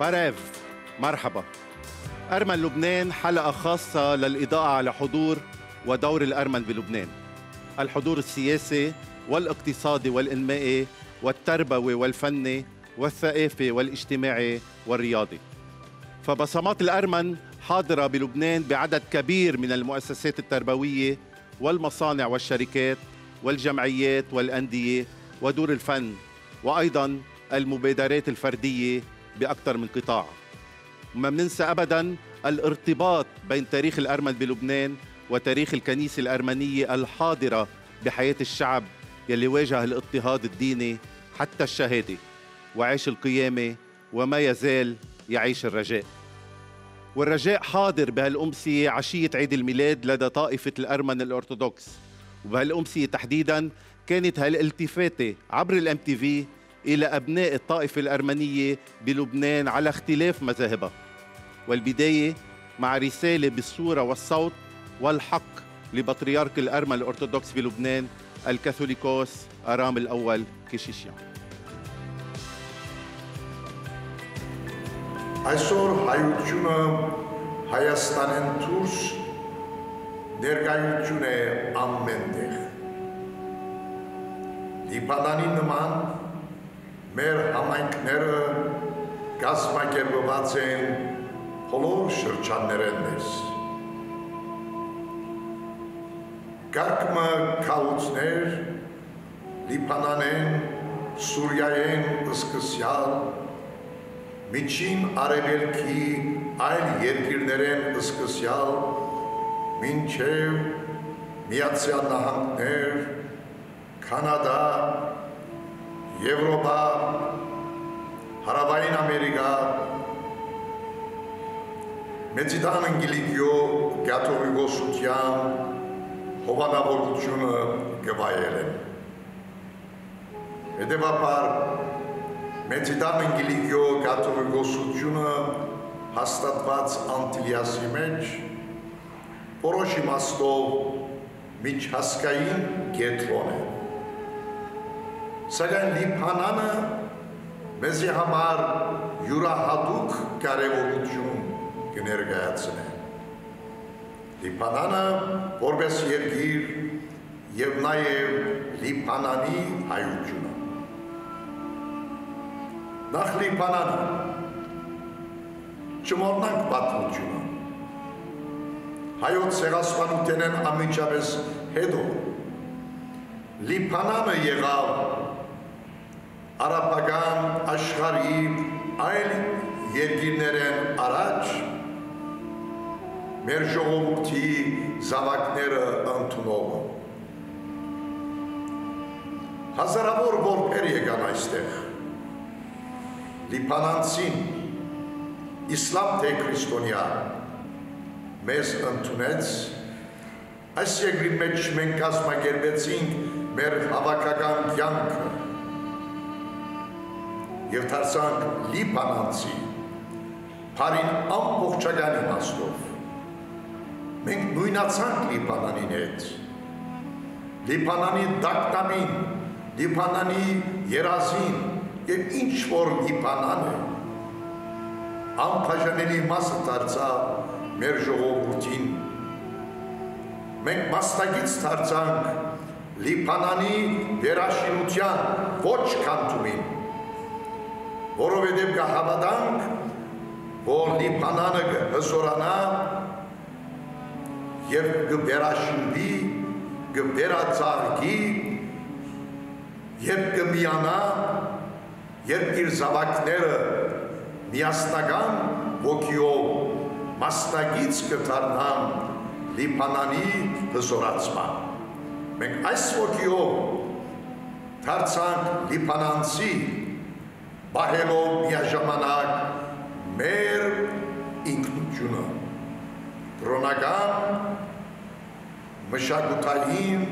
باريف مرحبا. أرمن لبنان حلقة خاصة للإضاءة على حضور ودور الأرمن بلبنان. الحضور السياسي والاقتصادي والإنمائي والتربوي والفني والثقافي والاجتماعي والرياضي فبصمات الأرمن حاضرة بلبنان بعدد كبير من المؤسسات التربوية والمصانع والشركات والجمعيات والأندية ودور الفن وأيضا المبادرات الفردية بأكثر من قطاع. وما بننسى أبدا الارتباط بين تاريخ الأرمن بلبنان وتاريخ الكنيسة الأرمنية الحاضرة بحياة الشعب يلي واجه الاضطهاد الديني حتى الشهادة وعيش القيامة وما يزال يعيش الرجاء. والرجاء حاضر بهالأمسية عشية عيد الميلاد لدى طائفة الأرمن الأرثوذكس. وبهالأمسية تحديدا كانت هالالتفاتة عبر الام تي في إلى أبناء الطائفة الأرمنية بلبنان على اختلاف مذاهبها والبداية مع رسالة بالصورة والصوت والحق لبطريرك الأرمن الأرثوذكس بلبنان الكاثوليكوس أرام الأول كيشيشيان Այսօր հայությունը Հայաստանեն դուրս ներկայություն է ամենտեղ։ Լիբանանի նման մեր համայնքները կազմակերպված են բոլոր շրջաններեն մեզ։ Կարգմը քաուցներ Լիբանանեն, Սուրիայեն սկսյալ Միջին արևելքի այլ երկիրներեն սկսյալ մինչև Միացյալ Նահանգներ, Կանադա, Եվրոպա, Հարավային Ամերիկա, Մեծիդան Անգելիկյո գաթողիկոսության հովանավորությունը գվայել են։ Հետևաբար Մեծիդան Անգելիկյո կաթողիկոսությունը հաստատված Անտիլիասի մեջ որոշ իմաստով միջհասկային կետրոն է։ Սակայն Լիբանանը մեզի համար յուրահատուկ կարևորություն կներկայացնե։ Լիբանանը որպես երկիր եւ նաեւ Լիբանանի հայությունը նախ Լիբանանը չմոռնանք պատմությունը հայոց ցեղասպանութենեն ամիջապես հետո Լիբանանը եղավ արաբական աշխարհի այլ երկիրներեն առաջ մեր ժողովրդի զավակները ընդունողը հազարավոր որբեր եկան այստեղ Լիբանանցին իսլամ թե քրիստոնյա մեզ ընդունեց այս երկրի մեջ մենք կազմակերպեցինք մեր հավաքական կյանքը եւ դարձանք լիբանանցի բարին ամբողջական իմաստով մենք նույնացանք լիբանանին հետ լիբանանի դակտամին լիբանանի երազին եւ ինչ որ լիբանան է անբաժանելի մասը դարձավ մեր ժողովրդին մենք մասնագից դարձանք լիբանանի վերաշինության ոչ կանտումին որովհետև կհավատանք որ լիբանանը կհսորանա եւ կվերաշինվի կվերածարգի եւ կմիանա երբ իր զավակները միասնական ոգիով մասնագից կդառնան Լիբանանի հզորացման։ Մենք այս ոգիով դարձանք լիբանանցի բահելով միաժամանակ մեր ինքնությունը կրոնական մշակութային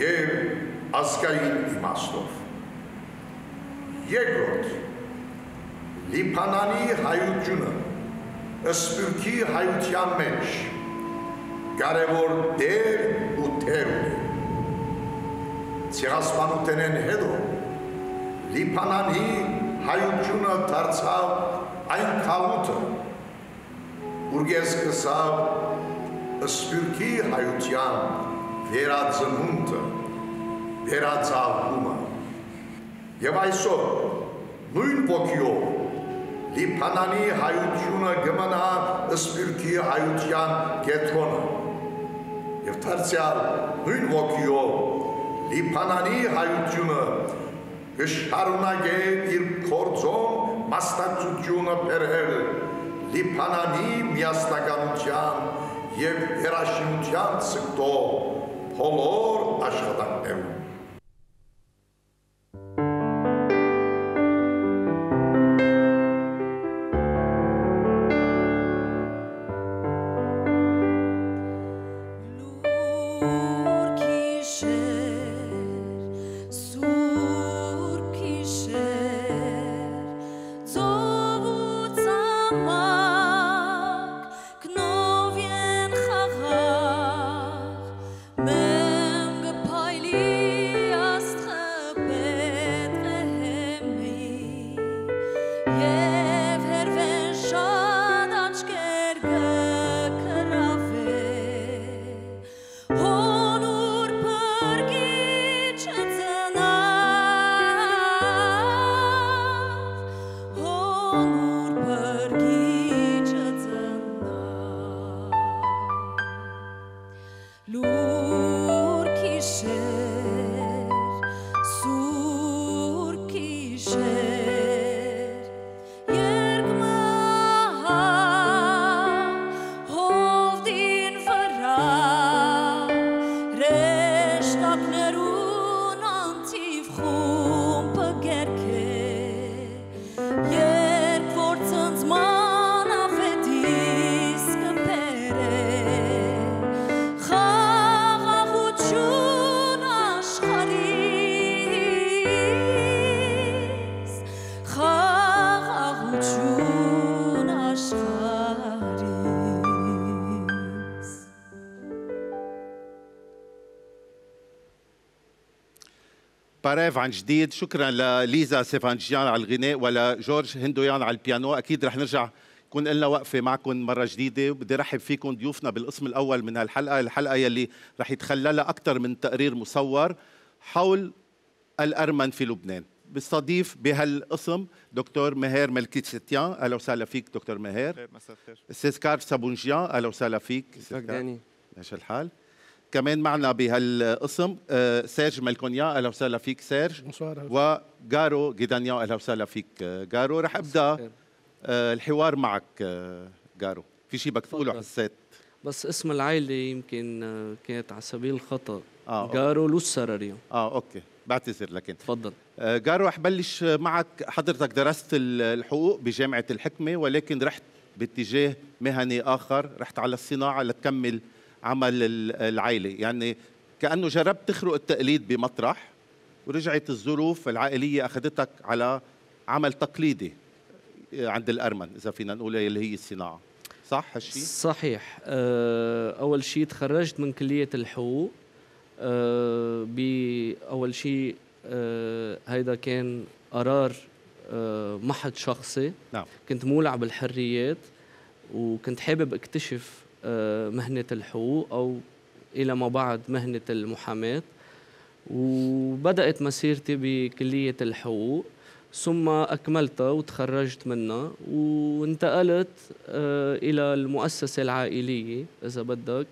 եւ ազգային իմաստով երկրորդ Լիբանանի հայությունը ըսպյուրքի հայության մեջ կարևոր դեր ու թեր ունի։ Ցեղասպանութենեն հետո Լիբանանի հայությունը դարձավ այն խավութը, ուր ես կսավ սպյուրքի հայության վերածնունդը, վերածաղումը։ Եվ այսօր նույն ոգիով Լիբանանի հայությունը գմնա սպյուրքի հայության կետրոնը։ Եվ դարձյալ նույն ոգիով Լիբանանի հայությունը կշարունակեն իր կործոն մաստացությունը պերհել, լիպանանի միասնականության և երաշինության ծգտո, հոլոր աշխատանքներում։ باريف عن جديد. شكرا لليزا سيفانجيان على الغناء ولجورج هندويان على البيانو. أكيد رح نرجع كون لنا وقفة معكم مرة جديدة. بدي رحب فيكم ضيوفنا بالقسم الأول من هالحلقة. الحلقة يلي رح يتخللها أكثر من تقرير مصور حول الأرمن في لبنان. بستضيف بهالقسم دكتور مهير ملكيتستيان أهلا وسهلا فيك دكتور مهير. مساء الخير. أستاذ كارف سابونجيان أهلا وسهلا فيك. داني ماشي الحال. كمان معنا بهالقسم آه، سيرج ملكونيا أهلا وسهلا فيك سيرج وجارو جيدانيا أهلا وسهلا فيك آه، جارو. رح أبدأ آه، الحوار معك جارو. في شيء بدك تقوله حسيت؟ بس اسم العائلة يمكن كانت على سبيل الخطأ. آه جارو لوسراريو آه okay. بعتذر لك انت تفضل جارو رح بلش معك. حضرتك درست الحقوق بجامعة الحكمة ولكن رحت باتجاه مهني آخر. رحت على الصناعة لتكمل عمل العائلة. يعني كأنه جربت تخرق التقليد بمطرح ورجعت الظروف العائلية أخذتك على عمل تقليدي عند الأرمن إذا فينا نقول اللي هي الصناعة. صح هالشيء صحيح. آه، أول شيء تخرجت من كلية الحقوق. آه، باول شيء آه، هيدا كان قرار محض شخصي. نعم. كنت مولع بالحريات وكنت حابب اكتشف مهنة الحقوق أو إلى ما بعد مهنة المحاماة. وبدأت مسيرتي بكلية الحقوق ثم أكملتها وتخرجت منها وانتقلت آه، إلى المؤسسة العائلية إذا بدك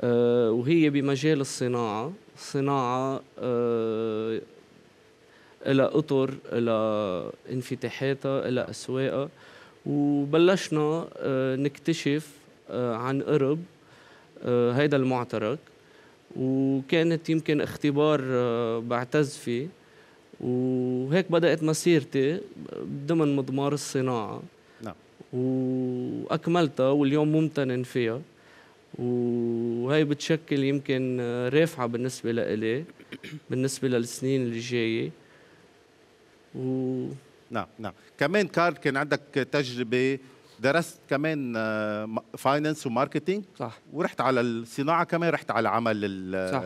آه، وهي بمجال الصناعة. صناعة إلى أطر إلى انفتاحاتها إلى أسواقها. وبلشنا نكتشف آه، عن قرب آه، هيدا المعترك. وكانت يمكن اختبار آه، بعتز فيه. وهيك بدأت مسيرتي ضمن مضمار الصناعة. نعم. وأكملتها واليوم ممتن فيها. وهي بتشكل يمكن رافعة بالنسبة لإلي بالنسبة للسنين اللي جاية. و نعم نعم. كمان كارل كان عندك تجربة درست كمان finance آه، و marketing صح ورحت على الصناعة كمان رحت على عمل صح.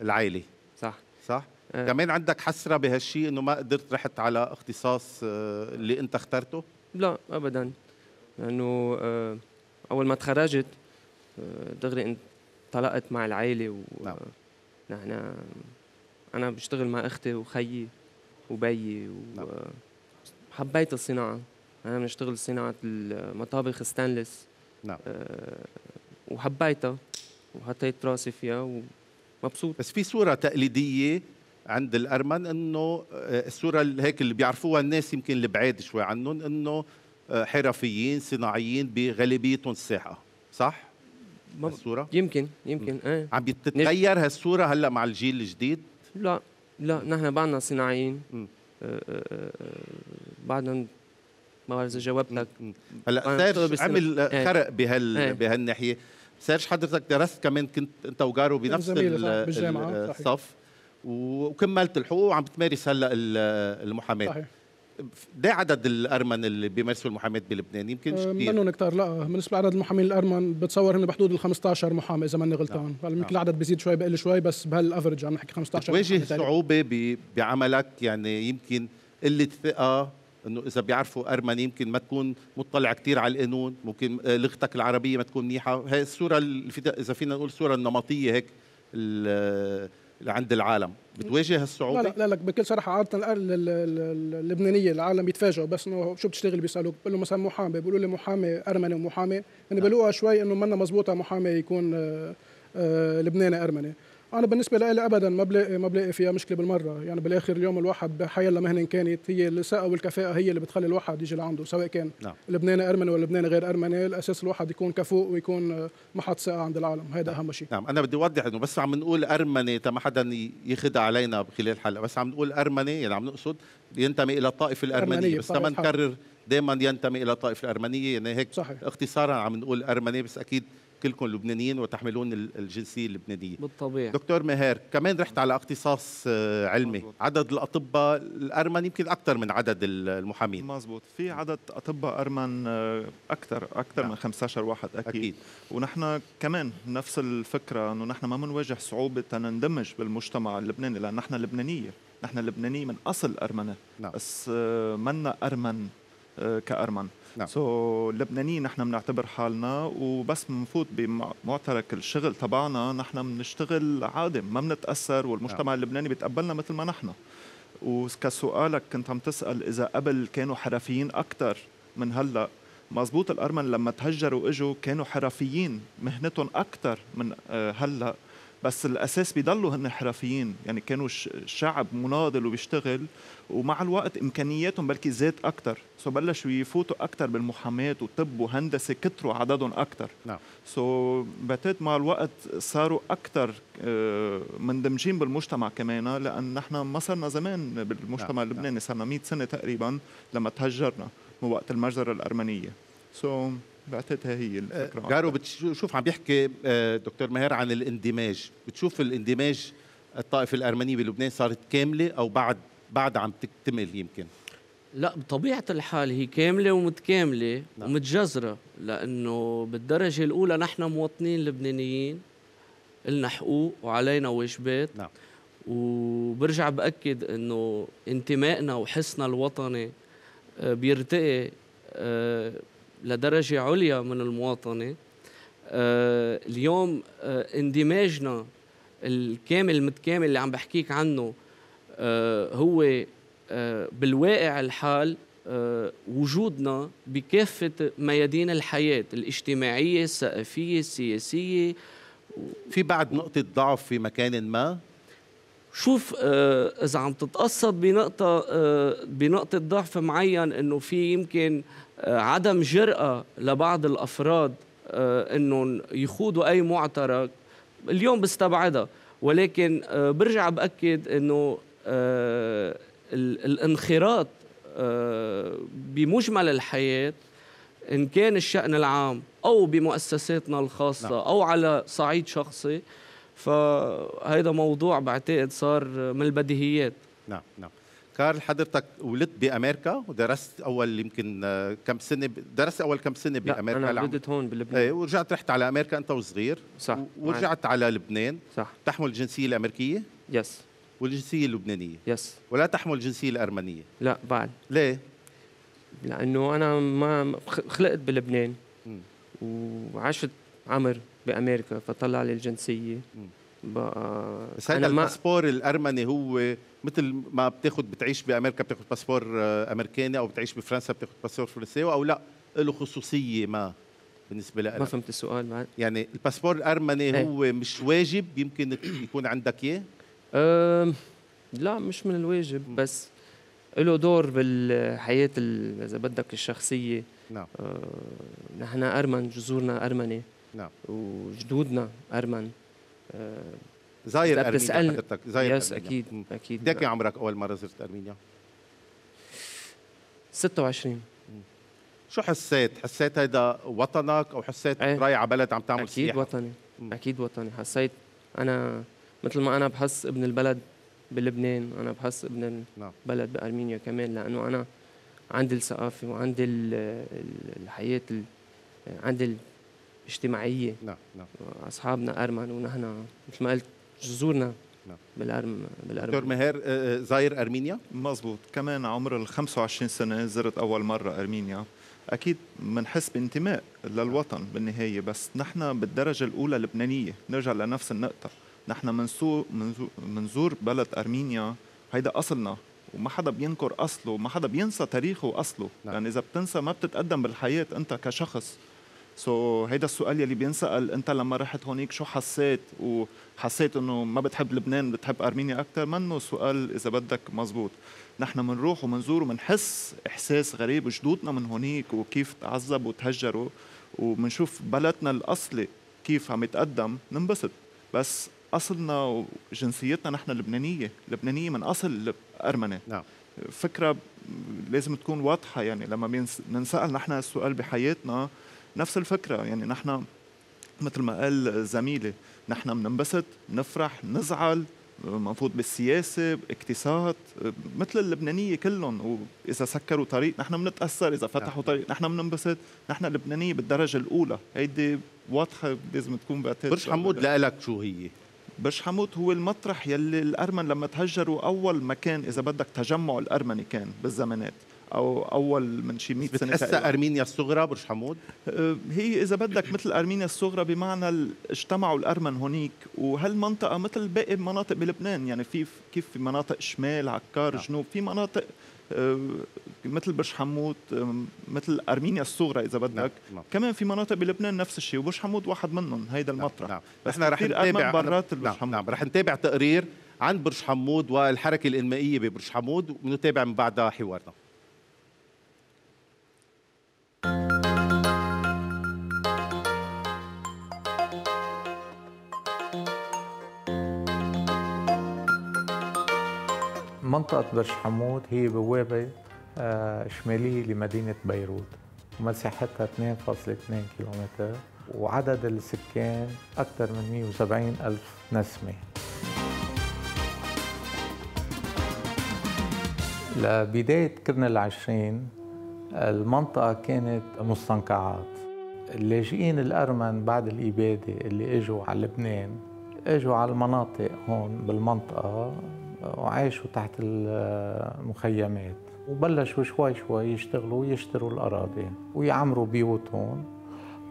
العائلي صح صح أه. كمان عندك حسرة بهالشيء إنه ما قدرت رحت على اختصاص آه، اللي أنت اخترته لا ابدا لأنه آه، أول ما تخرجت دغري انطلقت مع العائله و نعم. نحن أنا بشتغل مع أختي وخيي وبيي نعم. وحبيت الصناعة أنا بنشتغل صناعة المطابخ ستانلس نعم. آه، وحبيتها وحطيت راسي فيها ومبسوط. بس في صورة تقليدية عند الأرمن إنه آه، الصورة هيك اللي بيعرفوها الناس يمكن البعاد شوي عنهم إنه آه، حرفيين صناعيين بغالبيتهم الساحة صح؟ الصورة يمكن يمكن إيه. عم بتتغير هالصورة هلأ مع الجيل الجديد؟ لا لا نحن بعدنا صناعيين. آه، بعدنا ما بعرف إذا جاوبتك هلا سيرج. عمل إيه. خرق بهال إيه. بهالناحية سيرج حضرتك درست كمان كنت أنت وجارو بنفس. الصف وكملت الحقوق وعم بتمارس هلا ال- المحاماة صحيح ده عدد الأرمن اللي بيمارسوا المحاماة بلبنان يمكن مش كثير منهم كتار لا بالنسبة لعدد المحامين الأرمن بتصور هن بحدود ال 15 محامي إذا ماني غلطان هلا يمكن العدد بيزيد شوي بقل شوي بس بهالافرج عم نحكي 15 بتواجه. صعوبة ب- بعملك يعني يمكن قلة ثقة إنه إذا بيعرفوا ارمني يمكن ما تكون مطلع كثير على القانون ممكن آه، لغتك العربية ما تكون منيحة. هي الصورة إذا فينا نقول الصورة النمطية هيك ال- اللي عند العالم. بتواجه هالصعوبة؟ لا لا لك بكل صراحة عادة اللبنانية العالم بيتفاجئوا بس إنه شو بتشتغل بيسألوك؟ بقول له مثلا محامي بيقولوا لي محامي أرمني ومحامي. يعني بلوها شوي إنه منا مزبوطه محامي يكون آه، آه، لبناني أرمني. أنا بالنسبة لي ابدا ما بلاقي ما بلاقي فيها مشكلة بالمرة. يعني بالآخر اليوم الواحد بحيلا مهنة كانت هي الثقه والكفاءة هي اللي بتخلي الواحد يجي لعنده سواء كان نعم. لبناني أرمني ولا لبناني غير أرمني الأساس الواحد يكون كفؤ ويكون آه، محط ثقه عند العالم. هذا أهم شيء. نعم. أنا بدي أوضح إنه بس عم نقول أرمني تا ما حدا يخدع علينا خلال الحلقة بس عم نقول أرمني يعني عم نقصد ينتمي إلى الطائفة الأرمنية. بس الحال. نكرر دائما ينتمي إلى الطائفة الأرمنية. يعني هيك صحيح. اختصارا عم نقول أرمني بس أكيد كلكم لبنانيين وتحملون ال- الجنسية اللبنانية. بالطبيعة دكتور ماهر كمان رحت على اختصاص آه، علمي. مزبوط. عدد الأطباء الأرمن يمكن أكثر من عدد ال- المحامين. مزبوط في عدد أطباء أرمن آه، أكثر أكثر نعم. من 15 واحد أكيد, أكيد. أكيد. ونحن كمان نفس الفكرة إنه نحن ما بنواجه صعوبة نندمج بالمجتمع اللبناني لأن نحن لبنانية. نحن لبنانية من أصل أرمنة. نعم. بس آه، منا أرمن كأرمن. نعم. سو so, لبنانيين نحن بنعتبر حالنا وبس بنفوت بمعترك الشغل تبعنا نحن بنشتغل عادي ما بنتأثر والمجتمع نعم. اللبناني بيتقبلنا مثل ما نحن وكسؤالك كنت عم تسأل إذا قبل كانوا حرفيين أكثر من هلأ مزبوط الأرمن لما تهجروا إجوا كانوا حرفيين مهنتهم أكثر من آه، هلأ بس الأساس بيضلوا هن حرفيين يعني كانوا ش- شعب مناضل وبيشتغل ومع الوقت إمكانياتهم بلكي زاد أكثر so بلشوا يفوتوا أكثر بالمحاماة وطب وهندسة كتروا عددهم أكثر نعم. so بعتقد مع الوقت صاروا أكثر مندمجين بالمجتمع كمان لأن نحن ما صرنا زمان بالمجتمع نعم، نعم. اللبناني. صرنا 100 سنة تقريبا لما تهجرنا من وقت المجزرة الأرمنية. سو so, بعتقد هي الفكرة. جارو بتشوف عم بيحكي آه، دكتور ماهر عن الاندماج. بتشوف الاندماج الطائفة الأرمنية بلبنان صارت كاملة أو بعد بعد عم تكتمل يمكن لا بطبيعة الحال هي كاملة ومتكاملة نعم. ومتجذرة لأنه بالدرجة الأولى نحن مواطنين لبنانيين إلنا حقوق وعلينا واجبات نعم. وبرجع بأكد إنه انتمائنا وحسنا الوطني آه، بيرتقي آه، لدرجة عليا من المواطنة آه، اليوم اندماجنا الكامل المتكامل اللي عم بحكيك عنه هو آه، بالواقع الحال آه، وجودنا بكافة ميادين الحياة الاجتماعية الثقافية السياسية. في بعد نقطة ضعف في مكان ما؟ شوف آه، إذا عم تتقصد بنقطة آه، بنقطة ضعف معين إنه في يمكن آه، عدم جرأة لبعض الأفراد آه، إنهم يخوضوا أي معترك. اليوم بستبعدها ولكن آه، برجع بأكد إنه آه، الانخراط آه، بمجمل الحياة إن كان الشأن العام أو بمؤسساتنا الخاصة نعم. أو على صعيد شخصي فهيدا موضوع بعتقد صار من البديهيات. نعم نعم. كارل حضرتك ولدت بأمريكا ودرست أول يمكن آه، كم سنة درست أول كم سنة لا بأمريكا أنا العام. ولدت هون بلبنان. إيه ورجعت رحت على أمريكا أنت وصغير. صح ورجعت على لبنان. صح. تحمل الجنسية الأمريكية؟ يس والجنسية اللبنانية. يس ولا تحمل الجنسيه الأرمنية. لا بعد. ليه؟ لأنه أنا ما خلقت بلبنان. وعشت عمر بأمريكا فطلع لي الجنسية. بقى بس هذا ما- الباسبور الأرمني هو مثل ما بتاخذ بتعيش بأمريكا بتاخذ باسبور آه، أمريكاني أو بتعيش بفرنسا بتاخذ باسبور فرنسي أو لا له خصوصية ما بالنسبة ما لك فهمت السؤال بعد. يعني الباسبور الأرمني إيه. هو مش واجب يمكن يكون عندك إياه؟ أم لا مش من الواجب بس له دور بالحياة ال- إذا بدك الشخصية. نعم. أه نحن أرمن جذورنا أرمنة. نعم. وجدودنا أرمن. أه زاير بتسألني- حضرتك زاير يس أرمينيا. أكيد. أكيد. قد عمرك أول مرة زرت أرمينيا؟ 26 شو حسيت؟ حسيت هيدا وطنك أو حسيت إيه. رايح على بلد عم تعمل أكيد سياحة؟ وطني. مم. أكيد وطني. حسيت أنا مثل ما أنا بحس ابن البلد بلبنان أنا بحس ابن نعم. البلد بأرمينيا كمان لأنه أنا عندي الثقافة وعندي ال- ال- الحياة ال- عندي الاجتماعية. نعم نعم. أصحابنا أرمن ونحن مثل ما قلت جذورنا نعم. بالأرم دكتور بالأرمن مهر آه، آه، زاير أرمينيا؟ مزبوط كمان عمر ال 25 سنة زرت أول مرة أرمينيا. أكيد بنحس بانتماء للوطن بالنهاية بس نحن بالدرجة الأولى لبنانية. نرجع لنفس النقطة. نحن منزور بلد أرمينيا هيدا أصلنا وما حدا بينكر أصله ما حدا بينسى تاريخه وأصله نعم. يعني إذا بتنسى ما بتتقدم بالحياة أنت كشخص. سو so, هيدا السؤال يلي بينسأل أنت لما رحت هونيك شو حسيت؟ وحسيت إنه ما بتحب لبنان بتحب أرمينيا أكثر منه سؤال إذا بدك مزبوط. نحن منروح ومنزور ومنحس إحساس غريب جدودنا من هونيك وكيف تعذبوا وتهجروا. ومنشوف بلدنا الأصلي كيف عم يتقدم ننبسط. بس أصلنا وجنسيتنا نحن لبنانيه لبنانية من أصل أرمنة. نعم. فكرة لازم تكون واضحة يعني لما ننسأل نحن السؤال بحياتنا نفس الفكرة يعني نحن مثل ما قال زميلي نحن بننبسط نفرح نزعل منفوت بالسياسة اقتصاد مثل اللبنانية كلهم. وإذا سكروا طريق نحن بنتأثر إذا فتحوا طريق نحن بننبسط. نحن لبنانية بالدرجة الأولى. هيدي واضحة لازم تكون باعتبار برج حمود لك شو هي؟ برج حمود هو المطرح يلي الأرمن لما تهجروا أول مكان إذا بدك تجمع الأرمني كان بالزمانات أو أول من شي 100 سنة بتحسها تقريباً. أرمينيا الصغرى برج حمود آه، هي إذا بدك مثل أرمينيا الصغرى بمعنى اجتمعوا الأرمن هونيك وهالمنطقة مثل باقي المناطق بلبنان يعني في كيف في مناطق شمال عكار نعم. جنوب في مناطق آه، مثل برج حمود آه، مثل أرمينيا الصغرى إذا بدك نعم. كمان في مناطق بلبنان نفس الشيء وبرج حمود واحد منهم هيدا نعم. المطرح نعم. بس نحن رح نتابع برات نعم. حمود. نعم رح نتابع تقرير عن برج حمود والحركة الإنمائية ببرج حمود ونتابع من بعدها حوارنا منطقة برج حمود هي بوابة آه، شمالية لمدينة بيروت. ومساحتها 2.2 كيلومتر وعدد السكان أكثر من 170 ألف نسمة. لبداية القرن العشرين المنطقة كانت مستنقعات. اللاجئين الأرمن بعد الإبادة اللي إجوا على لبنان إجوا على المناطق هون بالمنطقة. وعاشوا تحت المخيمات. وبلشوا شوي شوي يشتغلوا ويشتروا الأراضي ويعمروا بيوتهم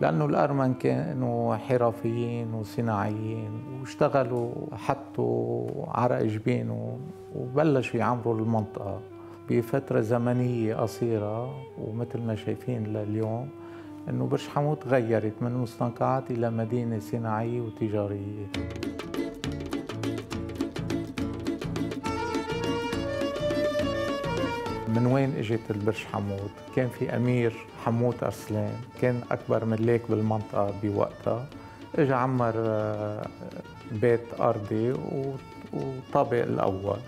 لأنه الأرمن كانوا حرفيين وصناعيين واشتغلوا حطوا عرق جبينهم وبلشوا يعمروا المنطقة بفترة زمنية قصيرة. ومثل ما شايفين لليوم إنه برج حمود تغيرت من مستنقعات إلى مدينة صناعية وتجارية. من وين إجت البرج حمود؟ كان في أمير حمود أرسلان كان أكبر ملاك بالمنطقة بوقتها. اجى عمر آه، بيت أرضي وطابق الأول.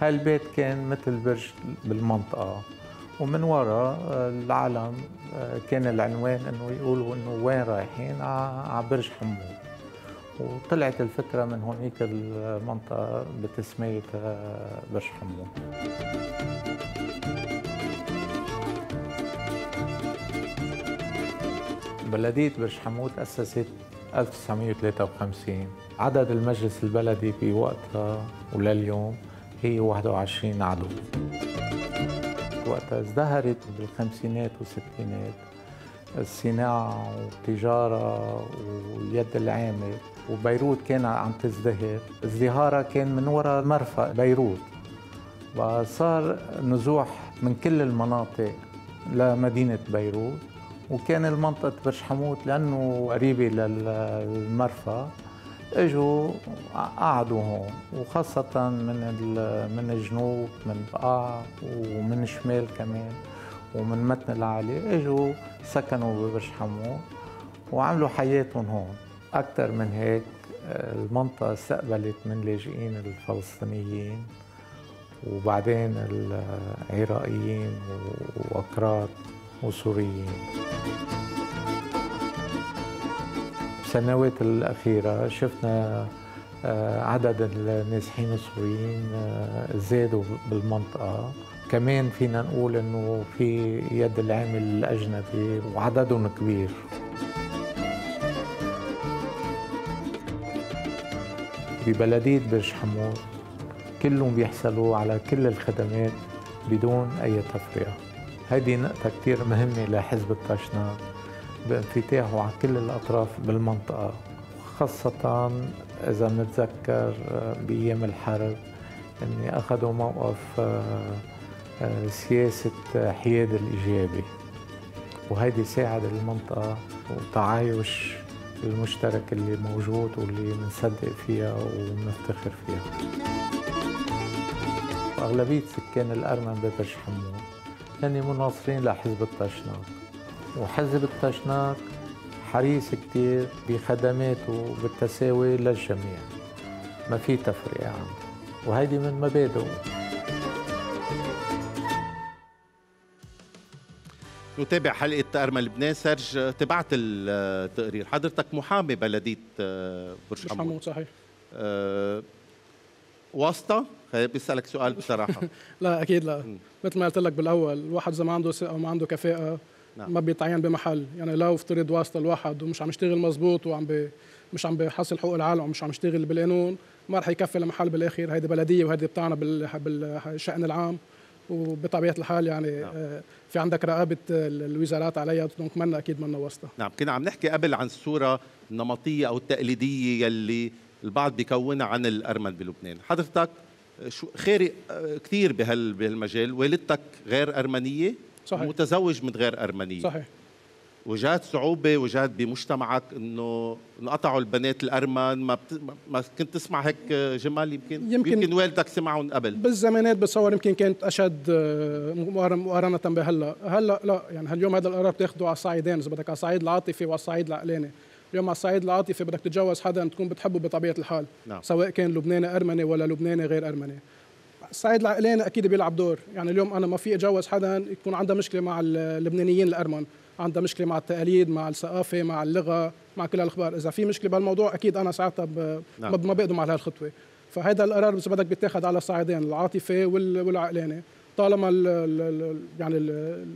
هالبيت كان مثل برج بالمنطقة. ومن وراء آه، العالم آه، كان العنوان إنه يقولوا إنه وين رايحين؟ على برج حمود. وطلعت الفكرة من هونيك المنطقة بتسمية آه، برج حمود بلدية برج حمود أسست 1953 عدد المجلس البلدي بوقتها ولليوم هي 21 عضو. وقتها ازدهرت بالخمسينات والستينات. الصناعة والتجارة واليد العامل وبيروت كان عم تزدهر. ازدهارها كان من وراء مرفأ بيروت. وصار نزوح من كل المناطق لمدينة بيروت. وكان المنطقة برج حموت لأنه قريبة للمرفأ. إجوا قعدوا هون وخاصة من من الجنوب من بقاع ومن الشمال كمان ومن متن العالي. إجوا سكنوا ببرج حموت وعملوا حياتهم هون. أكثر من هيك المنطقة استقبلت من لاجئين الفلسطينيين وبعدين العراقيين وأكراد وسوريين. بالسنوات الأخيرة شفنا آه، عدد النازحين السوريين آه، زادوا بالمنطقة. كمان فينا نقول إنه في يد العامل الأجنبي وعددهم كبير. ببلدية برج حمور. كلهم بيحصلوا على كل الخدمات بدون أي تفرقة هذه نقطة كتير مهمة لحزب التشناق بانفتاحه على كل الأطراف بالمنطقة خاصة إذا نتذكر بأيام الحرب أني أخذوا موقف آه، آه، سياسة حياد الإيجابي. وهيدي ساعد المنطقة وتعايش المشترك اللي موجود واللي بنصدق فيها وبنفتخر فيها. وأغلبية سكان الأرمن ببرج حمون هن مناصرين لحزب التشناق وحزب التشناق حريص كتير بخدماته بالتساوي للجميع. ما في تفرقة عنده وهيدي من مبادئه. نتابع حلقة أرمى لبنان. سرج تبعت التقرير. حضرتك محامي بلدية آه، برج حمود. صحيح. أه واسطة؟ بيسألك سؤال بصراحة. لا أكيد لا. مثل ما قلت لك بالأول الواحد إذا ما عنده ثقة وما عنده كفاءة نعم. ما بيتعين بمحل. يعني لو افترض واسطة الواحد ومش عم يشتغل مزبوط وعم بي مش عم بيحصل حقوق العالم ومش عم يشتغل بالقانون ما رح يكفي المحل بالآخر. هيدي بلدية وهيدي بتاعنا بالشان العام. وبطبيعة الحال يعني نعم. آه، في عندك رقابة الوزارات عليها دونك منا أكيد منا واسطة. نعم كنا عم نحكي قبل عن الصورة النمطية أو التقليدية يلي البعض بيكونها عن الارمن بلبنان. حضرتك آه، شو خيري آه، كثير بهال بهالمجال. والدتك غير أرمنية؟ صحيح. متزوج من غير أرمنية. صحيح. وجدت صعوبة وجدت بمجتمعك إنه انقطعوا البنات الأرمن. ما, بت... ما كنت تسمع هيك جمال يمكن؟ يمكن, يمكن والدك سمعهم قبل. بالزمانات بتصور يمكن كانت أشد آه، مقارنة بهلأ. هلأ لا يعني اليوم هذا القرار بتاخده على الصعيدين إذا بدك على الصعيد العاطفي وعلى الصعيد العقلاني. اليوم على الصعيد العاطفي بدك تتجوز حدا تكون بتحبه بطبيعة الحال. نعم. سواء كان لبناني أرمني ولا لبناني غير أرمني. الصعيد العقلاني أكيد بيلعب دور. يعني اليوم أنا ما في أتجوز حدا يكون عنده مشكلة مع اللبنانيين الأرمن. عندها مشكلة مع التقاليد مع الثقافة مع اللغة مع كل هالأخبار. إذا في مشكلة بهالموضوع أكيد أنا ساعتها ب... نعم. ما بقدم على هالخطوة. فهذا القرار اذا بدك بيتاخذ على الصعيدين العاطفي والعقلاني طالما ال ال يعني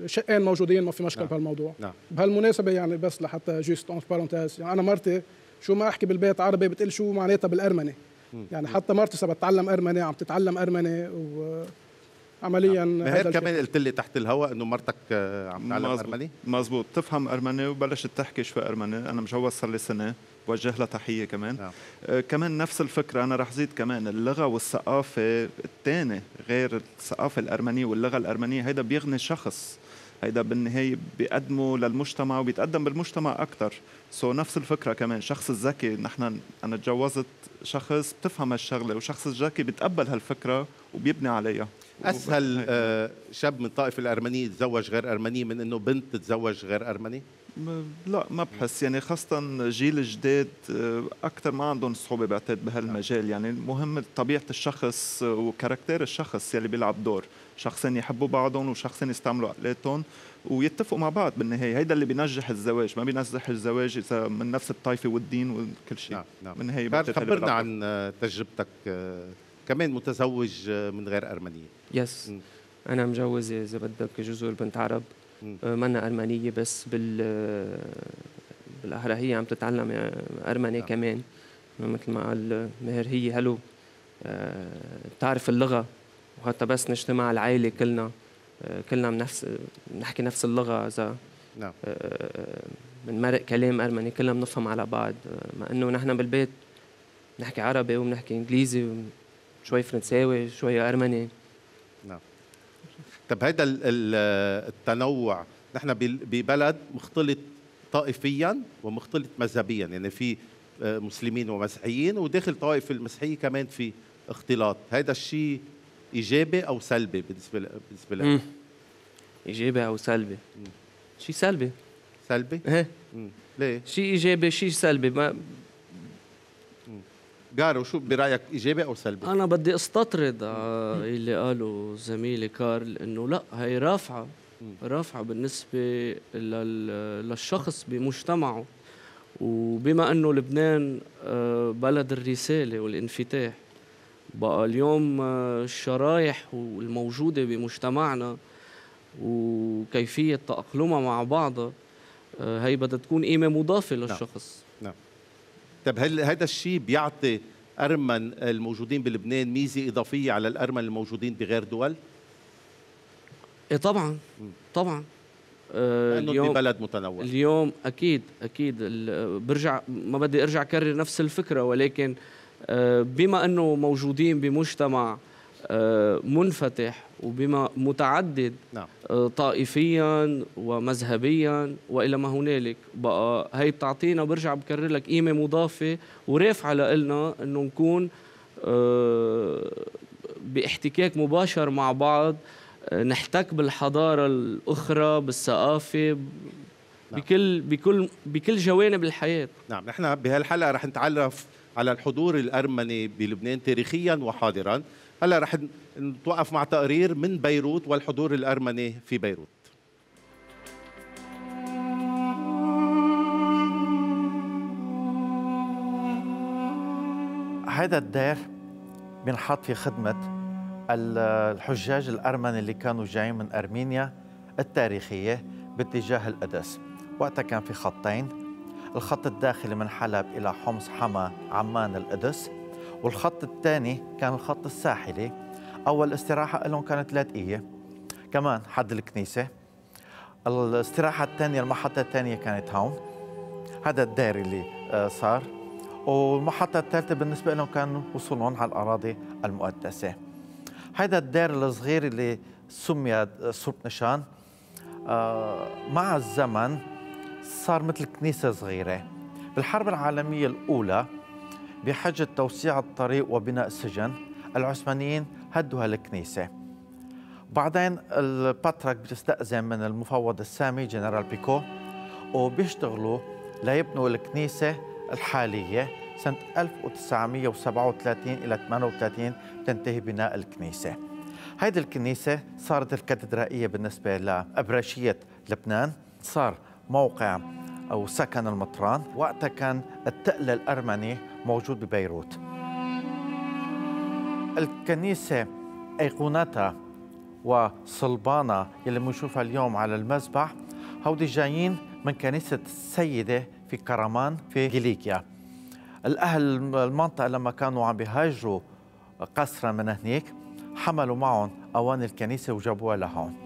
الشقين موجودين ما في مشكلة نعم. بهالموضوع. نعم. بهالمناسبة يعني بس لحتى juste en parenthèse يعني أنا مرتي شو ما أحكي بالبيت عربي بتقول شو معناتها بالارمني يعني حتى مرتي إذا بتتعلم ارمني عم تتعلم ارمني و عمليا نعم. مهير كمان قلت لي تحت الهواء إنه مرتك آه، عم تعلم أرمني؟ مزبوط تفهم أرمني وبلشت تحكي شوي أرمني. أنا مجوز صار لي سنة. بوجه لها تحية كمان. نعم. آه كمان نفس الفكرة. أنا رح زيد كمان. اللغة والثقافة الثانية غير الثقافة الأرمنية واللغة الأرمنية هيدا بيغني شخص. هيدا بالنهاية بيقدمه للمجتمع وبيتقدم بالمجتمع أكثر سو so نفس الفكرة كمان. شخص الذكي نحن أنا تجوزت شخص بتفهم هالشغلة وشخص الذكي بيتقبل هالفكرة وبيبني عليها. أسهل آه، شاب من الطائفه الأرمنية يتزوج غير أرمني من إنه بنت تتزوج غير أرمني؟ لا ما بحس. يعني خاصة جيل الجداد آه، أكثر ما عندهم صعوبة بعتقد بهالمجال. يعني مهم طبيعة الشخص وكاركتير الشخص يلي بيلعب دور. شخصين يحبوا بعضهم وشخصين يستعملوا عقلاتهم ويتفقوا مع بعض بالنهاية. هيدا اللي بينجح الزواج. ما بينجح الزواج إذا من نفس الطائفة والدين وكل شيء. نعم نعم. بالنهاية خبرنا عن تجربتك آه، كمان متزوج من غير أرمنية. يس م. أنا مجوز إذا بدك جزر بنت عرب. آه، منا أرمنية بس بال بالأحرى هي عم تتعلم أرمني نعم. كمان. مثل ما قال مهر هي هلو. بتعرف آه، اللغة. وحتى بس نجتمع العائلة كلنا. آه، كلنا بنفس بنحكي نفس اللغة. إذا نعم. بنمرق كلام أرمني كلنا بنفهم على بعض. مع إنه نحن بالبيت بنحكي عربي وبنحكي إنجليزي شوي فرنساوي شوي أرمني. نعم. طب هذا التنوع نحن ببلد مختلط طائفيا ومختلط مذهبيا يعني في آه، مسلمين ومسيحيين وداخل طائف المسيحية كمان في اختلاط. هذا الشيء إيجابي أو سلبي بالنسبة بالنسبة لك؟ إيجابي أو سلبي. شيء سلبي. سلبي؟ إيه. ليه؟ شيء إيجابي شيء سلبي. ما جارو شو برأيك إيجابي أو سلبي؟ أنا بدي أستطرد اللي قاله زميلي كارل إنه لا هي رافعة رافعة بالنسبة للشخص بمجتمعه. وبما إنه لبنان آه، بلد الرسالة والانفتاح بقى اليوم آه، الشرايح الموجودة بمجتمعنا وكيفية تأقلمها مع بعضها آه، هي بدها تكون قيمة مضافة نعم. للشخص. نعم. طب هل هذا الشيء بيعطي أرمن الموجودين بلبنان ميزة إضافية على الأرمن الموجودين بغير دول؟ إيه طبعا طبعا. آه اليوم بلد متنوع. اليوم أكيد أكيد برجع ما بدي أرجع كرر نفس الفكرة ولكن آه بما أنه موجودين بمجتمع منفتح وبما متعدد نعم. آه طائفيا ومذهبيا وإلى ما هنالك بقى هي بتعطينا برجع بكرر لك قيمة مضافة ورافعه لنا إنه نكون آه بإحتكاك مباشر مع بعض نحتك بالحضارة الأخرى بالثقافة نعم. بكل بكل بكل جوانب الحياة نعم نحن بهالحلقة رح نتعرف على الحضور الأرمني بلبنان تاريخيا وحاضرا هلا رح نتوقف مع تقرير من بيروت والحضور الأرمني في بيروت. هذا الدير بنحط في خدمة الحجاج الأرمن اللي كانوا جايين من أرمينيا التاريخية باتجاه القدس وقتها كان في خطين. الخط الداخلي من حلب إلى حمص حما عمان القدس والخط الثاني كان الخط الساحلي. أول استراحة لهم كانت لاذقية كمان حد الكنيسة. الاستراحة الثانية المحطة الثانية كانت هون. هذا الدير اللي آه، صار. والمحطة الثالثة بالنسبة لهم كان وصولهم على الأراضي المقدسة. هذا الدير الصغير اللي سمي سورب نشان. آه، مع الزمن صار مثل كنيسة صغيرة. بالحرب العالمية الأولى بحجة توسيع الطريق وبناء سجن العثمانيين هدوا هالكنيسة بعدين البطرك بيستأذن من المفوض السامي جنرال بيكو وبيشتغلوا ليبنوا الكنيسة الحالية سنة 1937 إلى 38 تنتهي بناء الكنيسة. هذه الكنيسة صارت الكاتدرائية بالنسبة لأبرشية لبنان صار موقع أو سكن المطران وقتها كان التقل الأرمني موجود ببيروت. الكنيسة أيقونتها وصلبانة يلي بنشوفها اليوم على المذبح هودي جايين من كنيسة السيدة في كرمان في كيليكيا الأهل المنطقة لما كانوا عم بيهاجروا قسرة من هنيك حملوا معهم أواني الكنيسة وجابوها لهون.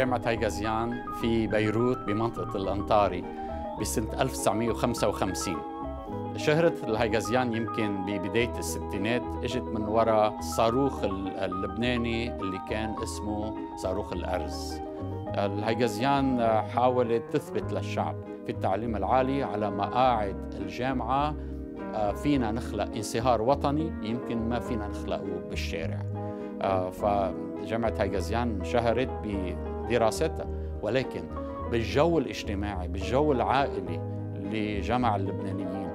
جامعة هيغازيان في بيروت بمنطقة الأنطاري بسنة 1955 شهرة الهيغازيان يمكن ببداية الستينات إجت من وراء الصاروخ اللبناني اللي كان اسمه صاروخ الأرز. الهيغازيان حاولت تثبت للشعب في التعليم العالي على مقاعد الجامعة آه، فينا نخلق انصهار وطني يمكن ما فينا نخلقه بالشارع. آه، فجامعة هيغازيان شهرت بدراستها ولكن بالجو الاجتماعي بالجو العائلي اللي جمع اللبنانيين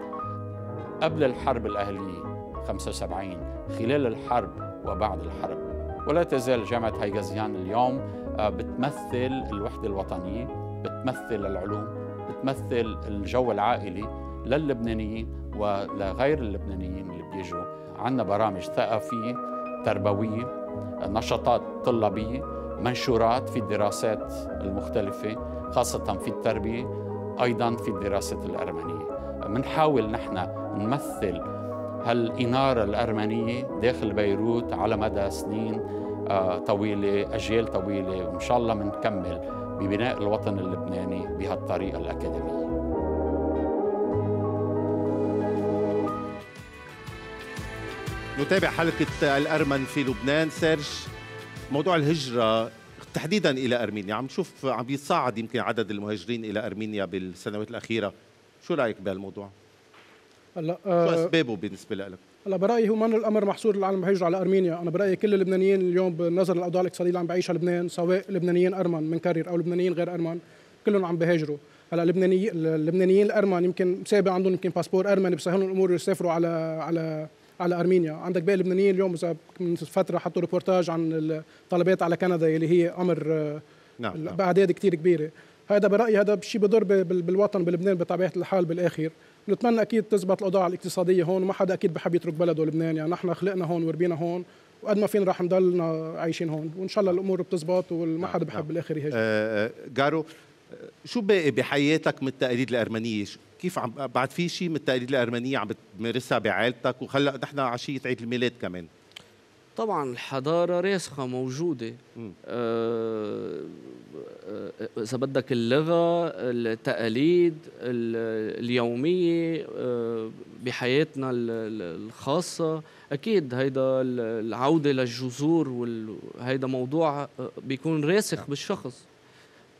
قبل الحرب الأهلية 75 خلال الحرب وبعد الحرب. ولا تزال جامعة هيغازيان اليوم آه، بتمثل الوحدة الوطنية بتمثل العلوم بتمثل الجو العائلي للبنانيين ولغير اللبنانيين اللي بيجوا. عندنا برامج ثقافية تربوية نشاطات طلابية منشورات في الدراسات المختلفة خاصة في التربية أيضا في الدراسة الأرمنية. بنحاول نحن نمثل هالإنارة الأرمنية داخل بيروت على مدى سنين آه، طويلة أجيال طويلة وإن شاء الله بنكمل ببناء الوطن اللبناني بهالطريقة الأكاديمية. نتابع حلقة الأرمن في لبنان. سيرج؟ موضوع الهجرة تحديدا إلى أرمينيا عم نشوف عم بيتصاعد يمكن عدد المهاجرين إلى أرمينيا بالسنوات الأخيرة شو رأيك بهالموضوع؟ هلا شو آه، أسبابه بالنسبة لك؟ هلا برأيي هو من الأمر محصور العالم بهيجروا على أرمينيا، أنا برأيي كل اللبنانيين اليوم بالنظر للأوضاع الاقتصادية اللي عم بعيشها لبنان سواء لبنانيين أرمن من كرر أو لبنانيين غير أرمن كلهم عم بهاجروا، هلا اللبنانيين اللبنانيين الأرمن يمكن سابق عندهم يمكن باسبور أرمني بسهل لهم الأمور يسافروا على على على أرمينيا، عندك باقي اللبنانيين اليوم من فترة حطوا ريبورتاج عن الطلبات على كندا اللي هي أمر آه، نعم, نعم. باعداد كثير كبيرة. هذا برأيي هذا شيء بضر بال- بالوطن بلبنان بطبيعة الحال بالآخر. نتمنى أكيد تزبط الأوضاع الاقتصادية هون. وما حدا أكيد بحب يترك بلده لبنان. يعني نحن خلقنا هون وربينا هون. وقد ما فينا رح نضلنا عايشين هون. وإن شاء الله الأمور بتزبط وما حدا بحب نعم. بالآخر يهاجر آه، آه، جارو شو باقي بحياتك من التقاليد الأرمنية؟ شو- كيف عم بعد في شيء من التقاليد الأرمنية عم بتمارسها بعائلتك؟ وخلق نحن عشية عيد الميلاد كمان. طبعا الحضارة راسخة موجودة. آه، آه، إذا بدك اللغة التقاليد ال- اليومية آه، بحياتنا ال- ال- الخاصة. أكيد هيدا ال- العودة للجذور وال- هيدا موضوع آه، بيكون راسخ بالشخص.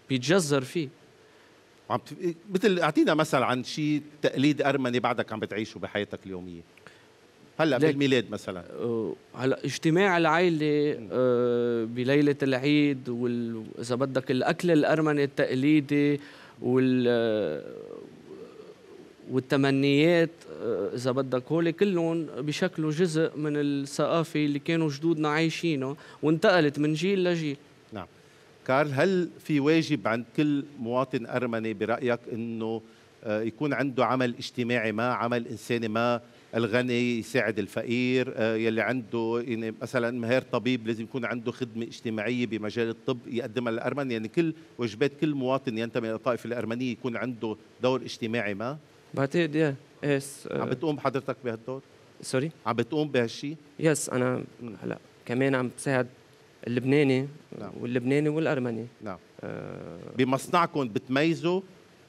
بيتجذر فيه. عم مثل أعطينا مثل عن شيء تقليد أرمني بعدك عم بتعيشه بحياتك اليومية. هلأ. بالميلاد مثلا. هلأ اجتماع العائلة آه، بليلة العيد وإذا بدك الأكل الأرمني التقليدي وال آه، والتمنيات آه، إذا بدك هول كلهم بشكلوا جزء من الثقافة اللي كانوا جدودنا عايشينها وانتقلت من جيل لجيل. كارل هل في واجب عند كل مواطن أرمني برأيك إنه آه، يكون عنده عمل اجتماعي ما عمل إنساني ما الغني يساعد الفقير آه، يلي عنده يعني مثلا مهار طبيب لازم يكون عنده خدمة اجتماعية بمجال الطب يقدمها للارمن يعني كل واجبات كل مواطن ينتمي إلى الطائفه الأرمنية يكون عنده دور اجتماعي ما؟ بعتقد يا yes عم بتقوم حضرتك بهالدور؟ سوري عم بتقوم بهالشيء يس أنا مم. هلأ كمان عم بساعد اللبناني نعم. واللبناني والأرمني. نعم. آه بمصنعكم بتميزوا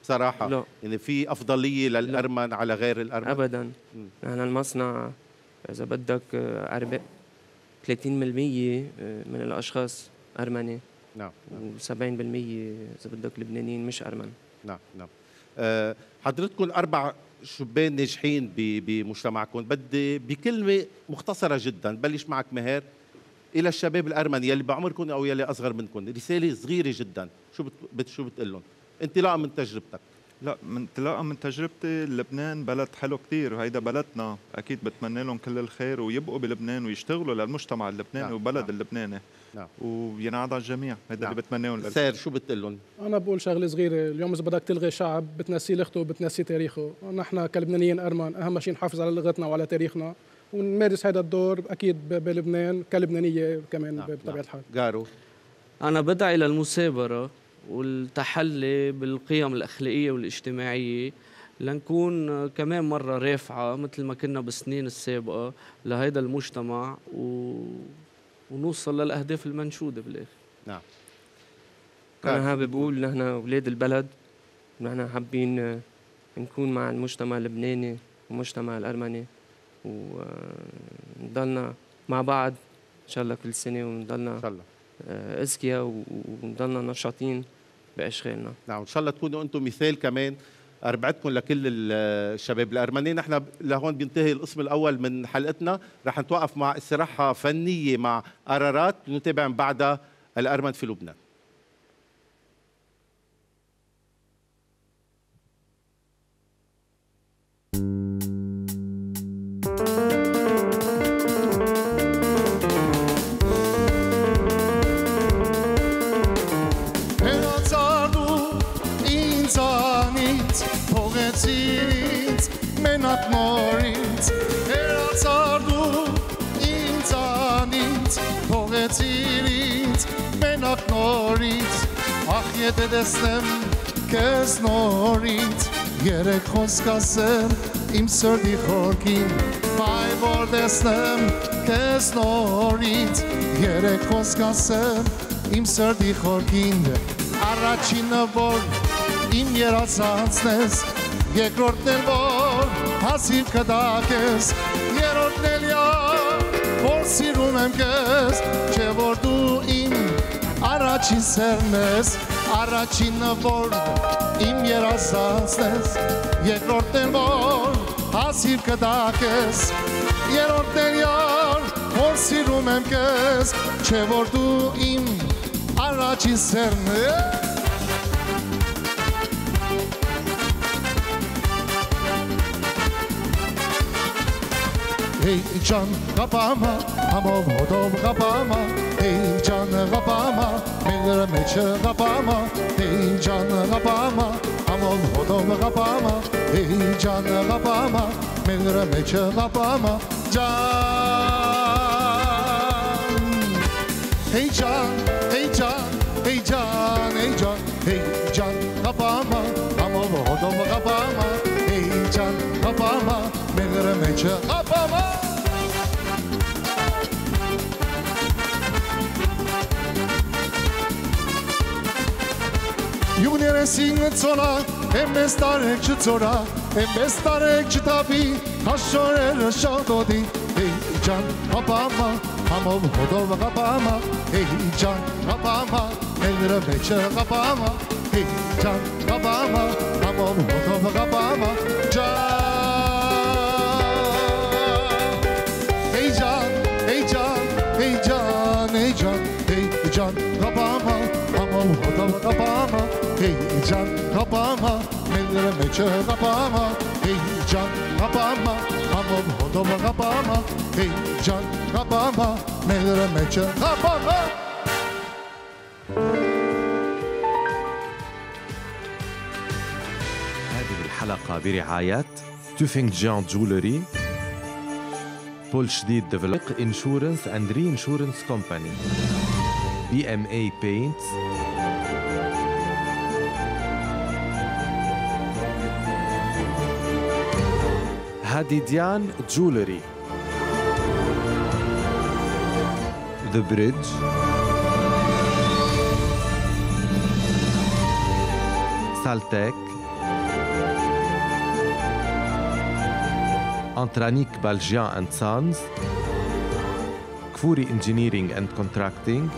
بصراحه لا. يعني في أفضلية للأرمن على غير الأرمن؟ ابدا. نحن المصنع إذا بدك آه، أربع 30% آه، من الأشخاص أرمني. نعم و70% إذا بدك لبنانيين مش أرمن. نعم نعم. أه حضرتكم أربع شبان ناجحين بمجتمعكم بدي بكلمة مختصرة جدا بلش معك مهار إلى الشباب الارمن يلي بعمركم أو يلي أصغر منكم رسالة صغيرة جدا. شو بت... شو بتقول لهم انطلاقا من تجربتك. لا من انطلاقا من تجربتي لبنان بلد حلو كتير وهيدا بلدنا. أكيد بتمنى لهم كل الخير ويبقوا بلبنان ويشتغلوا للمجتمع اللبناني نعم، وبلد نعم. اللبناني. نعم. وينعاد على الجميع. هيدا نعم. اللي بتمناهم لل- سير شو بتقول لهم أنا بقول شغلة صغيرة. اليوم إذا بدك تلغي شعب بتنسيه لغته وبتنسيه تاريخه. نحن كلبنانيين ارمن أهم شيء نحافظ على لغتنا وعلى تاريخنا. ونمارس هذا الدور أكيد بلبنان كلبنانية كمان نعم، بطبيعة نعم. الحال. جارو. أنا بدعي للمثابرة والتحلي بالقيم الأخلاقية والاجتماعية. لنكون كمان مرة رافعة مثل ما كنا بالسنين السابقة لهيدا المجتمع و... ونوصل للأهداف المنشودة بالآخر نعم. أنا حابب أقول نحن أولاد البلد نحن حابين نكون مع المجتمع اللبناني والمجتمع الأرمني. ونضلنا مع بعض إن شاء الله كل سنة ونضلنا إن شاء الله. آه، أذكياء ونضلنا نشاطين بأشغالنا. نعم إن شاء الله تكونوا أنتم مثال كمان أربعتكم لكل ال- الشباب. الارمنيين نحن لهون بينتهي القسم الأول من حلقتنا. رح نتوقف مع استراحة فنية مع قرارات نتابع من بعدها الأرمن في لبنان. Ախ եթե տեսնեմ քեզ նորից երեք խոսք ասեմ իմ սրտի խորքին բայ որ տեսնեմ քեզ նորից երեք խոսք ասեմ իմ սրտի խորքին առաջինը որ իմ երազանցն ես երկրորդն էլ որ հասիվ կդակես երրորդն էլ յա որ սիրում եմ քեզ չէ որ առաջին սերն ես առաջինը որ իմ երազանցն ես երկրորդն որ հասիվ կդակես երրորդն էլ յա որ սիրում եմ քեզ չէ որ դու իմ առաջին սերն ես Hey can kapama hamov hodov kapama Ey can rabama, mera meç rabama Ey can rabama, amol hodol rabama Ey can rabama, mera meç rabama Can Ey can, ey can, ey can, ey can Ey can rabama, amol hodol rabama Ey can rabama, mera meç rabama Unire singë cona E me stare që cora E me stare tapi Kashore rësha do di E i gjan kapama Hamol hodova kapama. E i gjan kapama Elre veçe kapama. E i gjan kapama Hamol hodova kapama. Can! Ey can, ey can, ey can, ey can, ey can, kapama. Hamol hodova hey can, kapama, mellere meçe kapama, hey can, kapama, hamam hodam kapama, hey can, kapama, mellere meçe kapama. هذه الحلقة برعاية توفينج جان جولري بول شديد ديفلوب انشورنس اند ري انشورنس كومباني بي ام اي بينت Hadidian jewelry. The bridge. Saltek. Antranik Baljian and Sons. Kfuri Engineering and Contracting.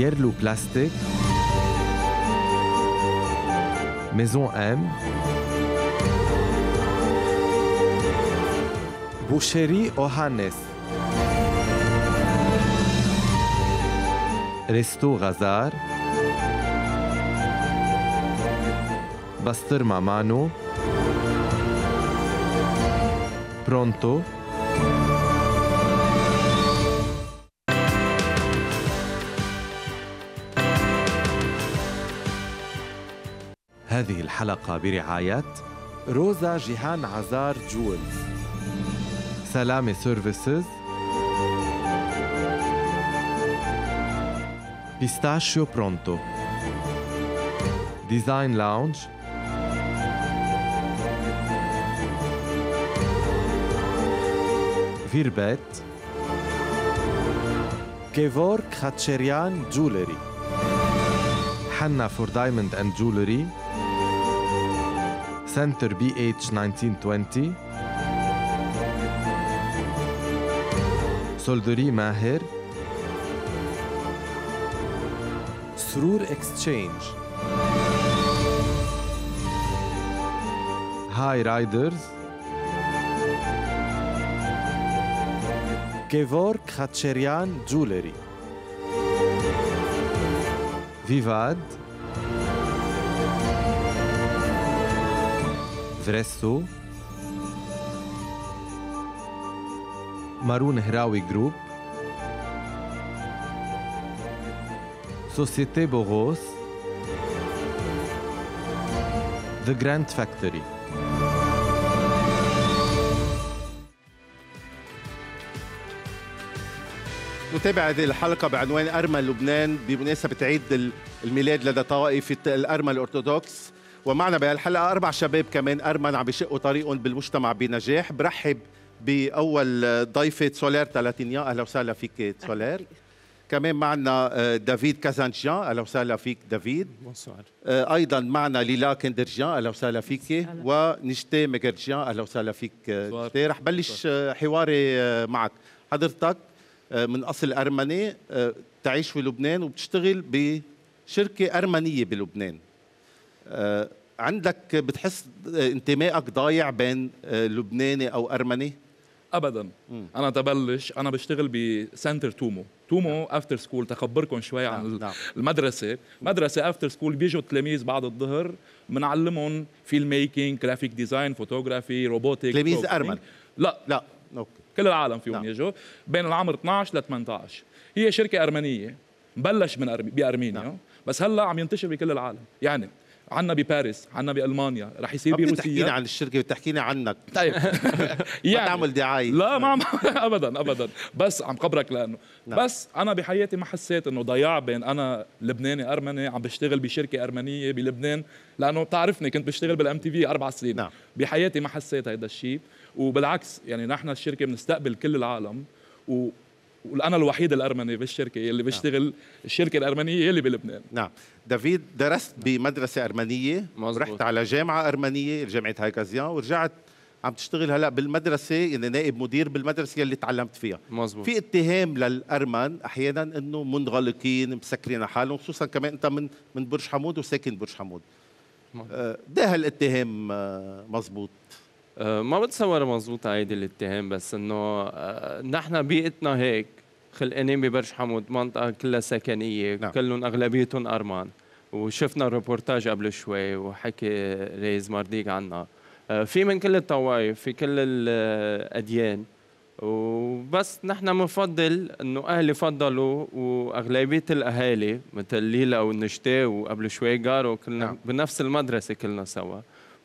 Yerlu Plastic. Maison M. بوشيري أوهانس ريستو غزار بستر مامانو برونتو هذه الحلقة برعاية روزا جيهان عزار جولز. سلامة سيرفيسز بيستاشيو برونتو ديزاين لاونج فيربت كيفور خاتشيريان جولري حنا فور دايموند اند جولري سنتر بي اتش 1920 سولدري ماهر سرور اكستشينج هاي رايدرز كيفورك خاتشيريان جولري فيفاد فريسو مارون هراوي group société بوغوس The Grand Factory. نتابع هذه الحلقة بعنوان أرمن لبنان بمناسبة عيد ال- الميلاد لدى طوائف الأرمن الأرثوذكس. ومعنا بهالحلقة أربع شباب كمان أرمن عم بيشقوا طريقهم بالمجتمع بنجاح. برحب بأول ضيفة سولير تلاتينيا أهلا وسهلا فيك سولير. كمان معنا آه، دافيد كازانجيان. أهلا وسهلا فيك دافيد. bonsoir. آه، أيضا معنا ليلا كندرجيان. أهلا وسهلا فيك. ونشتي مقرجيان أهلا وسهلا فيك. آه،. نشتي رح بلش حواري معك. حضرتك من أصل أرمني تعيش في لبنان وبتشتغل بشركة أرمنية بلبنان. عندك بتحس انتمائك ضايع بين لبناني أو أرمني؟ ابدا. مم. أنا تبلش أنا بشتغل ب center تومو تومو after school تخبركم شوي عن نعم، نعم. المدرسة. مدرسة after school بيجوا التلاميذ بعد الظهر بنعلمهم filmmaking graphic design photography robotics تلاميذ أرمن؟ لا. لا. okay. كل العالم فيهم نعم. يجوا. بين العمر 12 ل 18 هي شركة أرمنية. بلش من أرمي بأرمينيا. نعم. بس هلأ عم ينتشر بكل العالم. يعني عنا بباريس عنا بألمانيا رح يصير بروسيا عن الشركة بتحكينا عنك. طيب. ما تعمل دعاية. لا ما عم ابدا ابدا. بس عم خبرك لأنه. نعم. بس أنا بحياتي ما حسيت إنه ضياع بين أنا لبناني أرمني عم بشتغل بشركة أرمنية بلبنان لأنه بتعرفني كنت بشتغل بالام تي في أربع سنين. نعم. بحياتي ما حسيت هيدا الشيء. وبالعكس يعني نحن الشركة بنستقبل كل العالم و وأنا الوحيد الأرمني بالشركة يلي بشتغل الشركة الأرمنية يلي بلبنان. نعم. دافيد درست بمدرسة أرمنية مزبوط. رحت على جامعة أرمنية جامعة هايكازيان ورجعت عم تشتغل هلأ بالمدرسة يعني نائب مدير بالمدرسة اللي تعلمت فيها. مزبوط في اتهام للأرمن أحيانا أنه منغلقين مسكرين على حالهم خصوصا كمان أنت من من برج حمود وساكن برج حمود. آه، ده هالاتهام آه، مزبوط ما بتصور مزبوط هيدي الاتهام بس إنه أه، نحن بيئتنا هيك خلقانين ببرج حمود منطقة كلها سكنية نعم. كلهم أغلبيتهم أرمن وشفنا الريبورتاج قبل شوي وحكي ريس مارديك عنا أه، في من كل الطوائف في كل الاديان وبس نحن بنفضل إنه أهلي فضلوا وأغلبية الأهالي مثل ليلا والنشتي وقبل شوي جارو كلنا. نعم. بنفس المدرسة كلنا سوا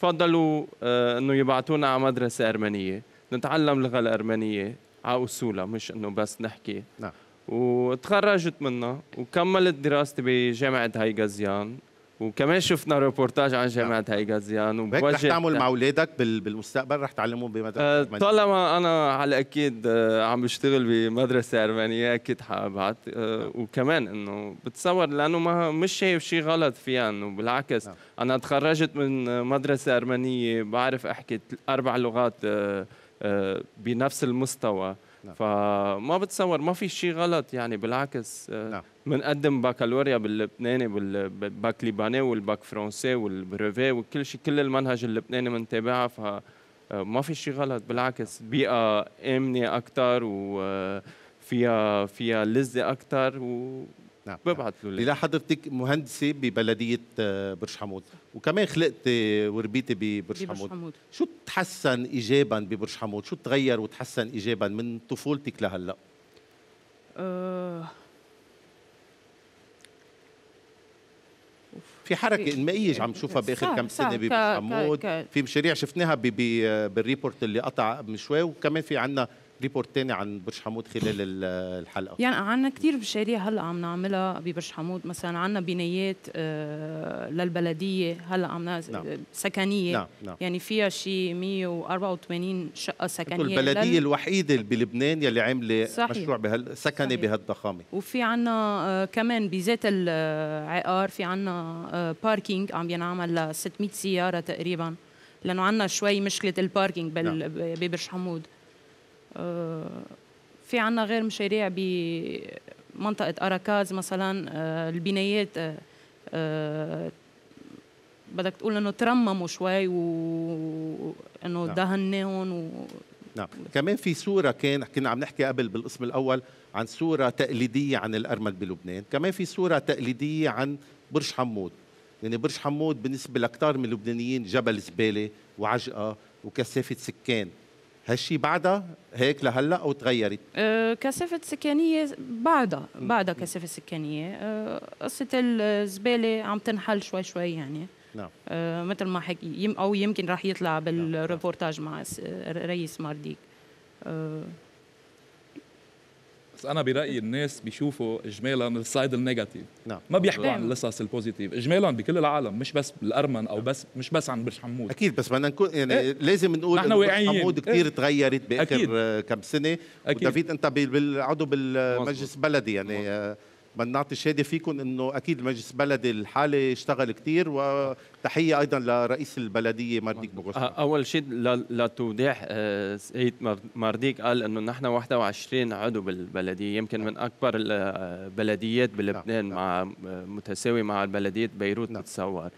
فضلوا آه، إنه يبعتونا على مدرسة أرمنية. نتعلم اللغة الأرمنية على أصولها مش إنه بس نحكي. نعم. وتخرجت منها وكملت دراستي بجامعة هايغازيان وكمان شفنا ريبورتاج عن جامعه هايغازيان هيك رح وبوجه تعمل مع أولادك بال- بالمستقبل رح تعلمهم بمدرسة آه، أرمنية. طالما أنا على أكيد آه، عم بشتغل بمدرسة ارمنيه أكيد حابعت آه، وكمان إنه بتصور لأنه ما مش شايف شيء غلط فيها إنه بالعكس نعم. أنا تخرجت من مدرسة ارمنيه بعرف أحكي أربع لغات بنفس المستوى نعم. فما بتصور ما في شيء غلط يعني بالعكس نعم. بنقدم بكالوريا باللبناني بال bac libanais وال bac فرنسي وال brevet وكل شيء كل المنهج اللبناني بنتابعها ف آه، ما في شيء غلط. بالعكس بيئة آمنة أكثر وفيها فيها لذة أكثر نعم. وببعث له ليلا حضرتك مهندسة ببلدية آه، برج حمود. وكمان خلقتي وربيتي ببرج ببرج حمود. حمود. شو تحسن ايجابا ببرج حمود؟ شو تغير وتحسن ايجابا من طفولتك لهلأ؟ أه في حركة إنمائية عم نشوفها بآخر كم. سنة ك- ببرج ك- حمود ك- في مشاريع شفناها بالريبورتاج اللي قطع من شوي وكمان في عنا ريبورتاج تاني عن برج حمود خلال ال- الحلقة. يعني عنا كتير مشاريع هلأ عم نعملها ببرج حمود. مثلا عنا بنايات آه، للبلدية هلأ عم نعم. سكنية. نعم نعم. يعني فيها شيء 184 شقة سكنية البلدية لل- الوحيدة بلبنان يلي عاملة. مشروع بهال سكني. بهالضخامة. وفي عنا آه، كمان بذات العقار في عنا آه، parking عم بينعمل ل 600 سيارة تقريبا. لأنه عنا شوي مشكلة ال parking بال- ببرج حمود. آه، في عنا غير مشاريع بمنطقة أراكاز مثلا آه، البنايات آه، آه، بدك تقول إنه ترمموا شوي وانه نعم. دهناهم و... نعم. كمان في صورة كان كنا عم نحكي قبل بالقسم الأول عن صورة تقليدية عن الأرمن بلبنان. كمان في صورة تقليدية عن برج حمود. يعني برج حمود بالنسبة لكتار من اللبنانيين جبل زبالة وعجقة وكثافة سكان. هالشي بعدها هيك لهلا أو تغيرت؟ آه، كثافة سكانية بعدها بعدها كثافة سكانية. آه، قصة الزبالة عم تنحل شوي شوي يعني. نعم. آه، مثل ما حكي يم أو يمكن رح يطلع بالريبورتاج مع ريس مارديك. آه، بس أنا برأيي الناس بيشوفوا اجمالا ال side ال negative نعم ما بيحكوا عن. القصص ال positive اجمالا بكل العالم مش بس بالأرمن أو بس مش بس عن برج حمود أكيد بس بدنا نكون يعني إيه؟ لازم نقول نحن واقعيين. حمود كثير إيه؟ تغيرت بآخر أكيد. آه، كم سنة أكيد. ودافيد أنت بال- بال- عضو بالمجلس البلدي يعني مظبوط. بدنا نعطي شهادة فيكم إنه أكيد المجلس البلدي الحالي اشتغل كثير وتحية أيضا لرئيس البلدية مرديك بوغوستا أول شيء لتوضيح آه، سيد مرديك قال إنه نحن 21 عضو بالبلدية يمكن من أكبر البلديات بلبنان مع آه، متساوي مع بلديه بيروت بتصور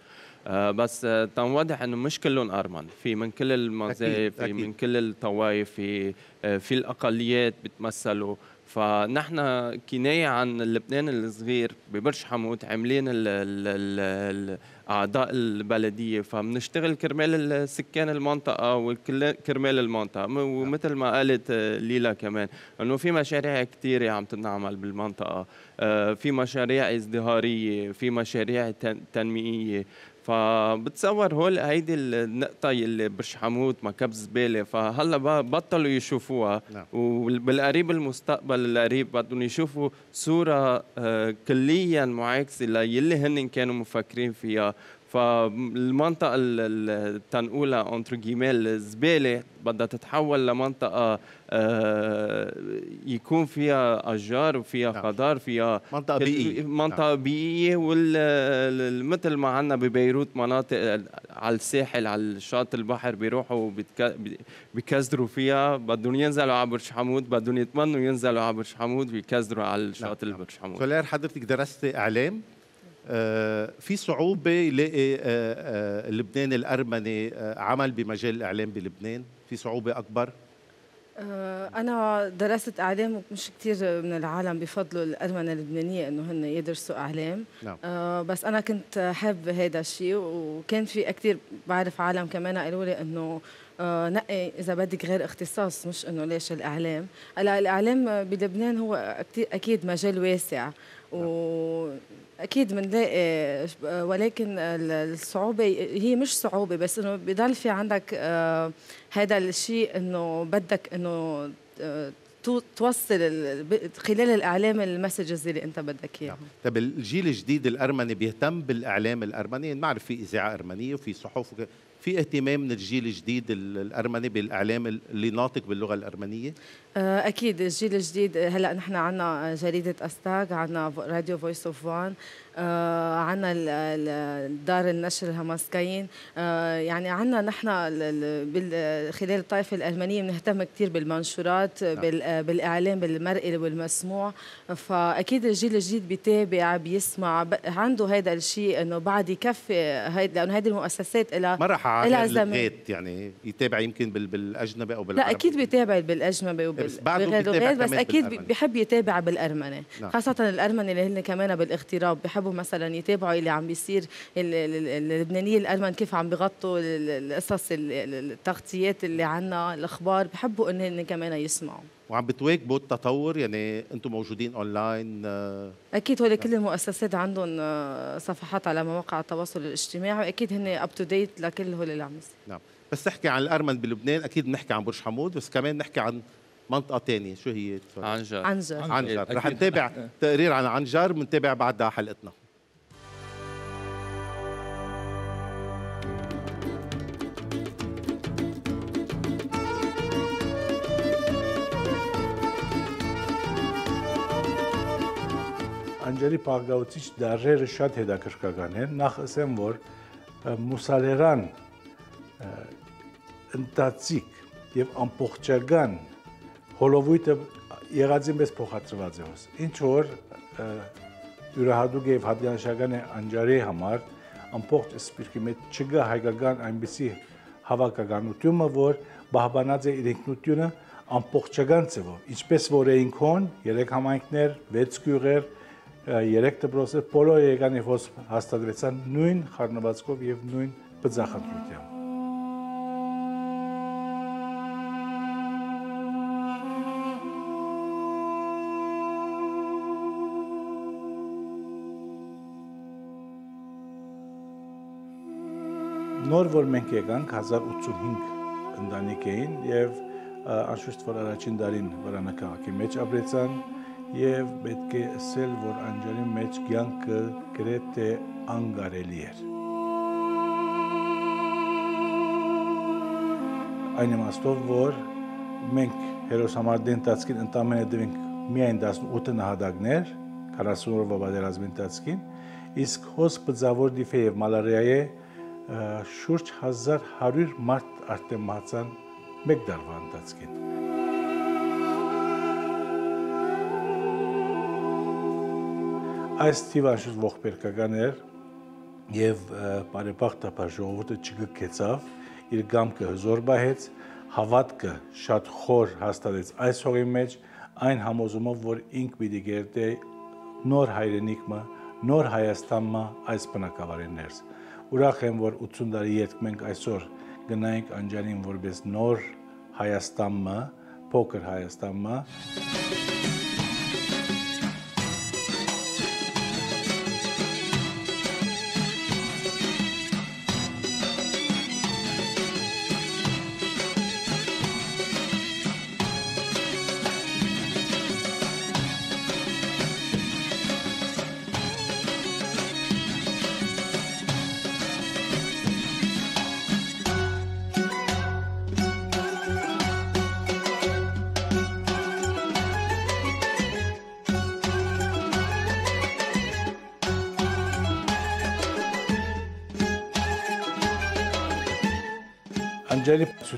آه، بس آه، تنوضح إنه مش كلهم أرمن. في من كل المذاهب في أكيد. من كل الطوائف في في الأقليات بتمثلوا. فنحن كناية عن لبنان الصغير ببرج حمود عاملين ال ال ال أعضاء البلدية فبنشتغل كرمال السكان المنطقة وكرمال المنطقة م- ومثل ما قالت آه، ليلى كمان إنه في مشاريع كثيره عم تنعمل بالمنطقة آه، في مشاريع إزدهارية في مشاريع تن- تنميية. فبتصور هول هيدي النقطة اللي برج حمود مكب زبالة فهلأ بطلوا يشوفوها نعم. وبالقريب المستقبل القريب بدهم يشوفوا صورة آه، كليا معاكسة للي هن كانوا مفكرين فيها فالمنطقة ال- ال- التنقولة انتر جبل الزبالة بدها تتحول لمنطقة آه، يكون فيها أشجار وفيها خضار فيها منطقة بيئية. منطقة بيئية ومثل ما عندنا ببيروت مناطق على الساحل على شاطئ البحر بيروحوا بيكزدروا فيها. بدهم ينزلوا على برج حمود بدهم يتمنوا ينزلوا على برج حمود بيكزدروا على شاطئ برج حمود. سولير حضرتك درست إعلام؟ آه، في صعوبة يلاقي آه، آه، اللبناني الأرمني آه، عمل بمجال الإعلام بلبنان. في صعوبة أكبر؟ آه، أنا درست إعلام ومش كتير من العالم بفضلوا الأرمنة اللبنانية إنه هن يدرسوا إعلام. نعم. آه، بس أنا كنت حابة هذا الشيء وكان في كتير بعرف عالم كمان قالوا لي إنه آه، نقي إذا بدك غير اختصاص مش إنه ليش الإعلام. هلأ الإعلام بلبنان هو أكيد مجال واسع واكيد بنلاقي ولكن ال- الصعوبة هي مش صعوبة بس إنه بضل في عندك آه، هذا الشيء إنه بدك إنه آه، تو- توصل خلال الإعلام ال messages اللي أنت بدك اياها طب الجيل الجديد الأرمني بيهتم بالإعلام الأرمني؟ نعرف في إذاعة أرمنية وفي صحف في اهتمام من الجيل الجديد ال- الأرمني بالإعلام اللي ناطق باللغة الأرمنية؟ آه، أكيد الجيل الجديد هلأ نحن عندنا جريدة أزتاغ عندنا راديو Voice of Van عندنا دار النشر همسكاين آه، يعني عندنا نحن خلال الطائفة الألمانية بنهتم كثير بالمنشورات بال- آه، بالإعلام بالمرئي والمسموع. فأكيد الجيل الجديد بيتابع بيسمع. عنده هذا الشيء إنه بعد يكفي هيدا لأنه هذه المؤسسات لها ما راح على يعني يتابع يمكن بال- بالأجنبي أو لا بالعربي. أكيد بيتابع بالأجنبي وبال- بس بس بالأرمني. بيحب يتابع بالارمني نعم. خاصة الارمنه اللي هن كمان بالإغتراب بيحبوا مثلا يتابعوا اللي عم بيصير ال- ال- ال- اللبنانية الارمن كيف عم بيغطوا ال- ال- القصص ال- ال- التغطيات اللي عنا الأخبار بيحبوا ان هن كمان يسمعوا. وعم بتواكبوا التطور؟ يعني أنتم موجودين اونلاين آه، أكيد هول كل المؤسسات عندهم آه، صفحات على مواقع التواصل الاجتماعي وأكيد هن up to date لكل هول اللي عم نعم. بس تحكي عن الأرمن بلبنان أكيد بنحكي عن برج حمود بس كمان نحكي عن منطقه ثانيه شو هي عنجر عنجر عنجر أكيد. رح نتابع تقرير عن عنجر بنتابع بعدها حلقتنا Անջերի պարգավուցիչ դարերը շատ հետաքրքրական են։ Նախ ասեմ, որ ը, մուսալերան ը, ընտածիկ եւ ամբողջական Հոլովույթը եղածի մեզ փոխադրված է հոս։ Ինչ որ յուրահատուկ եւ հատկանշական է անջարի համար ամբողջ սպիրկի մեջ չգա հայկական այնպիսի հավաքականությունը, որ բահբանած է իրենքնությունը ամբողջական ձևով։ Ինչպես որ էին քոն երեք համայնքներ, 6 գյուղեր, երեք դպրոցեր, բոլորը եկան եւ հաստատվեցան նույն խառնվածքով եւ նույն բծախնդրությամբ։ Նոր որ մենք եկանք 1085 ընտանիք էին եւ անշուշտ որ առաջին դարին վրանը քաղաքի մեջ ապրեցան եւ պետք է ասել, որ անջանի մեջ կյանքը գրեթե անկարելի էր։ Այն իմաստով, որ մենք հերոսամարտի ընթացքին ընդամենը դվենք միայն 18 նահատակներ 40 օրվա պատերազմի ընթացքին, իսկ հոս բծավոր դիֆե եւ մալարիայի շուրջ 1100 մարդ արդեն մահացան մեկ դարվա ընթացքին։ Այս թիվանշուց ողբերգական էր եւ բարեբախտաբար ժողովուրդը չգկեցավ, իր գամքը հզոր բահեց, հավատքը շատ խոր հաստատեց այս հողի մեջ, այն համոզումով, որ ինք պիտի գերտե նոր հայրենիքը, նոր Հայաստանը այս բնակավարի ներս։ Ուրախ եմ, որ 80 տարի յետք մենք այսօր գնայինք անջանին որպես նոր Հայաստանը, փոքր Հայաստանը։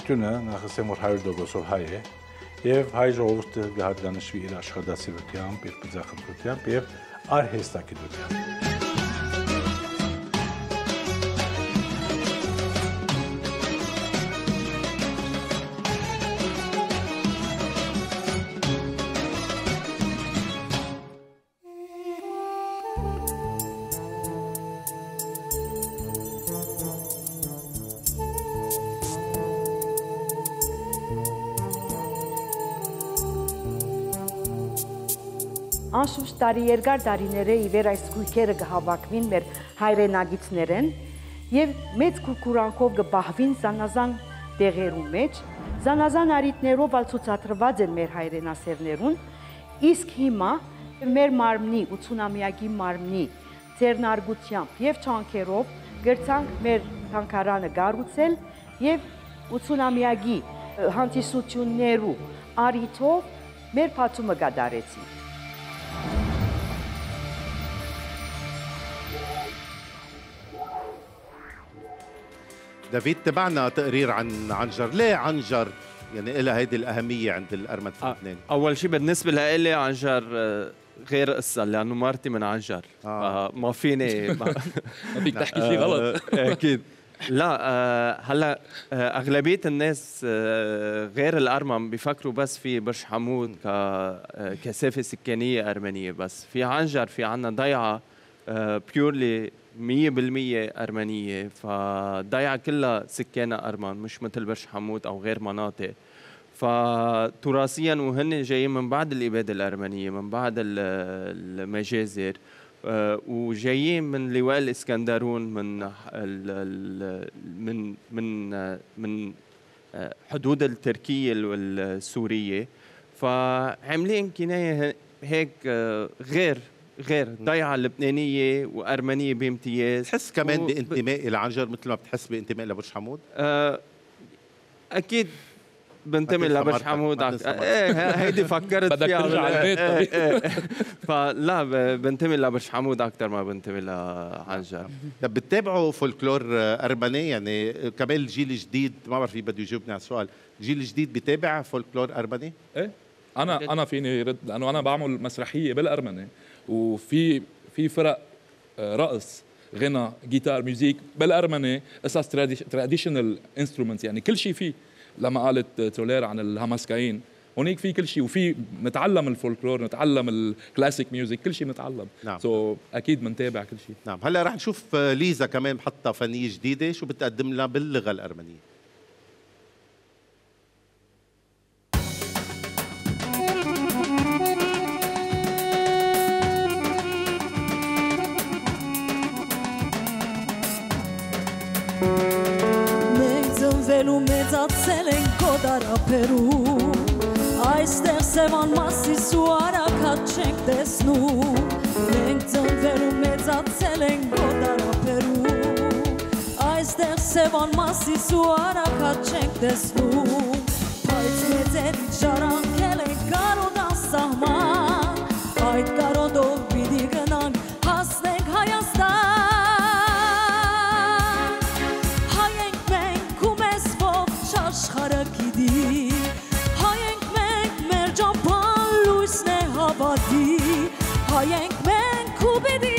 Անջերի պսությունը նախասեմ որ 100%-ով հայ է եւ հայ ժողովուրդը կհատկանշվի իր աշխատասիրությամբ, իր բծախնդրությամբ եւ արհեստագիտությամբ։ տարի երկար տարիները ի վեր այս գույքերը կհավաքվին մեր հայրենագիցներեն եւ մեծ կուկուրանքով կբահվին զանազան տեղերու մեջ, զանազան արիտներով ալ ցուցադրված են մեր հայրենասերներուն, իսկ հիմա մեր մարմնի 80-ամյակի մարմնի ձեռնարկությամբ եւ չանքերով գրցանք մեր թանկարանը գառուցել եւ 80-ամյակի հանդիսություններու արիթով մեր փացումը գդարեցինք։ دافيد تبعنا تقرير عن عنجر. ليه عنجر؟ يعني لها هيدي الأهمية عند الأرمن في لبنان أول شيء بالنسبة لإلي عنجر آه، غير قصة لأنه مرتي من عنجر. آه. ما فيني ما فيك تحكي شيء غلط. آه، أكيد. لا آه، هلأ آه، أغلبية الناس آه، غير الأرمن بيفكروا بس في برج حمود ك آه، كثافة سكانية أرمنية بس. في عنجر في عنا ضيعة بيورلي 100% أرمنية فضيعة كلها سكانها أرمن مش مثل برج حمود أو غير مناطق. فتراثيا وهن جايين من بعد الإبادة الأرمنية من بعد ال- المجازر. آه، وجايين من لواء الإسكندرون من ال- من من من آه، حدود التركية والسورية فعاملين كناية ه- هيك آه، غير غير ضيعة لبنانية وأرمنية بامتياز تحس كمان و- بانتماء العنجر مثل ما بتحس بانتماء لبرج حمود؟ آه، أكيد بنتمي لبرج حمود. إيه هيدي فكرت بدك فيها ترجع على البيت إيه، طبيعي. إيه. فلا ب- بنتمي لبرج حمود أكثر ما بنتمي لعنجر. طب بتتابعوا فولكلور أرمني؟ يعني كمان الجيل الجديد ما بعرف في بده يجاوبني على السؤال. الجيل الجديد بيتابع فولكلور أرمني؟ إيه؟ أنا أنا فيني رد لأنه أنا بعمل مسرحية بالأرمني. وفي في فرق آه، رقص غنى جيتار music بالأرمني قصص traditional instruments يعني كل شيء فيه. لما قالت ترولير عن الهامازكاين هونيك في كل شيء وفي نتعلم الفولكلور نتعلم ال classic music كل شيء نتعلم نعم. so, أكيد بنتابع كل شيء نعم. هلأ رح نشوف آه، ليزا كمان محطة فنية جديدة. شو بتقدم لنا باللغة الأرمنية؟ Ծնվել ու մեծացել են կոդարապերում Այստեղ Սևան մասի սուարակած չենք տեսնում Մենք ծնվել ու մեծացել ենք կոդարապերում Այստեղ Սևան մասի սուարակած չենք տեսնում Բայց մեծերից շարանքել ենք կարոտ անսահման Այդ կար هاینگ من کوبه دی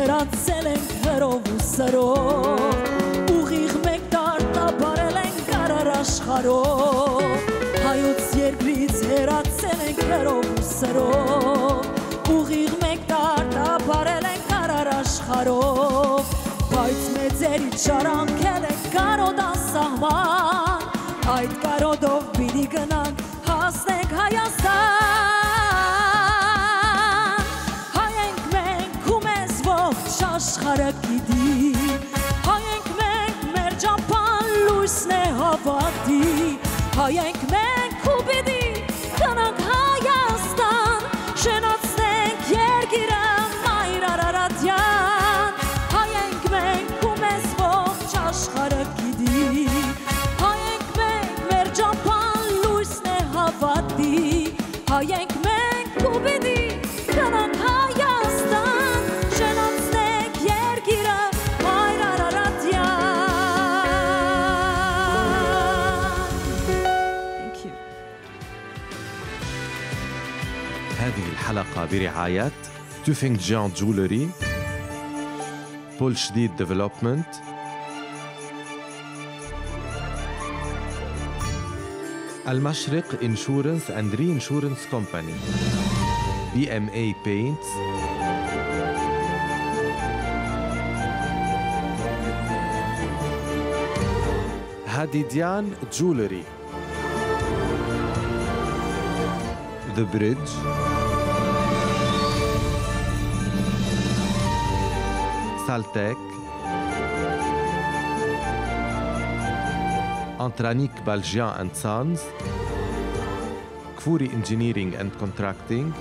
հեռացել ենք հրով ու սրով Ուղիղ մեկ տարտաբարել ենք կարար աշխարով Հայոց երկրից հեռացել ենք հրով ու սրով Ուղիղ մեկ տարտաբարել ենք կարար աշխարով Բայց մեծերից շարանքել ենք կարոտ ասահման Այդ կարոտով fordi, og jeg ikke برعاية توفينج جان جولري بول شديد ديفلوبمنت المشرق انشورنس اند ري انشورنس كومباني بي ام اي بينتس هاديديان جولري The Bridge. Saltec Antranik Baljian and Sons Kfuri Engineering and Contracting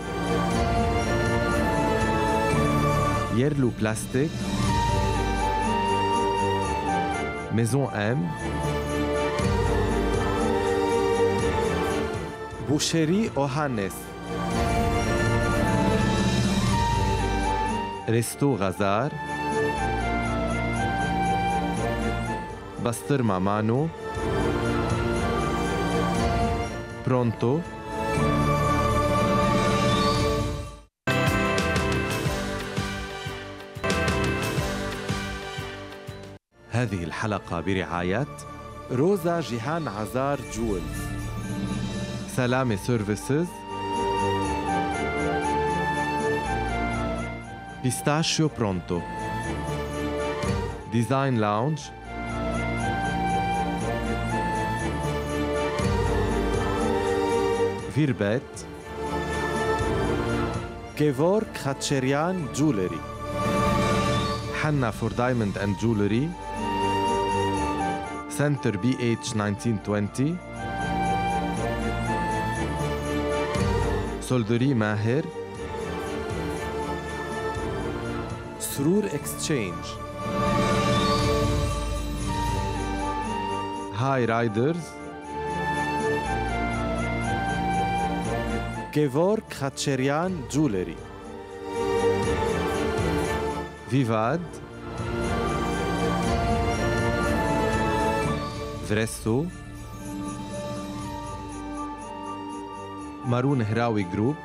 Yerlu Plastic Maison M Boucherie Ohanes Resto Gazar Basturma Mano Pronto? هذه الحلقة برعاية روزا جيهان عزار Jewels. سلامة Services. Pistachio Pronto. Design Lounge فيربت كيفور خاتشيريان Jewelry حنا فور Diamond and Jewelry Center BH 1920 سولدري ماهر سرور Exchange High Riders كيفور خاتشيريان Jewelry فيفاد فريسو مارون هراوي جروب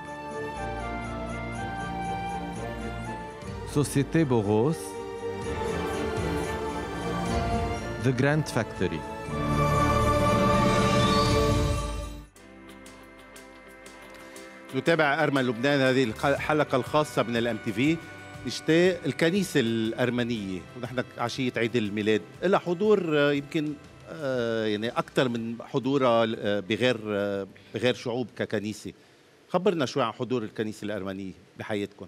سوسيتي بوغوس The Grand Factory. نتابع أرمن لبنان هذه الحلقة الخاصة من ال MTV نشتي الكنيسة الأرمنية ونحن عشية عيد الميلاد لها حضور آه، يمكن آه، يعني أكثر من حضورها آه، بغير بغير شعوب ككنيسة. خبرنا شوي عن حضور الكنيسة الأرمنية بحياتكم.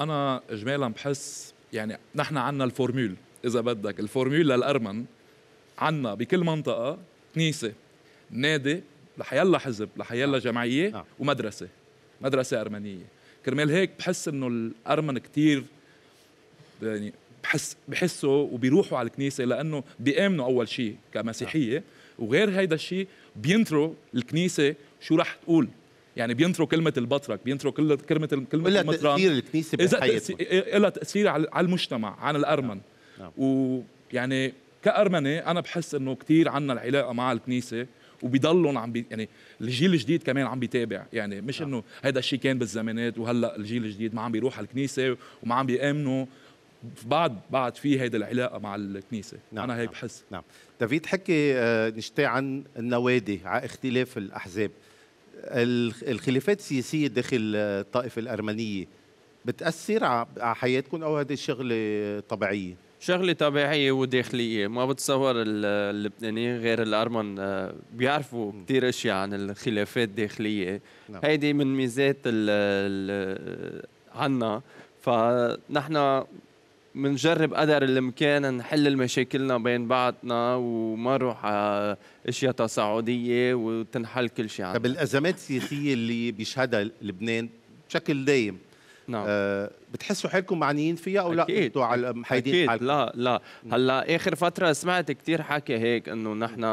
أنا إجمالا بحس يعني نحن عنا ال formule إذا بدك. ال formule للأرمن عنا بكل منطقة كنيسة نادي لحيلا حزب لحيلا جمعية آه. ومدرسة. مدرسة أرمنية. كرمال هيك بحس إنه الأرمن كثير يعني بحس بحسوا وبيروحوا على الكنيسة لأنه بيآمنوا أول شيء كمسيحية. وغير هيدا الشيء بينطروا الكنيسة شو رح تقول. يعني بينطروا كلمة البطرك بينطروا كلمة كلمة كلمة المطران. تأثير الكنيسة بحياتهم. إلها تأثير على المجتمع عن الأرمن. نعم. نعم. ويعني كأرمني أنا بحس إنه كثير عنا العلاقة مع الكنيسة. وبيضلهم عم بي يعني الجيل الجديد كمان عم بيتابع. يعني مش نعم. إنه هذا الشيء كان بالزمانات وهلأ الجيل الجديد ما عم بيروح على الكنيسة وما عم بيآمنوا. بعد بعد في هيدي العلاقة مع الكنيسة. نعم أنا هيك نعم. بحس. نعم. دافيد حكي آه، نشتي عن النوادي على اختلاف الأحزاب. الخلافات السياسية داخل الطائفة الأرمنية بتأثر على حياتكم أو هذه شغله طبيعية؟ شغله طبيعيه وداخليه ما بتصور اللبنانيين غير الأرمن آه، بيعرفوا كثير أشياء عن الخلافات الداخلية. نعم. هيدي من ميزات عنا. فنحن بنجرب قدر الإمكان نحل مشاكلنا بين بعضنا وما نروح على أشياء تصاعدية وتنحل كل شيء عنا طب الأزمات السياسية اللي بيشهدها لبنان بشكل دايم نعم. آه بتحسوا حالكم معنيين فيها أو لا؟ أنتوا على محايدين أكيد حالكم. لا لا. هلا آخر فترة سمعت كثير حكي هيك إنه نحن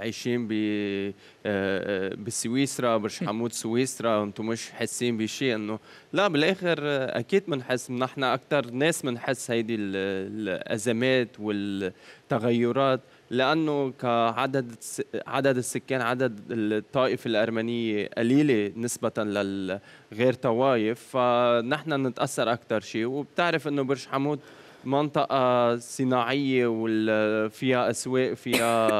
عايشين ب آه، آه، بسويسرا برج حمود سويسرا. وأنتم مش حاسين بشيء انه لا بالآخر أكيد بنحس نحن أكثر ناس بنحس هيدي الأزمات والتغيرات. لأنه كعدد عدد السكان عدد الطائفه الارمنيه قليلة نسبة للغير طوائف فنحن نتأثر أكثر شيء. وبتعرف إنه برج حمود منطقة صناعية وفيها أسواق فيها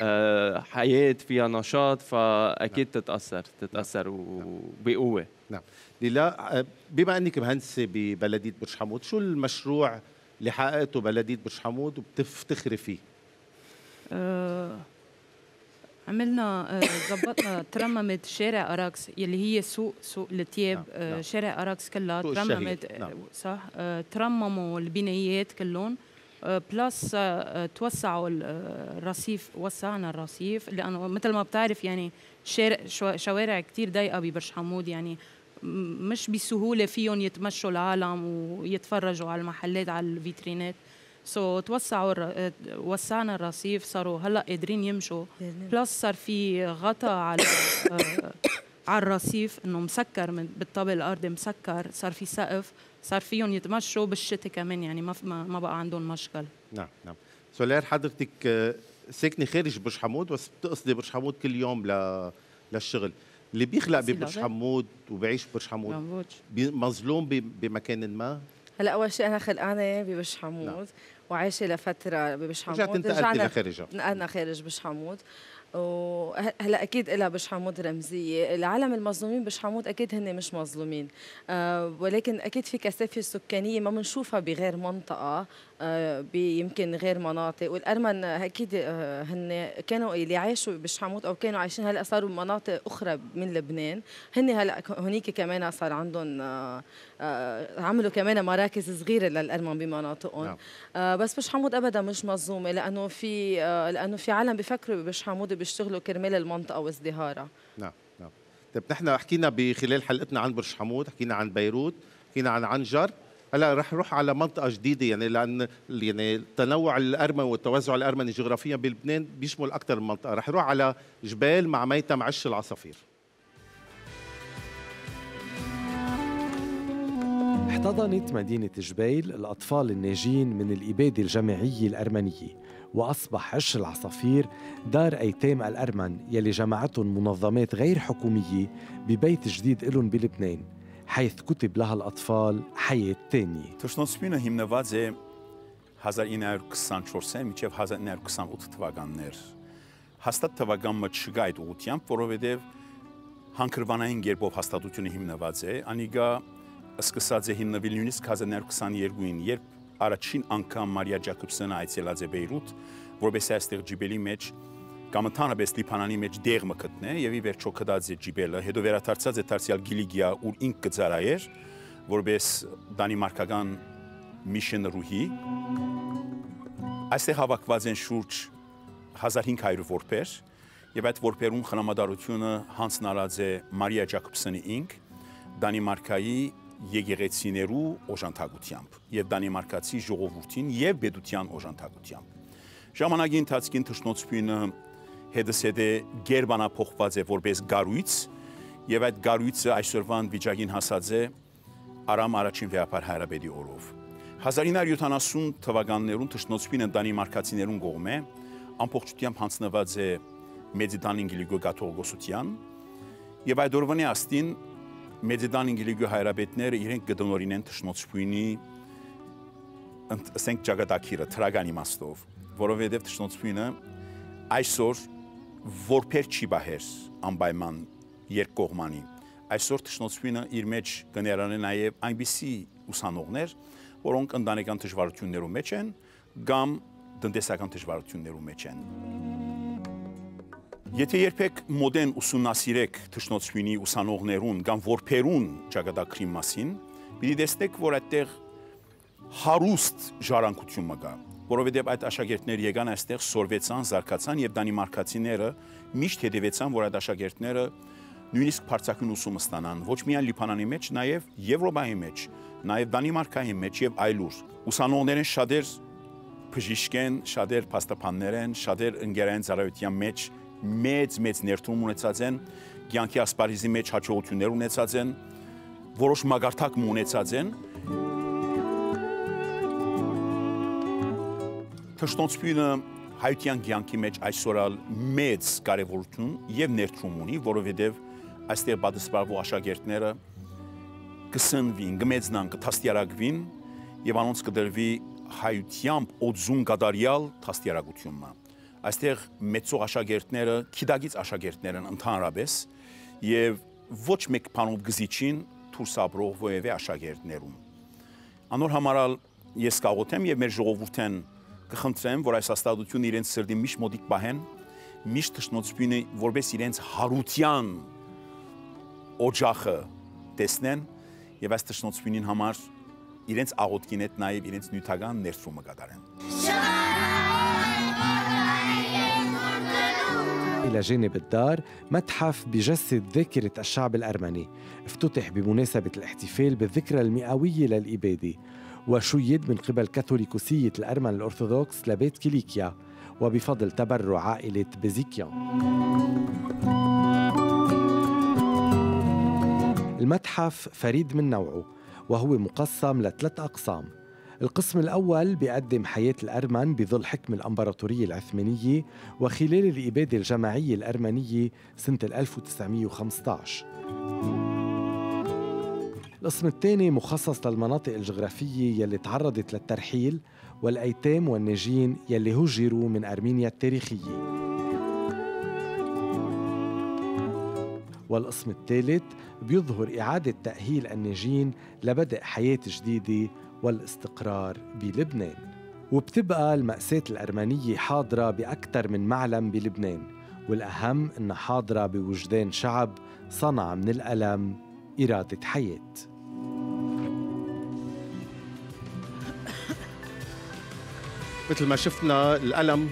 آه، حياة فيها نشاط فأكيد نعم. تتأثر تتأثر وبقوة. نعم. ليلا آه، بما أنك مهندسة ببلدية برج حمود شو المشروع اللي حققته بلدية برج حمود وبتفتخري فيه؟ آه، عملنا ظبطنا آه ترممت شارع أراكس يلي هي سوق سوق التياب نعم. آه نعم. شارع أراكس كلها ترممت نعم. صح ترمموا البنايات كلهم plus توسعوا الرصيف وسعنا الرصيف لأنه مثل ما بتعرف يعني شارع شوارع كثير ضيقة ببرج حمود يعني مش بسهولة فيهم يتمشوا العالم ويتفرجوا على المحلات على الفيترينات so so, توسعوا وسعنا الرصيف صاروا هلأ قادرين يمشوا. plus صار في غطاء على آه، على الرصيف إنه مسكر من بالطابق الأرضي مسكر صار في سقف صار فيهم يتمشوا بالشتاء كمان يعني ما ما بقى عندهم مشكل نعم نعم. سولير حضرتك آه، ساكنة خارج برج حمود بس بتقصدي برج حمود كل يوم ل... للشغل. اللي بيخلق ببرج حمود وبيعيش ببرج حمود مظلوم بمكان ما؟ هلأ أول شيء أنا خلقانة ببرج حمود. نعم. وعايشه لفتره ببش حمود. رجعت انتقلت لخارج. نقلنا خارج بش حمود. وهلا أكيد لها بش حمود رمزية، العالم المظلومين بش حمود أكيد هن مش مظلومين، أه ولكن أكيد في كثافة سكانية ما بنشوفها بغير منطقة. أه يمكن غير مناطق. والأرمن أكيد أه هن كانوا اللي عاشوا بشحموت أو كانوا عايشين هلأ صاروا بمناطق أخرى من لبنان. هن هلأ هنيك كمان صار عندهم أه عملوا كمان مراكز صغيرة للأرمن بمناطقهم. نعم. بس بشحمود ابدا مش مظلومة لأنه في لأنه في عالم بفكروا بشحمود بيشتغلوا كرمال المنطقة وازدهارها. نعم نعم. طيب نحن حكينا بخلال حلقتنا عن برج حمود حكينا عن بيروت حكينا عن عنجر. هلا رح نروح على منطقة جديدة يعني لأن يعني التنوع الارمني والتوزع الارمني جغرافيا بلبنان بيشمل أكثر من منطقة. رح نروح على جبال مع ميتم عش العصافير. احتضنت مدينة جبيل الأطفال الناجين من الإبادة الجماعية الأرمنية وأصبح عش العصافير دار أيتام الأرمن يلي جمعتهم منظمات غير حكومية ببيت جديد لهم بلبنان. حيث كتب لها الأطفال حياة تانية تشنوسبينا հիմնված է 1924-ին մինչև 1928 թվականներ հաստատ թվականը չկա այդ ուղությամբ, որովհետև հանքրվանային գերբով հաստատությունը հիմնված է, անիգա սկսած է հիմնվել նույնիսկ 1922-ին, երբ առաջին անգամ Մարիա Ջակոբսոնը այցելած է Բեյրութ, որովհետեւ այստեղ ջիբելի մեջ կամ ընդհանրապես Լիբանանի մեջ դեղ մկտնե եւ ի վերջո կդած է ջիբելը, հետո վերադարձած է Թարսիալ Գիլիգիա, ուր ինք կծարայեր, որովհետեւ դանիմարկական միշեն ռուհի այստեղ հավաքված են շուրջ 1500 որբեր եւ այդ որբերուն խնամադարությունը հանձնարած է Մարիա Ջակոբսոնի ինք Դանիմարկայի եկեղեցիներու օժանդակությամբ եւ Դանիմարկացի ժողովրդին եւ Բեդության օժանդակությամբ։ Ժամանակի ընթացքին Թշնոցփյունը հետսեդե գերբանափոխված է որպես գարույց եւ այդ գարույցը այսօրվան վիճակին հասած է Արամ առաջին վեապար հայրաբեդի օրով։ 1970 թվականներուն Թշնոցփյունը Դանիմարկացիներուն կողմէ ամբողջությամբ հանձնված է Մեդիտան ինգլիգո գաթողիկոսության եւ այդ օրվանի աստին Մեդիտան ինգլիգո հայրաբետները իրենք գտնորին են Թշնոցփյունի ասենք ճակատակիրը թրագան իմաստով, որովհետև Թշնոցփյունը այսօր որբեր չի բահեր անպայման երկկողմանի։ Այսօր Թշնոցփյունը իր մեջ կներանե նաև այնպիսի ուսանողներ, որոնք ընտանեկան դժվարություններում մեջ են կամ տնտեսական դժվարություններում մեջ են։ Եթե երբեք մոդեն ուսումնասիրեք թշնոցվինի ուսանողներուն կամ որբերուն ճակատագրի մասին, պիտի տեսնեք, որ այդտեղ հարուստ ժառանգություն մգա, որովհետև այդ աշակերտները եկան այստեղ սորվեցան, զարգացան եւ դանիմարկացիները միշտ հետևեցան, որ այդ աշակերտները նույնիսկ բարձակուն ուսումը ստանան, ոչ միայն Լիբանանի մեջ, նաև Եվրոպայի մեջ, նաև Դանիմարկայի մեջ եւ այլուր։ Ուսանողներն շատեր բժիշկ են, շատեր փաստաբաններ են, շատեր ընկերային ծառայության մեջ մեծ մեծ ներդրում ունեցած են, կյանքի ասպարիզի մեջ հաջողություններ ունեցած են, որոշ մագարտակ ունեցած են։ Թշնոցպյունը հայության կյանքի մեջ այսօրալ մեծ կարևորություն եւ ներդրում ունի, որովհետեւ այստեղ պատասխանող աշակերտները կսնվին, կմեծնան, կթաստիարակվին եւ անոնց կդրվի հայությամբ օձուն կդարյալ թաստիարակությունը այստեղ մեծող աշակերտները, քիդագից աշակերտներ են ընդհանրապես եւ ոչ մեկ բանով գզիչին դուրս ապրող ովևէ աշակերտներում։ Անոր համարալ ես կաղոթեմ եւ մեր ժողովուրդեն կխնդրեմ, որ այս հաստատությունը իրենց սրտի միշտ մոդիկ պահեն, միշտ ճշնոցփինը որպես իրենց հարության օջախը տեսնեն եւ այս ճշնոցփինին համար իրենց աղոթքին հետ նաեւ իրենց նյութական ներդրումը կատարեն։ إلى جانب الدار متحف بجسد ذاكرة الشعب الأرمني افتتح بمناسبة الاحتفال بالذكرى المئوية للإبادة وشيد من قبل كاثوليكوسية الأرمن الأرثوذكس لبيت كيليكيا وبفضل تبرع عائلة بيزيكيان المتحف فريد من نوعه وهو مقسم لثلاث أقسام. القسم الأول بيقدم حياة الأرمن بظل حكم الأمبراطورية العثمانية وخلال الإبادة الجماعية الأرمنية سنة 1915 القسم الثاني مخصص للمناطق الجغرافية يلي تعرضت للترحيل والأيتام والناجين يلي هجروا من أرمينيا التاريخية. والقسم الثالث بيظهر إعادة تأهيل الناجين لبدء حياة جديدة والاستقرار بلبنان. وبتبقى المأساة الأرمنية حاضرة بأكثر من معلم بلبنان والأهم إنها حاضرة بوجدان شعب صنع من الألم إرادة حياة. مثل ما شفنا الألم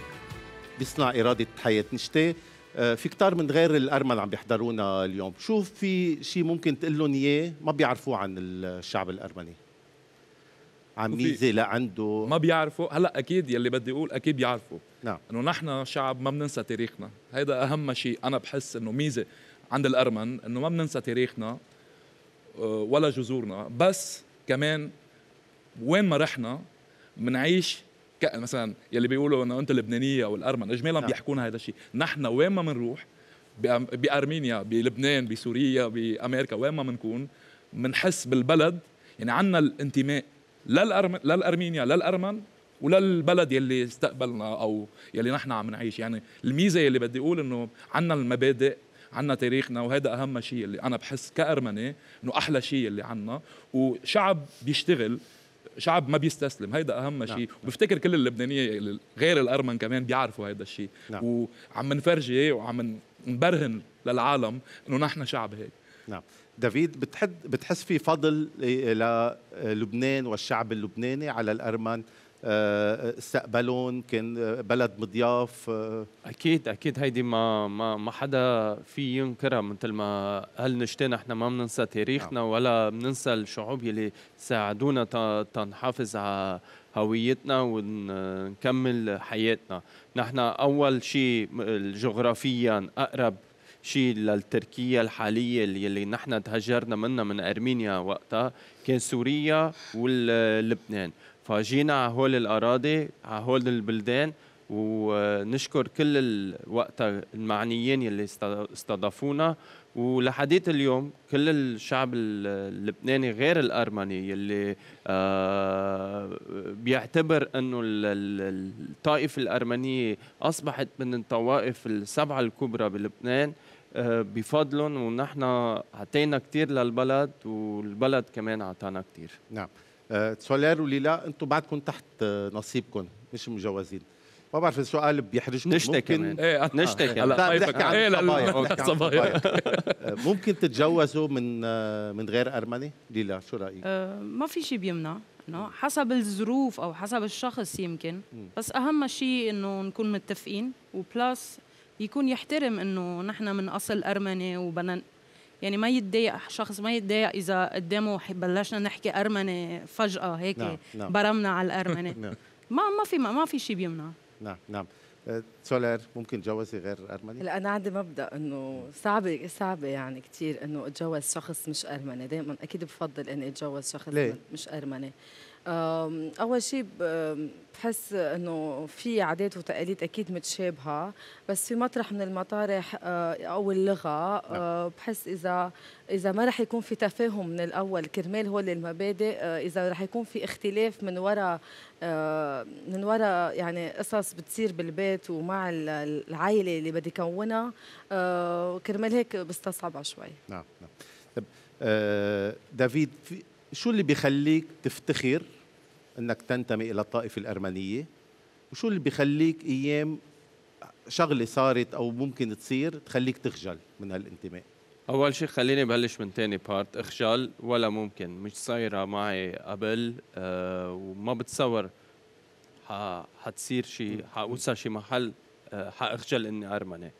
بيصنع إرادة حياة نشتي آه، في كتار من غير الأرمن عم بيحضرونا اليوم. شو في شيء ممكن تقول لهم إياه؟ ما بيعرفوه عن الشعب الأرمني. عن ميزه لعنده. ما بيعرفوا. هلا أكيد يلي بدي أقول أكيد بيعرفوا. نعم. إنه نحن شعب ما بننسى تاريخنا. هيدا أهم شيء أنا بحس إنه ميزة عند الأرمن إنه ما بننسى تاريخنا. ولا جذورنا بس كمان وين ما رحنا بنعيش مثلا يلي بيقولوا إنه أنت لبنانيه أو الأرمن اجمالا نعم. بيحكونا هذا الشيء نحن وين ما بنروح بأرمينيا بلبنان بسوريا بأمريكا وين ما بنكون بنحس بالبلد يعني عندنا الانتماء للأرم... للأرمينيا للأرمن وللبلد يلي استقبلنا أو يلي نحن عم نعيش يعني الميزة يلي بدي أقول إنه عنا المبادئ عنا تاريخنا وهذا أهم شيء اللي أنا بحس كارمني إنه أحلى شيء اللي عنا. وشعب بيشتغل شعب ما بيستسلم هيدا أهم شيء نعم. وبفتكر كل اللبنانية غير الأرمن كمان بيعرفوا هيدا الشيء نعم. وعم نفرجي وعم نبرهن للعالم إنه نحن شعب هيك. نعم. دافيد بتحد بتحس في فضل للبنان والشعب اللبناني على الأرمن؟ استقبلون كان بلد مضياف آه، أكيد أكيد. هيدي ما ما ما حدا في ينكرها. مثل ما هل نشتي نحن ما بننسى تاريخنا ولا بننسى الشعوب يلي ساعدونا تنحافظ على هويتنا ونكمل حياتنا. نحن أول شيء جغرافيا أقرب شيء للتركيا الحالية اللي يلي نحن تهجرنا منها من أرمينيا وقتها كان سوريا ولبنان فجينا على هول الأراضي على هول البلدان ونشكر كل الوقت المعنيين يلي است- استضافونا. ولحديت اليوم كل الشعب ال- اللبناني غير الأرمني يلي آه بيعتبر إنه ال- ال- الطائفة الأرمنية أصبحت من الطوائف السبعة الكبرى بلبنان آه بفضلهم ونحن أعطينا كثير للبلد والبلد كمان أعطانا كثير نعم. سولير وليلا أنتم بعدكم تحت آه، نصيبكم مش مجوزين ما بعرف السؤال بيحرجكم نشتي ممكن كمان. إيه، كمان. لا هلا بدي طيب، احكي عن إيه، الصبايا. آه، ممكن تتجوزوا من آه، من غير أرمني ليلا شو رأيك آه، ما في شيء بيمنع إنه حسب الظروف أو حسب الشخص يمكن. بس أهم شيء إنه نكون متفقين و plus يكون يحترم إنه نحن من أصل أرمني وبدنا يعني ما يتضايق شخص ما يتضايق إذا قدامه بلشنا نحكي ارمني فجأة هيك نعم، نعم. برمنا على الارمني نعم. ما ما في ما, ما في شيء بيمنع. نعم نعم. آه، سولير ممكن تجوزي غير أرمني؟ هلا أنا عندي مبدأ إنه صعبه صعبة يعني كثير إنه أتجوز شخص مش أرمني. دائما أكيد بفضل إني أتجوز شخص ليه؟ مش أرمني. أول شيء بحس إنه في عادات وتقاليد أكيد متشابهة بس في مطرح من المطارح أو اللغة آه، بحس إذا إذا ما رح يكون في تفاهم من الأول كرمال هول المبادئ إذا رح يكون في اختلاف من وراء من وراء يعني قصص بتصير بالبيت ومع ال- العائلة اللي بدي كونها كرمال هيك بستصعبها شوي. نعم نعم. طب آه، دافيد في شو اللي بيخليك تفتخر إنك تنتمي إلى الطائفة الأرمنية؟ وشو اللي بيخليك أيام شغلة صارت أو ممكن تصير تخليك تخجل من هالانتماء؟ أول شيء خليني بلش من تاني بارت اخجال ولا ممكن مش صايرة معي قبل أه وما بتصور حتصير شيء حوصل شي محل أه حأخجل إني أرمني.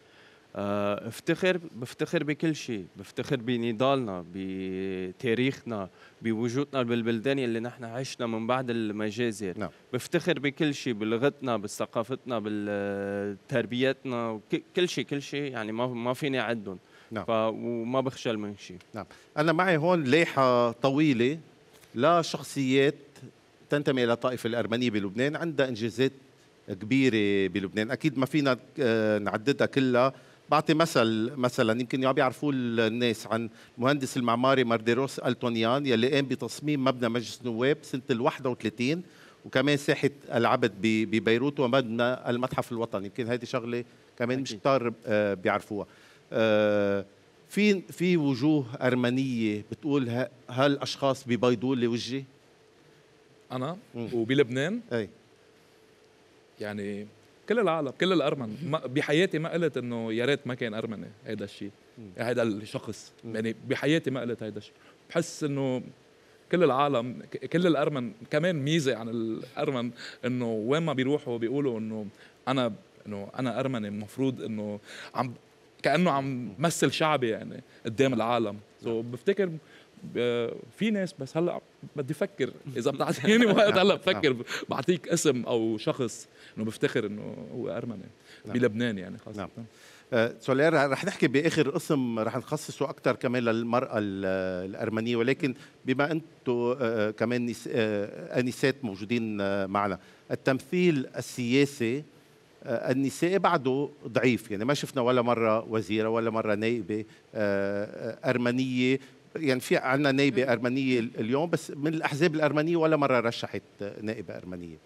افتخر بفتخر بكل شيء. بفتخر بنضالنا بتاريخنا بوجودنا بالبلدان اللي نحن عشنا من بعد المجازر. نعم. بفتخر بكل شيء بلغتنا بثقافتنا بتربيتنا كل شيء كل شيء. يعني ما ما فيني أعدهم. نعم. وما بخجل من شيء. نعم. أنا معي هون لائحة طويلة لشخصيات تنتمي إلى الطائفه الأرمنية بلبنان عندها إنجازات كبيرة بلبنان. أكيد ما فينا آه، نعددها كلها. بعطي مثل مثلا يمكن بيعرفوه الناس عن المهندس المعماري مارديروس ألتونيان يلي قام بتصميم مبنى مجلس النواب سنة ال 31 وكمان ساحة العبد ببيروت ومبنى المتحف الوطني. يمكن هذه شغلة كمان مش كتار آه، بيعرفوها. آه، في في وجوه أرمنية بتقول هالاشخاص بيبيضوا لي وجهي؟ أنا وبلبنان؟ أي. يعني كل العالم. كل الأرمن. ما بحياتي ما قلت إنه يا ريت ما كان أرمني هيدا الشيء. هيدا الشخص. يعني بحياتي ما قلت هيدا الشيء. بحس إنه كل العالم كل الأرمن كمان ميزة عن الأرمن إنه وين ما بيروحوا بيقولوا إنه أنا إنه أنا أرمني. المفروض إنه عم كأنه عم مثل شعبي يعني قدام العالم. سو بفتكر ب- في ناس بس هلا بدي أفكر إذا بتعطيني وقت هلا بفكر. بعطيك اسم أو شخص إنه بفتخر إنه هو أرمني. نعم. بلبنان يعني خاصة. نعم. آه، سولير رح نحكي بآخر قسم رح نخصصه أكثر كمان للمرأة ال- الأرمنية ولكن بما أنتم آه، كمان نس- آه، آنسات موجودين آه، معنا. التمثيل السياسي آه، النساء بعده ضعيف. يعني ما شفنا ولا مرة وزيرة ولا مرة نائبة آه، آه، أرمنية. يعني في عندنا نائبة أرمنية اليوم بس من الأحزاب الأرمنية ولا مرة رشحت نائبة أرمنية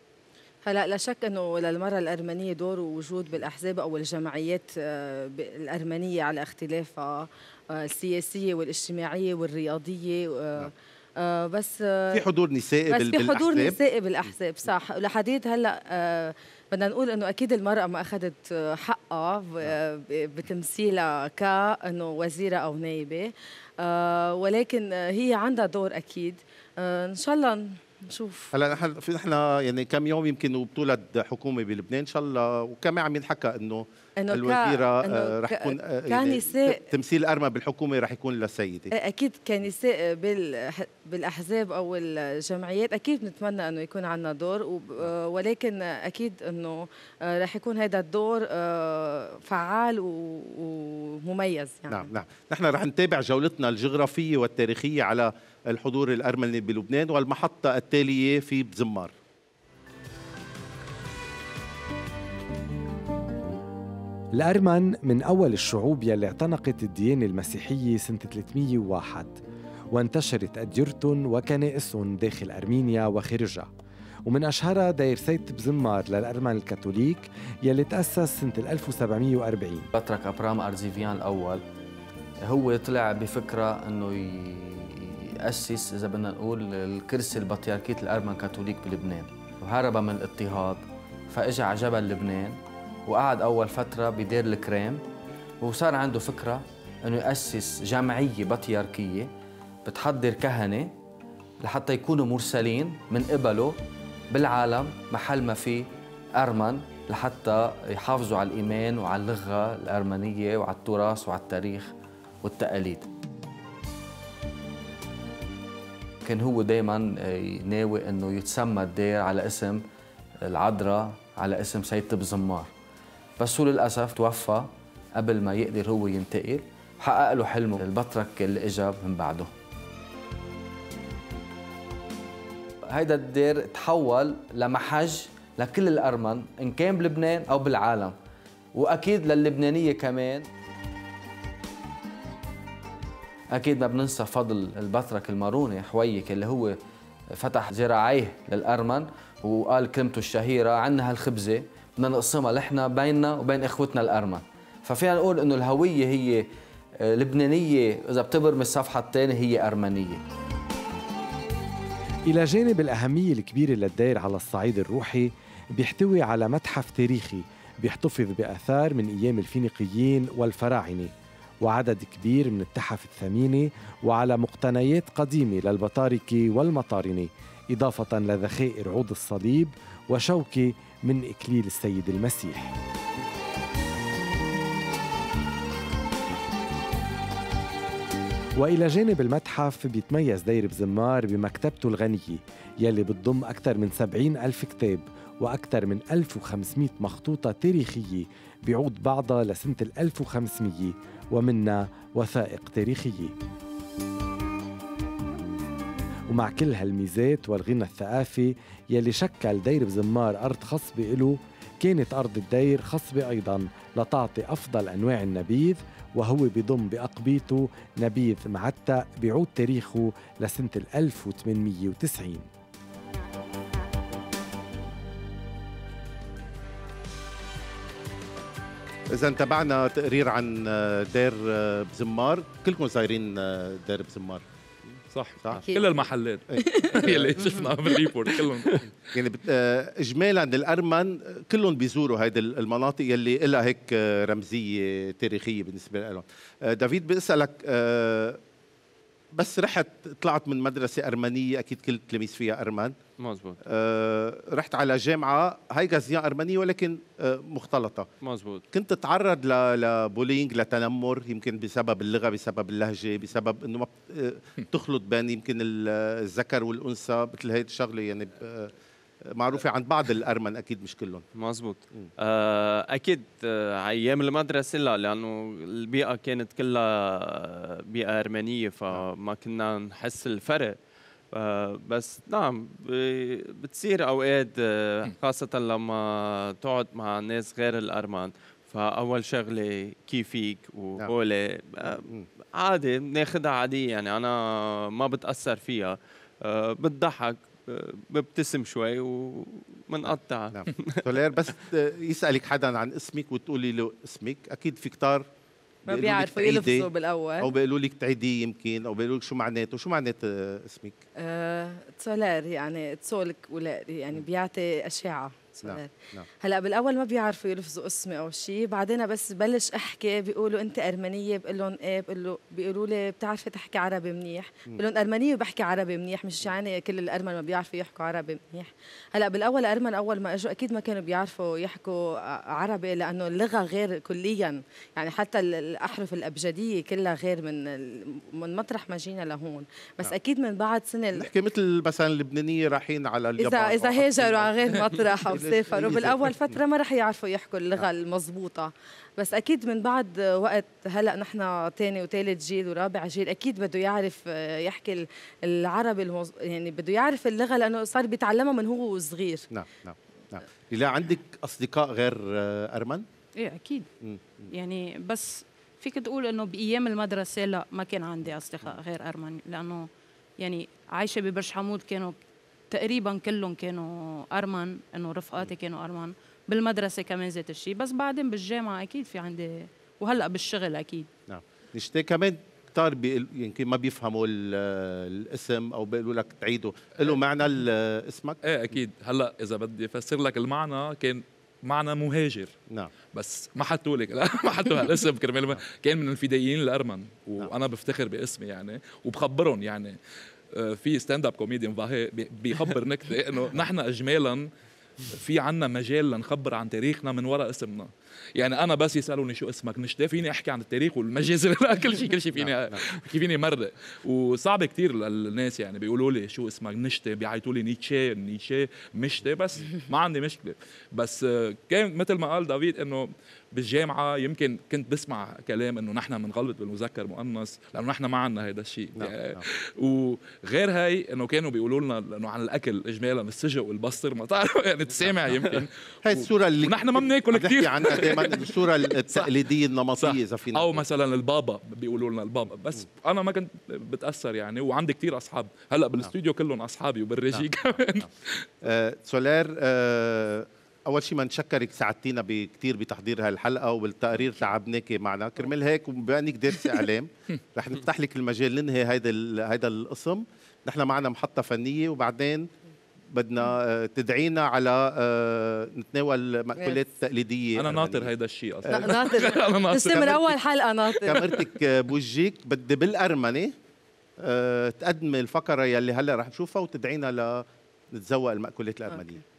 هلا لا شك إنه للمراه الأرمنية دور ووجود بالأحزاب أو الجمعيات آه، الأرمنية على اختلافها آه، السياسية والاجتماعية والرياضية نعم. آه بس في حضور نسائي بس في حضور؟ نسائي بالأحزاب صح لحديد هلأ بدنا نقول إنه أكيد المرأة ما أخذت حقها ب- بتمثيلها كانه وزيرة أو نائبه آه ولكن هي عندها دور أكيد. آه إن شاء الله نشوف هلا نحن في نحن يعني كم يوم يمكن وبطولة حكومة بلبنان إن شاء الله. وكمان عم ينحكى إنه الوزيرة إنه آه، رح يكون آه، يعني كنساء- تمثيل أرمى بالحكومة رح يكون للسيدة أكيد كنساء بال- بالأحزاب أو الجمعيات. أكيد بنتمنى إنه يكون عندنا دور آه، ولكن أكيد إنه رح يكون هذا الدور فعال ومميز يعني. نعم نعم. نحن رح نتابع جولتنا الجغرافية والتاريخية على الحضور الأرمني بلبنان والمحطة التالية في بزمار الأرمن من أول الشعوب يلي اعتنقت الديانة المسيحية سنة 301 وانتشرت أديرتهم وكنائسهم داخل أرمينيا وخارجها. ومن أشهرها داير سيد بزمار للأرمن الكاثوليك يلي تأسس سنة 1740 بطرك أبرام أرزيفيان الأول هو طلع بفكرة أنه ي- يأسس إذا بدنا نقول الكرسي البطريركية الأرمن كاثوليك بلبنان. وهرب من الاضطهاد فإجا على جبل لبنان وقعد أول فترة بدير الكريم وصار عنده فكرة أنه يأسس جمعية بطريركية بتحضر كهنة لحتى يكونوا مرسلين من قبله بالعالم محل ما في أرمن لحتى يحافظوا على الإيمان وعلى اللغة الأرمنية وعلى التراث وعلى التاريخ والتقاليد. كان هو دايما ناوي إنه يتسمى الدير على اسم العذراء على اسم سيد بزمار بس هو للأسف توفى قبل ما يقدر هو ينتقل. حقق له حلمه البطرك اللي اجى من بعده. هيدا الدير تحول لمحج لكل الأرمن إن كان بلبنان أو بالعالم. وأكيد للبنانية كمان أكيد ما بننسى فضل البطرك الماروني حويك اللي هو فتح ذراعيه للأرمن وقال كلمته الشهيرة عنا هالخبزة بدنا نقسمها نحن بيننا وبين إخوتنا الأرمن. ففينا نقول إنه الهوية هي آه، لبنانية إذا بتبرم الصفحة الثانية هي أرمنية. إلى جانب الأهمية الكبيرة للدير على الصعيد الروحي بيحتوي على متحف تاريخي بيحتفظ بآثار من أيام الفينيقيين والفراعنة. وعدد كبير من التحف الثمينة وعلى مقتنيات قديمة للبطاركة والمطارنة إضافة لذخائر عود الصليب وشوكة من إكليل السيد المسيح. وإلى جانب المتحف بيتميز دير بزمار بمكتبته الغنية يلي بتضم أكثر من 70 ألف كتاب وأكثر من 1500 مخطوطة تاريخية بيعود بعضها لسنة 1500 ومنها وثائق تاريخية. ومع كل هالميزات والغنى الثقافي يلي شكل دير بزمار أرض خصبة إله كانت أرض الدير خصبة أيضا لتعطي أفضل أنواع النبيذ وهو بضم بأقبيته نبيذ معتق بيعود تاريخه لسنة 1890 إذا تابعنا تقرير عن دير بزمار. كلكم زايرين دير بزمار. صح. صح. كل المحلات يلي شفنا بال report كلهم. يعني. آه، اجمالا الأرمن كلهم بيزوروا هيدي المناطق يلي لها هيك آه، رمزية تاريخية بالنسبة لهم. آه، دافيد بيسالك آه، بس رحت طلعت من مدرسة أرمنية أكيد كل تلاميذ فيها ارمن مزبوط آه، رحت على جامعة هي غازيان أرمنية ولكن آه، مختلطة. مزبوط كنت تتعرض ل- لبولينج لتنمر يمكن بسبب اللغة بسبب اللهجة بسبب إنه ما بت- آه، تخلط بين يمكن ال- الذكر والأنثى مثل هيدي الشغله يعني آه، معروفة عند بعض الأرمن أكيد مش كلهم. مزبوط آه، أكيد آه، أيام المدرسة لا لأنه البيئة كانت كلها بيئة أرمنية فما كنا نحس الفرق. آه، بس نعم بتصير أوقات آه، خاصة لما تقعد مع ناس غير الأرمن. فأول شغلة كيفيك وهولي آه، عادي بناخدها عادية يعني أنا ما بتأثر فيها. آه، بتضحك. ببتسم شوي ومنقطع. نعم. سولير بس يسألك حدا عن اسمك وتقولي له اسمك. أكيد في كتار ما بيعرفوا يلفظوا بالأول. أو بيقولوا لك تعيدي يمكن أو بيقولوا لك شو معناته شو معنات آه، اسمك؟ آه، تسولار يعني تسولك ولا يعني بيعطي اشعه سولار نعم. هلأ بالأول ما بيعرفوا يلفظوا اسمي أو شيء بعدين بس بلش أحكي بيقولوا أنت أرمنية بقول لهم إيه بقول له بيقولوا لي بتعرفي تحكي عربي منيح. بقول لهم أرمنية وبحكي عربي منيح مش يعني كل الارمن ما بيعرفوا يحكوا عربي منيح. هلأ بالأول الارمن أول ما إجوا أكيد ما كانوا بيعرفوا يحكوا عربي لأنه اللغة غير كليا. يعني حتى ال- الأحرف الأبجدية كلها غير من من مطرح ما جينا لهون. بس نعم. أكيد من بعد سنة نحكي مثل مثلا اللبنانية رايحين على اليابان إذا اذا هاجروا على غير مطرح سافروا إذا- بالاول فترة ما رح يعرفوا يحكوا اللغة المضبوطة. بس أكيد من بعد وقت هلأ نحن ثاني وثالث جيل ورابع جيل أكيد بده يعرف آه، يحكي ال- العربي المز... يعني بده يعرف اللغة لأنه صار بيتعلمها من هو صغير. نعم نعم نعم. لا عندك أصدقاء غير آه، أرمن؟ إيه أكيد. مم. يعني بس فيك تقول إنه بأيام المدرسة لا ما كان عندي أصدقاء غير أرمن لأنه يعني عايشة ببرج حمود كانوا تقريبا كلهم كانوا أرمن إنه رفقاتي كانوا أرمن. بالمدرسة كمان ذات الشيء بس بعدين بالجامعة أكيد في عندي وهلأ بالشغل أكيد. نعم. نشتي كمان كتار بيقل- يمكن ما بيفهموا ال- الاسم أو بيقولوا لك تعيده. له معنى ال- اسمك؟ إيه أكيد. هلأ إذا بدي أفسر لك المعنى كان معنى مهاجر. نعم. بس ما حطوا لك. لا ما حطوا هالاسم كرمال ما- كان من الفدائيين الأرمن. وأنا بفتخر باسمي يعني وبخبرهم يعني. في stand-up comedian فاهي بي- بيخبر نكتة إنه نحن اجمالا في عنا مجال لنخبر عن تاريخنا من وراء اسمنا. يعني أنا بس يسألوني شو اسمك نشتي فيني أحكي عن التاريخ والمجازر لا كل شيء كل شيء فيني كيف فيني مرق وصعب كتير للناس يعني بيقولوا لي شو اسمك نشتي بيعيطوا لي نيتشه نيتشه مشتي بس ما عندي مشكلة. بس كان مثل ما قال دافيد إنه بالجامعة يمكن كنت بسمع كلام إنه نحن بنغلط بالمذكر مؤنث لأنه نحن ما عندنا هذا الشيء. نعم، يعني نعم. وغير هاي إنه كانوا بيقولوا لنا إنه عن الأكل اجمالا السجق والبسطر ما تعرفوا يعني تسامع يمكن. هاي الصورة اللي ونحن ما بناكل كثير عنها دائما الصورة التقليدية النمطية إذا فينا أو مثلا البابا بيقولوا لنا البابا. بس أنا ما كنت بتأثر يعني وعندي كثير أصحاب. هلأ بالاستوديو كلهم أصحابي وبالريجي نعم. كمان. آه، سولير آه، أول شيء ما نشكرك ساعدتينا بكثير بتحضير هالحلقة وبالتقرير تعبناك معنا كرمال هيك وبما انك دارسه اعلام رح نفتح لك المجال ننهي هيدا هيدا القسم. نحن معنا محطة فنية وبعدين بدنا آه، تدعينا على آه، نتناول مأكولات تقليدية. أنا ناطر أرمنية. هيدا الشيء آه، أصلا ناطر. تستمر أول حلقة ناطر. كاميرتك آه، بوجهك بدي بالارمني آه، تقدمي الفقرة يلي هلأ رح نشوفها وتدعينا لنتذوق المأكولات الأرمنية.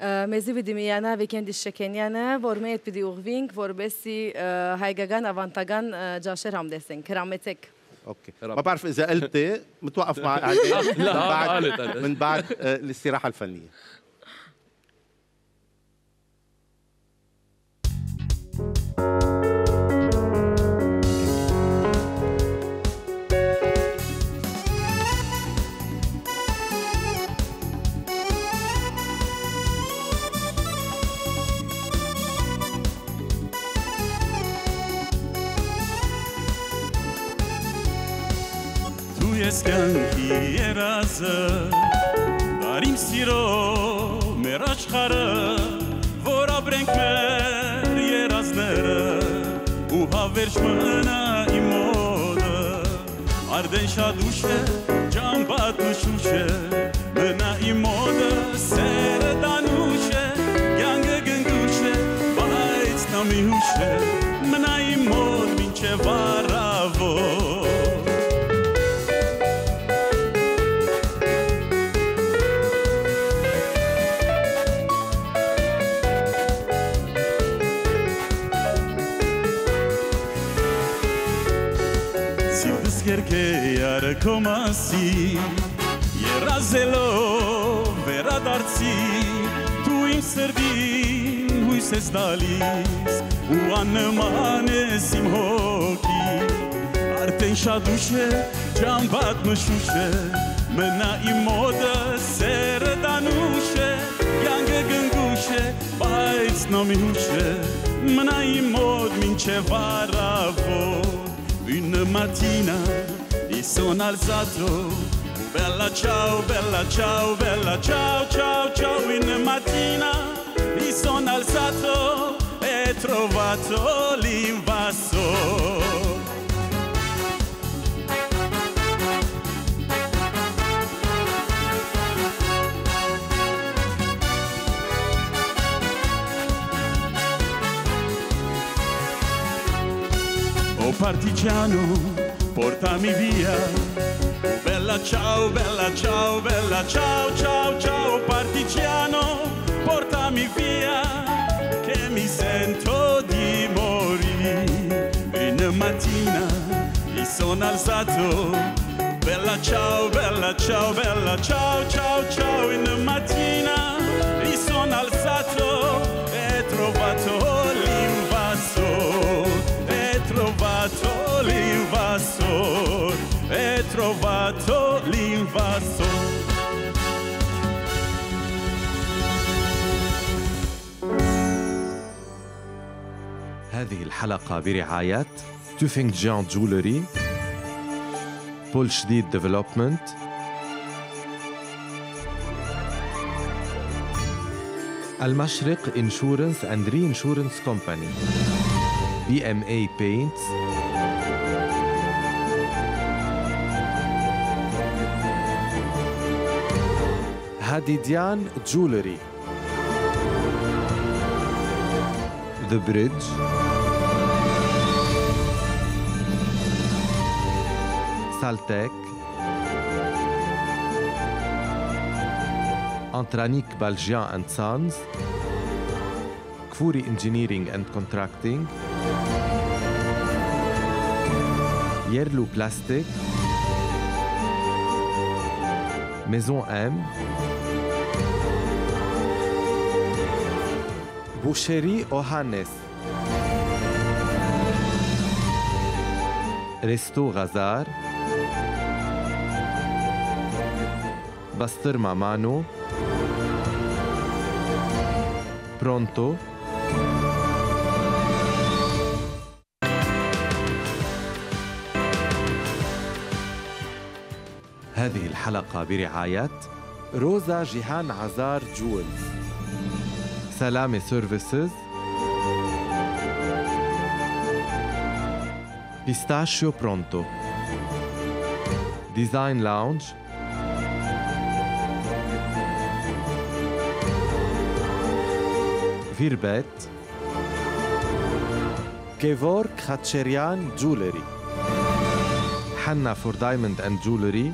Uh, med zibidimiyana vikendi şekenyana vormet pidi urving vorbesi uh, haygagan avantagan uh, jasher hamdesin kerametek أوكي. ما بعرف إذا قلتي متوقف مع لا، بعد. من بعد آه، الاستراحة الفنية. Ես կյանքի երազը Դար իմ սիրո մեր աշխարը Որ ապրենք մեր երազները Ու հավերջ մնա իմ մոդը Արդեն շատ ուշ է, ճամբատ նշուշ է Մնա իմ մոդը, սերը դանուշ է Կյանքը գնգուշ է, բայց նա մի հուշ է Մնա իմ մոդ մինչև առավոտ Երազելով վերադարձի Դու իմ սրդին հույս ես տալիս Ու աննման ես իմ հոգի Արդեն շատ ուշ է, ճամբատ մշուշ է Մնա իմ մոտը սերը դանուշ է Կյանքը գնգուշ է, բայց նո մի հուշ է Մնա իմ մոտ մինչև առավոտ Une mattina mi sono alzato Bella ciao, bella ciao, bella ciao, ciao, ciao in mattina mi sono alzato e trovato l'invaso. Oh partigiano, portami via. Bella ciao, bella ciao, bella ciao, ciao, ciao partigiano, portami via, che mi sento di morire. In mattina mi sono alzato. Bella ciao, bella ciao, bella ciao, ciao, ciao. In mattina mi sono alzato e ho trovato l'invasor, e ho trovato trovato l'invasor. هذه الحلقة برعاية توفينغ جان Jewelry بول شديد Development المشرق Insurance and Reinsurance Company BMI Paints هاديديان Jewelry The Bridge سالتك انترانيك بلجيان and Sons كفوري Engineering and Contracting يرلو بلاستيك Maison M Boucherie اوهانيس Resto غازار بسطرمة مانو برونتو هذه الحلقة برعاية روزا جيهان عزار Jewels. سلامة Services بيستاشيو برونتو ديزاين لاونج فيربت كيفورك خاتشيريان جولري حنا فور دايموند اند جولري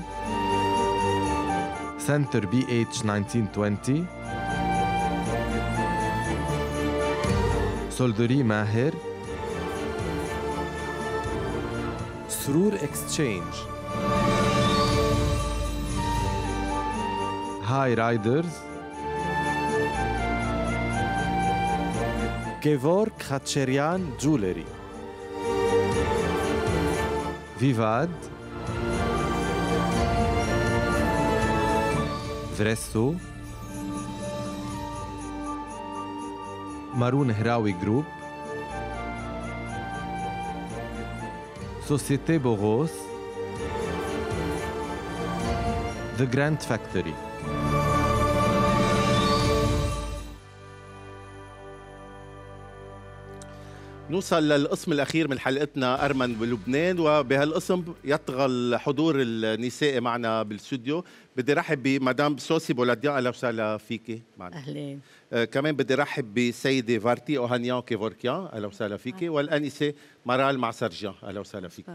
سنتر بي اتش 1920 سولدري ماهر سرور اكستشينج هاي رايدرز كيفورك خاتشيريان جولري فيفاد فريسو مارون هراوي جروب سوسيتي بوغوس The Grand Factory. نوصل للقسم الأخير من حلقتنا أرمن بلبنان وبهالقسم يطغى الحضور النسائي معنا بالاستوديو بدي رحب بمدام سوسي بولاديان أهلا وسهلا فيكي معنا. أهلين. آه كمان بدي رحب بسيدة فارتي أوهانيان كيفوركيان أهلا وسهلا فيكي. والأنسة مرال معسرجان أهلا وسهلا فيك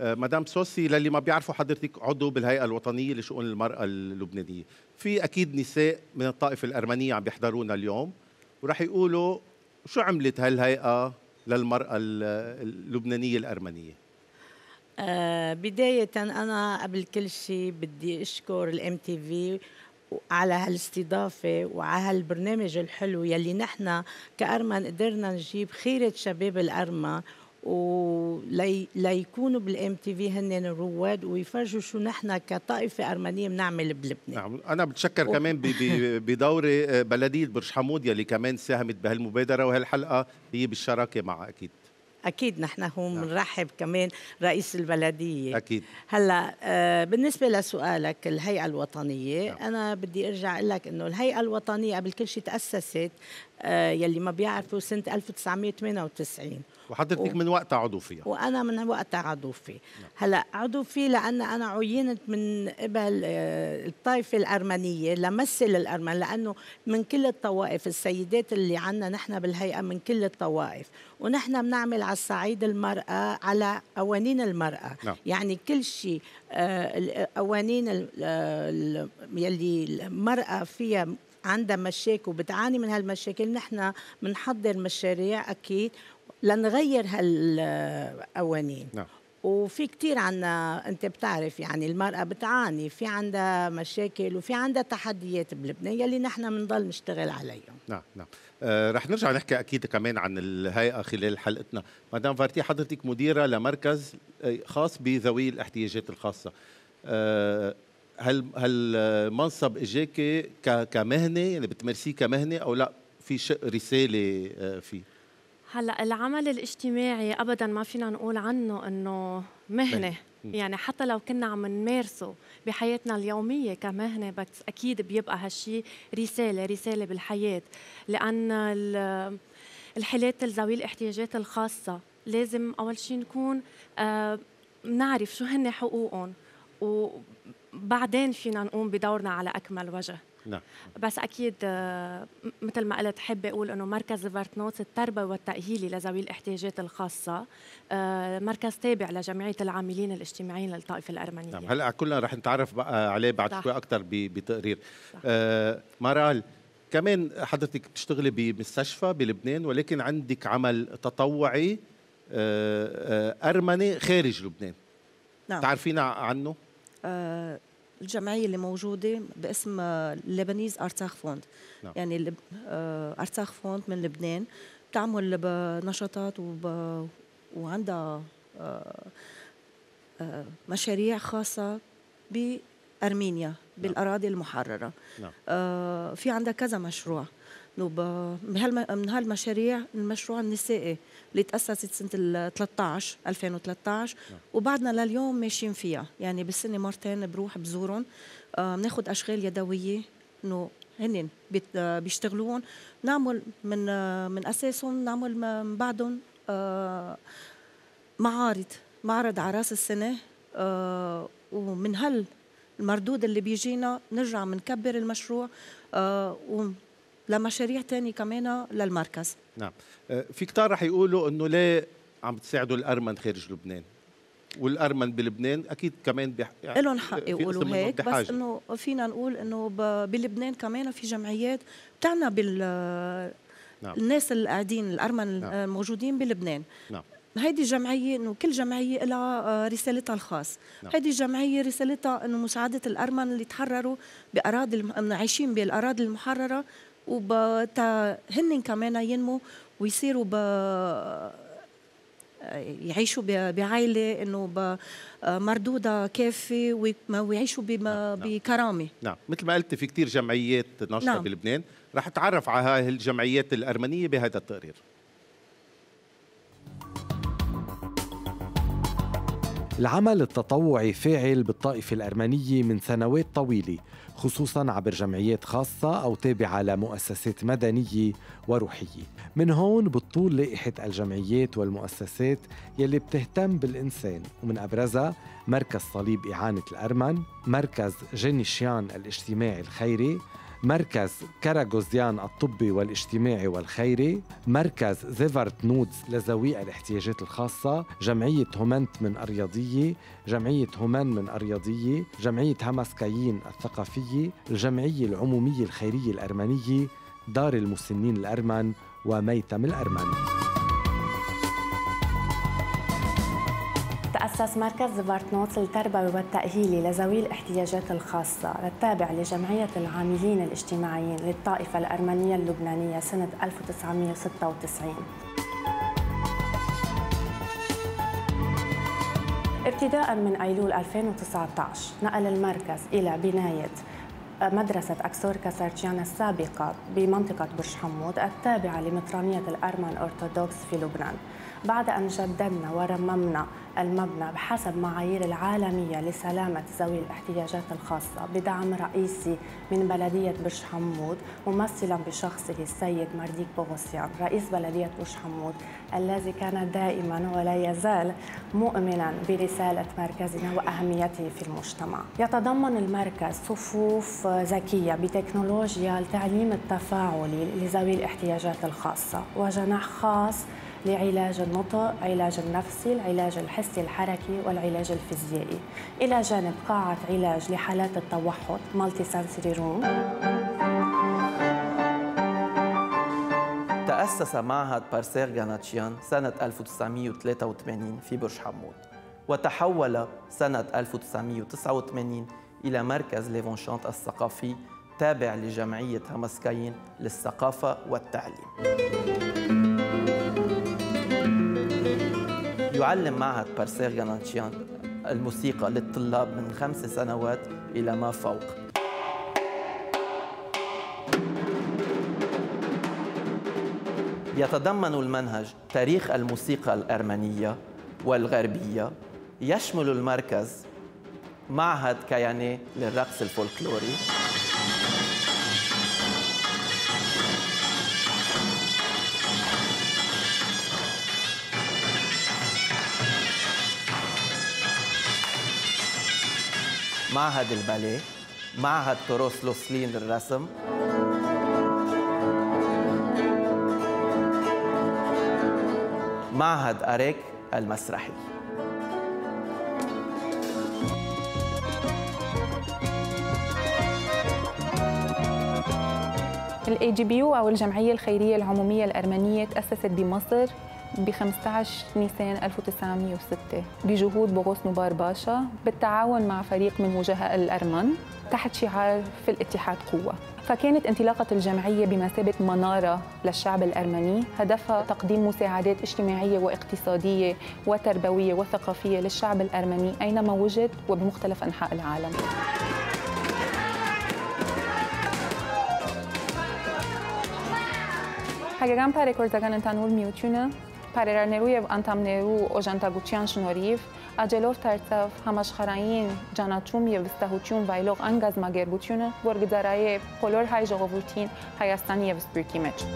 آه مدام سوسي للي ما بيعرفوا حضرتك عضو بالهيئة الوطنية لشؤون المرأة اللبنانية. في أكيد نساء من الطائفة الأرمنية عم بيحضرونا اليوم ورح يقولوا شو عملت هالهيئة؟ للمرأة اللبنانية الأرمنية؟ آه بداية أنا قبل كل شيء بدي أشكر ال MTV على هالاستضافة وعلى هالبرنامج الحلو يلي نحن كأرمن قدرنا نجيب خيرة شباب الأرمن وليكونوا بالام تي في هن رواد ويفرجوا شو نحن كطائفة أرمنية بنعمل بلبنان. نعم أنا بتشكر و... كمان بدوري بلدية برج حمود يلي كمان ساهمت بهالمبادرة وهالحلقة هي بالشراكة مع أكيد. أكيد نحن هون بنرحب كمان رئيس البلدية. أكيد. هلا آه بالنسبة لسؤالك الهيئة الوطنية نعم. أنا بدي أرجع أقول لك إنه الهيئة الوطنية قبل كل شيء تأسست آه يلي ما بيعرفوا سنة 1998 وحضرتك و... من وقتها عضو فيها وأنا من وقتها عضو فيه نعم. هلا عضو فيه لأن أنا عينت من قبل آه، الطائفة الأرمنية لمثل الأرمن لأنه من كل الطوائف السيدات اللي عنا نحن بالهيئة من كل الطوائف ونحن بنعمل على الصعيد المرأة على قوانين المرأة نعم. يعني كل شيء آه قوانين آه، يلي المرأة فيها عندها مشاكل وبتعاني من هالمشاكل نحن بنحضر مشاريع أكيد لنغير هالقوانين. نعم. وفي كتير عنا أنت بتعرف يعني المرأة بتعاني في عندها مشاكل وفي عندها تحديات بلبنان يلي نحن بنضل نشتغل عليهم. نعم نعم. آه رح نرجع نحكي أكيد كمان عن الهيئة خلال حلقتنا. مدام فارتي حضرتك مديرة لمركز آه، خاص بذوي الاحتياجات الخاصة. آه هل هل منصب اجاكي كمهنة يعني بتمارسيه كمهنة أو لا؟ في شق رسالة آه، فيه. هلأ العمل الاجتماعي ابدا ما فينا نقول عنه إنه مهنة. يعني حتى لو كنا عم نمارسه بحياتنا اليومية كمهنة بس أكيد بيبقى هالشي رسالة رسالة بالحياة. لأن الحالات ذوي الاحتياجات الخاصة لازم أول شيء نكون آه نعرف شو هن حقوقهم. وبعدين فينا نقوم بدورنا على أكمل وجه. نعم. بس أكيد آه، مثل ما قلت حابة أقول إنه مركز فارتنوت التربوي والتاهيلي لذوي الاحتياجات الخاصة آه، مركز تابع لجمعية العاملين الاجتماعيين للطائفة الأرمنية. نعم. هلأ كلنا رح نتعرف بقى عليه بعد شوي أكثر بتقرير. آه مارال كمان حضرتك بتشتغلي بمستشفى بلبنان ولكن عندك عمل تطوعي آه أرمني خارج لبنان. نعم. تعرفين عنه؟ الجمعية اللي موجودة باسم Lebanese Artsakh Fund نعم. يعني Artsakh Fund من لبنان بتعمل بنشاطات وب... وعندها آه، آه، مشاريع خاصة بأرمينيا بالأراضي المحررة نعم. آه، في عندها كذا مشروع من هالمشاريع المشروع النسائي اللي تأسست سنة ال 13 2013 نعم. وبعدنا لليوم ماشيين فيها. يعني بالسنة مرتين بروح بزورهم. آه بناخذ أشغال يدوية. إنه هن بيشتغلون. نعمل من آه من أساسهم نعمل من بعدهم آه معارض معرض على رأس السنة. آه ومن هال المردود اللي بيجينا نرجع بنكبر المشروع. آه لمشاريع تانية كمان للمركز. نعم. آه، في كتار رح يقولوا إنه ليه عم تساعدوا الأرمن خارج لبنان؟ والأرمن بلبنان أكيد كمان بح... يعني لهم حق يقولوا هيك بس إنه فينا نقول إنه بلبنان كمان في جمعيات بتعنى بال نعم. الناس اللي قاعدين الأرمن نعم. الموجودين بلبنان. نعم. هيدي الجمعية إنه كل جمعية لها آه، رسالتها الخاص. نعم. هيدي الجمعية رسالتها إنه مساعدة الأرمن اللي تحرروا بأراضي الم... عايشين بالأراضي المحررة وبتا هن كمان ينمو ويصيروا ب يعيشوا بعائلة إنه مردودة كافية ويعيشوا نعم،, نعم. بكرامة نعم مثل ما قلت في كتير جمعيات ناشطة نعم. بلبنان رح أتعرف على هاي الجمعيات الأرمنية بهذا التقرير العمل التطوعي فاعل بالطائفة الأرمنية من سنوات طويلة خصوصا عبر جمعيات خاصة أو تابعة لمؤسسات مدنية وروحية. من هون بتطول لائحة الجمعيات والمؤسسات يلي بتهتم بالإنسان. ومن أبرزها مركز صليب إعانة الأرمن مركز جينيشيان الاجتماعي الخيري مركز كاراغوزيان الطبي والاجتماعي والخيري مركز زفارتنوتس لذوي الاحتياجات الخاصة جمعية هومنتمن الرياضية جمعية هومنتمن الرياضية جمعية همسكايين الثقافية الجمعية العمومية الخيرية الأرمنية دار المسنين الأرمن وميتم الأرمن. تأسس مركز فارتنوتس التربوي والتأهيلي لذوي الاحتياجات الخاصة التابع لجمعية العاملين الاجتماعيين للطائفة الأرمنية اللبنانية سنة 1996 ابتداء من أيلول 2019 نقل المركز إلى بناية مدرسة أكسور كاسارتيان السابقة بمنطقة برج حمود التابعة لمطرانية الأرمن الأرثوذكس في لبنان. بعد أن جددنا ورممنا المبنى بحسب معايير العالمية لسلامة ذوي الاحتياجات الخاصة بدعم رئيسي من بلدية برج حمود ممثلا بشخصه السيد مرديك بوغوسيان. رئيس بلدية برج حمود الذي كان دائما ولا يزال مؤمنا برسالة مركزنا وأهميته في المجتمع. يتضمن المركز صفوف ذكية بتكنولوجيا التعليم التفاعلي لذوي الاحتياجات الخاصة وجناح خاص لعلاج النطق، علاج النفسي، العلاج الحسي الحركي والعلاج الفيزيائي، إلى جانب قاعة علاج لحالات التوحد مالتي سنسري روم. تأسس معهد بارسير غاناتشيان سنة 1983 في برج حمود وتحول سنة 1989 إلى مركز ليفونشانت الثقافي تابع لجمعية همسكاين للثقافة والتعليم يعلم معهد بارسير غاناتشيان الموسيقى للطلاب من خمس سنوات إلى ما فوق. يتضمن المنهج تاريخ الموسيقى الأرمنية والغربية. يشمل المركز معهد كياني للرقص الفولكلوري. معهد الباليه معهد توروس روسلين للرسم. معهد أريك المسرحي. ال AGBU أو الجمعية الخيرية العمومية الأرمنية تأسست بمصر ب 15 نيسان 1906 بجهود بوغوس نوبار باشا بالتعاون مع فريق من وجهاء الأرمن تحت شعار في الاتحاد قوة فكانت انطلاقة الجمعية بمثابة منارة للشعب الأرمني هدفها تقديم مساعدات اجتماعية واقتصادية وتربوية وثقافية للشعب الأرمني أينما وجد وبمختلف أنحاء العالم Հագեգան բարեկորձական ընտանուր միությունը Բարերարներու եւ անդամներու օժանդակության շնորհիվ աջելով դարձավ համաշխարհային ճանաչում եւ վստահություն վայելող անգազմագերբությունը, որ գծարայե բոլոր հայ ժողովրդին Հայաստանի եւ Սփյուռքի մեջ։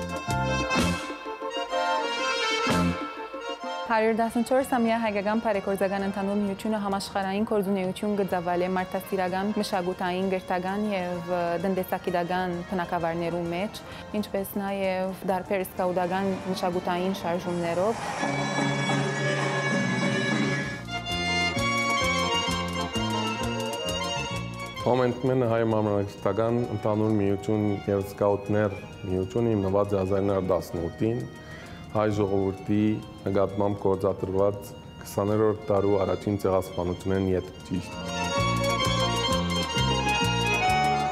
114-ամյա հայկական բարեգործական ընդհանուր միությունը համաշխարհային կորձունեություն գծավալ է մարդասիրական, մշակութային, գրթական եւ տնտեսագիտական բնակավարներու մեջ, ինչպես նաեւ դարբեր սկաուդական մշակութային շարժումներով։ Կոմենտմենը հայ մարմնագիտական ընդհանուր միություն եւ սկաուտներ միությունը հիմնված է 1918-ին հայ ժողովրդի նկատմամբ գործադրված 20-րդ տարու առաջին ցեղասպանությունն իդ ճիշտ։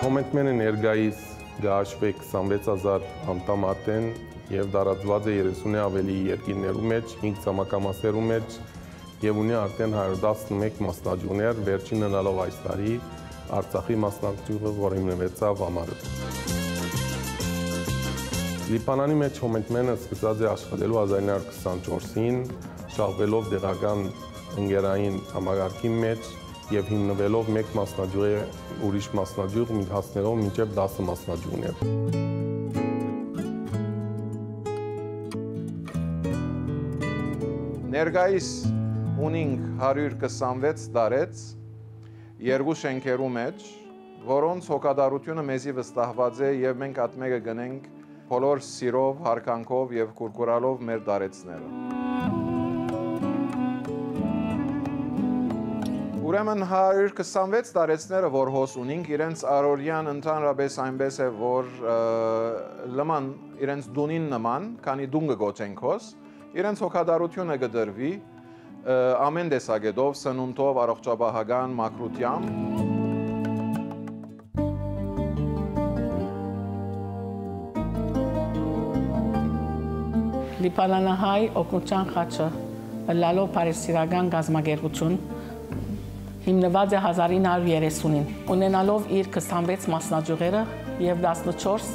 Կոմենտմենը ներգայիս գաշվե 26000 անդամ ատեն եւ դարածված է 30-ի ավելի երկիրներու մեջ, 5 ցամաքամասերու մեջ եւ ունի արդեն 111 մասնաճյուղներ, վերջին հնալով այս տարի Արցախի մասնակցությունը, որ հիմնվեցավ ամառը։ Լիբանանի մեջ հոմենտմենը սկսած է աշխատելու 1924-ին, շահվելով դեղական ընկերային համագարկի մեջ եւ հիմնվելով մեկ մասնաճյուղի ուրիշ մասնաճյուղ հասնելով մինչեւ 10 մասնաճյուղներ։ Ներկայիս ունենք 126 տարեց երկու շենքերու մեջ, որոնց հոգադարությունը մեզի վստահված է եւ մենք այդ մեկը գնենք բոլոր սիրով, հարկանքով եւ կուրկուրալով մեր դարեցները։ Ուրեմն 126 տարեցները, որ հոս ունենք, իրենց արորյան ընդհանրապես այնպես է, որ լման իրենց դունին նման, քանի դուն կգոչենք հոս, իրենց հոգադարությունը կդրվի, ամեն տեսակետով սնունդով առողջապահական մակրությամբ Լիբանանահայ օգնության խաչը լալով Փարեսիրական գազագերբություն հիմնված է 1930-ին։ Ունենալով իր 26 մասնաճյուղերը եւ 14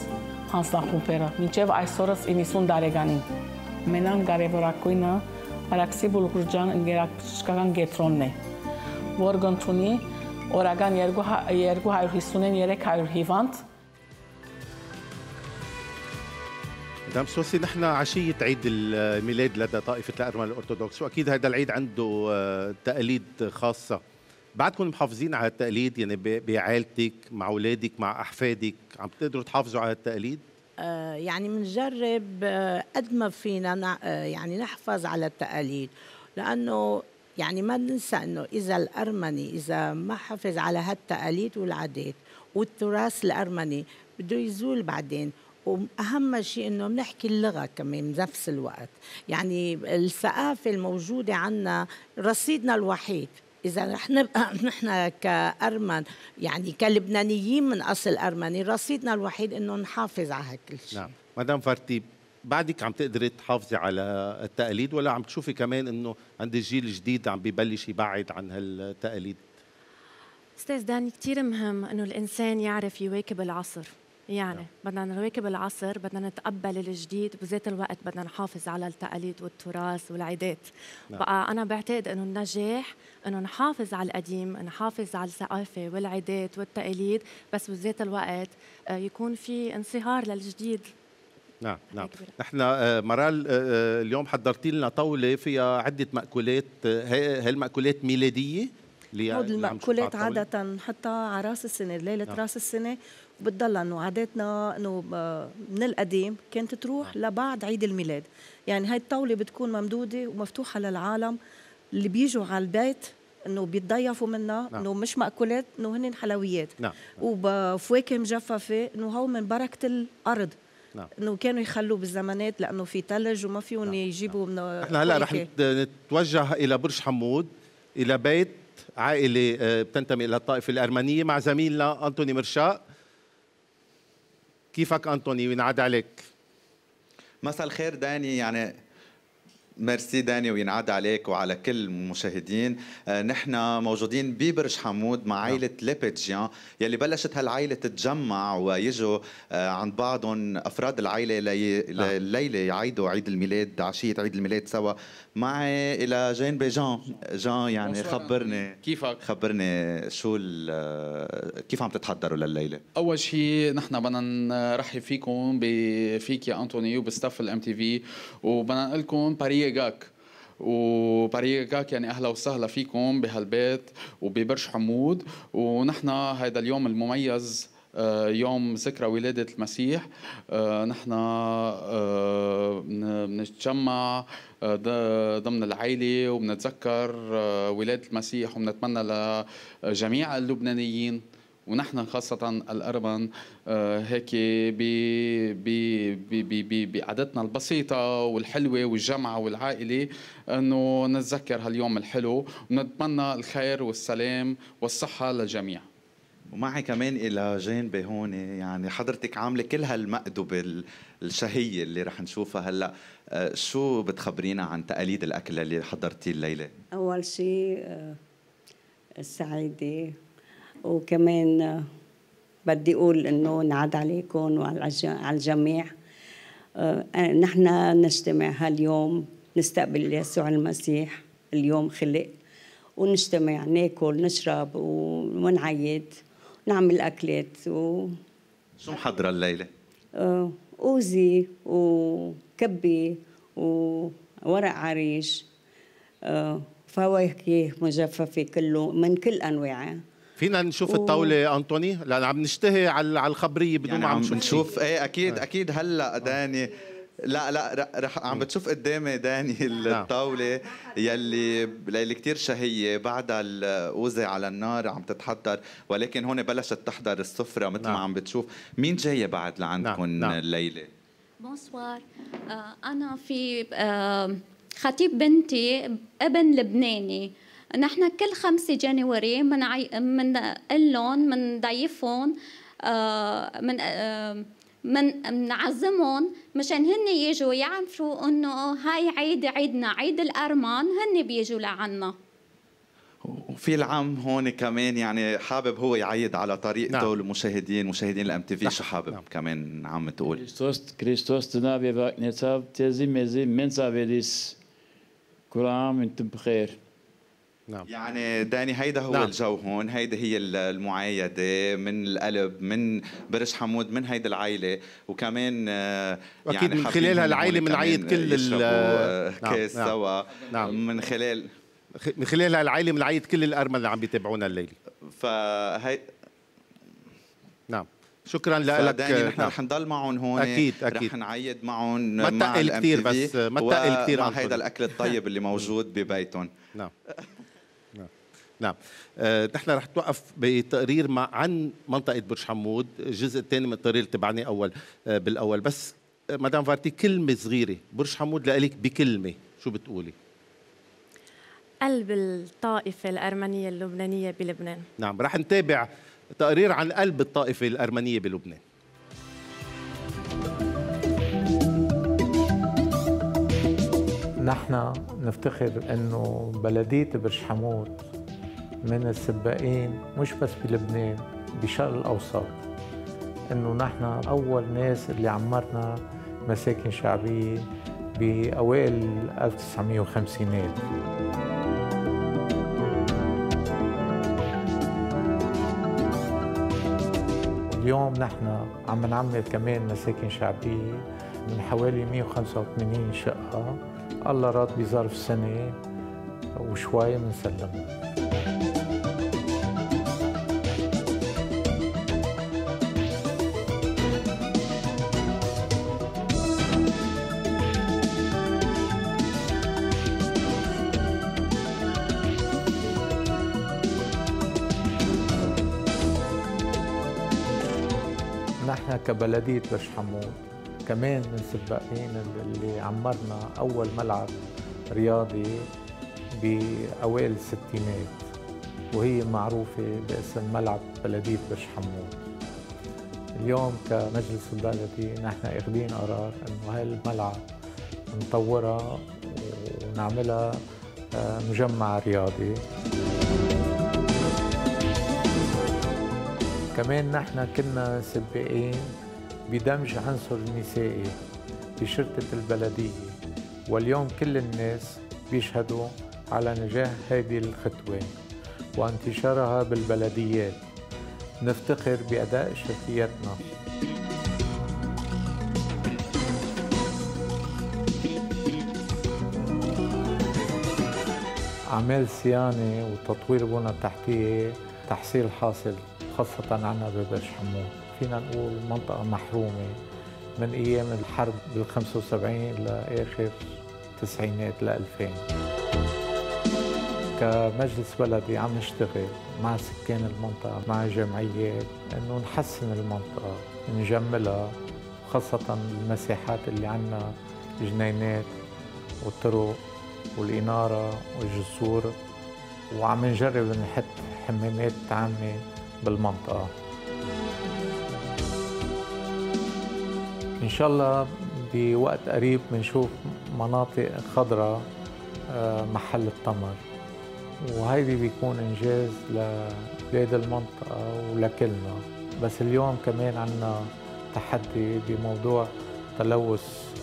հանձնախումբերը, մինչև այսօրս 90 տարեկանին։ Մենան կարևորակույնը Արաքսի Բուլղուրջան ընկերական կենտրոնն է, որ կընդունի օրական 250-ին 300 հիվանդ مدام سوسي نحن عشية عيد الميلاد لدى طائفة الأرمن الأرثوذكس وأكيد هذا العيد عنده آه، تقاليد خاصة. بعدكم محافظين على التقاليد يعني بعائلتك مع أولادك مع أحفادك عم تقدروا تحافظوا على التقاليد؟ آه، يعني بنجرب آه، قد ما فينا يعني نحفظ على التقاليد. لأنه يعني ما ننسى إنه إذا الأرمني إذا ما حافظ على هالتقاليد والعادات والتراث الأرمني بده يزول بعدين. وأهم شيء إنه بنحكي اللغة كمان بنفس الوقت. يعني الثقافة الموجودة عنا رصيدنا الوحيد. إذا رح نبقى نحن كأرمن يعني كلبنانيين من أصل أرمني رصيدنا الوحيد إنه نحافظ على هالكل شيء نعم. مدام فارتي بعدك عم تقدري تحافظي على التقاليد ولا عم تشوفي كمان إنه عند الجيل الجديد عم ببلش يبعد عن هالتقاليد؟ أستاذ داني كثير مهم إنه الإنسان يعرف يواكب العصر. يعني نعم. بدنا نواكب العصر بدنا نتقبل الجديد بذات الوقت بدنا نحافظ على التقاليد والتراث والعادات نعم. بقى أنا بعتقد إنه النجاح إنه نحافظ على القديم نحافظ على الثقافة والعادات والتقاليد بس بذات الوقت آه، يكون في انصهار للجديد نعم نعم نحن آه، مرال آه، اليوم حضرتي لنا طاولة فيها عدة مأكولات هالمأكولات ميلادية هود المأكولات عادة نحطها على رأس السنة ليلة نعم. رأس السنة وبتضل إنه عاداتنا إنه آه، من القديم كانت تروح نعم. لبعد عيد الميلاد يعني هاي الطاولة بتكون ممدودة ومفتوحة للعالم اللي بيجوا على البيت إنه بيتضيفوا منها نعم. إنه مش مأكولات إنه هن حلويات نعم. وبفواكه مجففة إنه هو من بركة الأرض نعم. إنه كانوا يخلوا بالزمانات لأنه في ثلج وما فيهم نعم. يجيبوا من إحنا هلأ رح نتوجه إلى برج حمود إلى بيت عائلة آه، بتنتمي إلى الطائفة الأرمنية مع زميلنا أنطوني مرشاق كيفك أنطوني وينعاد عليك. مساء الخير داني. يعني ميرسي داني وينعاد عليك وعلى كل المشاهدين. آه نحن موجودين ببرج حمود مع نعم. عائلة ليبيتجيان يلي بلشت هالعائلة تتجمع ويجوا آه عند بعضهم أفراد العائلة لي... نعم. الليلة يعيدوا عيد الميلاد عشية عيد الميلاد سوا. معي إلى جين جان جان يعني خبرني كيفك؟ خبرني شو كيف عم تتحضروا لليلة؟ أول شيء نحن بدنا نرحب فيكم فيك يا أنطوني وب staff ال MTV وبدنا نقول لكم Բարի եկաք եկաք يعني أهلا وسهلا فيكم بهالبيت وببرج حمود. ونحن هذا اليوم المميز آه، يوم ذكرى ولادة المسيح. آه، نحن آه، بنتجمع ضمن العائلة وبنتذكر ولادة المسيح وبنتمنى لجميع اللبنانيين. ونحن خاصة الأربن آه، هيك بعادتنا البسيطة والحلوة والجمعة والعائلة أنه نتذكر هاليوم الحلو ونتمنى الخير والسلام والصحة للجميع ومعي كمان إلى جانبي هون يعني حضرتك عاملة كل هالمأدبة الشهية اللي رح نشوفها هلأ آه، شو بتخبرينا عن تقاليد الأكل اللي حضرتيه الليلة؟ أول شيء آه، السعيدة وكمان بدي أقول إنه نعد عليكم وعلى الجميع. آه، نحن نجتمع هاليوم نستقبل يسوع المسيح اليوم خلق ونجتمع ناكل نشرب ونعيد نعمل أكلات و شو محضرة الليلة؟ آه، أوزي وكبي وورق عريش. آه، فواكه مجففة كله من كل أنواعها. فينا نشوف و... الطاولة أنطوني لأن عم نشتهي على على الخبرية بدون يعني ما عم نشوف إيه أكيد آه. أكيد هلأ داني لا لا رح عم بتشوف قدامي داني نعم. الطاولة يلي يلي كثير شهية بعدها الأوزة على النار عم تتحضر ولكن هون بلشت تحضر السفرة مثل نعم. ما عم بتشوف مين جاية بعد لعندكم نعم. نعم. الليلة بونسوار آه أنا في آه خطيب بنتي ابن لبناني نحن كل 5 جانوري من من لهم من ضيفهم آه، من آه، من نعزمهم مشان هن يجوا يعرفوا إنه هاي عيد عيدنا عيد الأرمان هن بيجوا لعنا. وفي العم هون كمان يعني حابب هو يعيد على طريقته نعم. المشاهدين مشاهدين ال MTV شو حابب نعم. كمان عم تقول؟ Քրիստոս Քրիստոս ծնաւ եւ յայտնեցաւ ձեզի մեզի մեծ աւետիս كل عام وأنتم بخير. نعم. يعني داني هيدا هو نعم. الجو هون هيدا هي المعايدة من القلب من برج حمود من هيدا العائلة. وكمان يعني أكيد من خلالها العائلة بنعيد كل كاس نعم. سوا. نعم. من خلال من خلالها العائلة بنعيد كل الأرمل اللي عم بيتابعونا الليلة. فهي نعم. شكرا لك. داني نحن رح نضل معهم هون. أكيد أكيد. رح نعيد معهم ما تقل كثير بس ما تقل كثير مع هيدا الأكل الطيب اللي موجود ببيتهم. نعم. نعم. آه، نحن رح توقف بتقرير مع عن منطقة برج حمود الجزء الثاني من التقرير اللي تبعني أول آه، بالأول. بس آه، مدام فارتي كلمة صغيرة. برج حمود لك بكلمة. شو بتقولي؟ قلب الطائفة الأرمنية اللبنانية بلبنان. نعم رح نتابع تقرير عن قلب الطائفة الأرمنية بلبنان. نحن نفتخر إنه بلدية برج حمود من السباقين مش بس بلبنان بالشرق الأوسط. إنه نحن أول ناس اللي عمرنا مساكن شعبية بأوائل 1950 اليوم نحن عم نعمل كمان مساكن شعبية من حوالي 185 شقة الله راد بظرف سنة وشوي بنسلمها كبلدية برج حمود. كمان من سباقين اللي عمرنا أول ملعب رياضي بأوائل الستينات وهي معروفة باسم ملعب بلدية برج حمود. اليوم كمجلس البلدي نحن أخذين قرار إنه هاي الملعب نطورها ونعملها آه، مجمع رياضي. كمان نحن كنا سباقين بدمج عنصر النسائي بشرطة البلدية واليوم كل الناس بيشهدوا على نجاح هذه الخطوة وانتشارها بالبلديات. نفتخر بأداء شرطياتنا أعمال صيانة وتطوير بنى التحتية تحصيل حاصل. خاصة عنا ببرج حمود فينا نقول منطقة محرومة. من أيام الحرب بال 75 لآخر التسعينات ل 2000 كمجلس بلدي عم نشتغل مع سكان المنطقة مع جمعيات إنه نحسن المنطقة نجملها خاصة المساحات اللي عنا جنينات والطرق والإنارة والجسور. وعم نجرب نحط حمامات عامة بالمنطقة. إن شاء الله بوقت قريب بنشوف مناطق خضراء آه، محل التمر. وهيدي بيكون إنجاز لبلاد المنطقة ولكلنا. بس اليوم كمان عنا تحدي بموضوع تلوث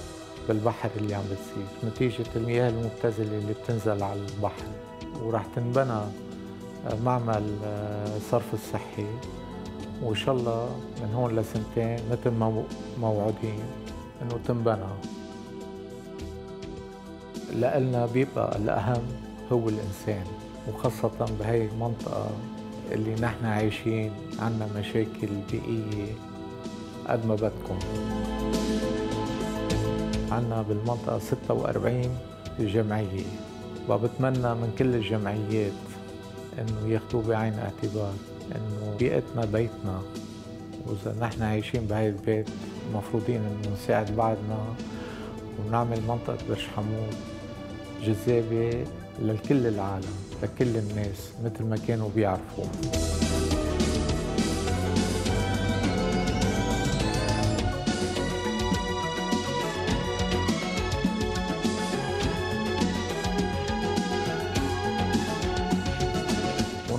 بالبحر اللي عم بتصير. نتيجة المياه المبتذلة اللي بتنزل على البحر. وراح تنبنى معمل الصرف آه، الصحي وإن شاء الله من هون لسنتين مثل ما موعودين إنه تنبنى. لنا بيبقى الأهم هو الإنسان وخاصة بهي المنطقة اللي نحن عايشين عنا مشاكل بيئية قد ما بدكم. عنا بالمنطقة 46 جمعية. وبتمنى من كل الجمعيات إنه ياخذوه بعين الاعتبار إنه بيئتنا بيتنا. وإذا نحن عايشين بهاي البيت مفروضين إنه نساعد بعضنا ونعمل منطقة برج حمود جذابة لكل العالم لكل الناس مثل ما كانوا بيعرفوا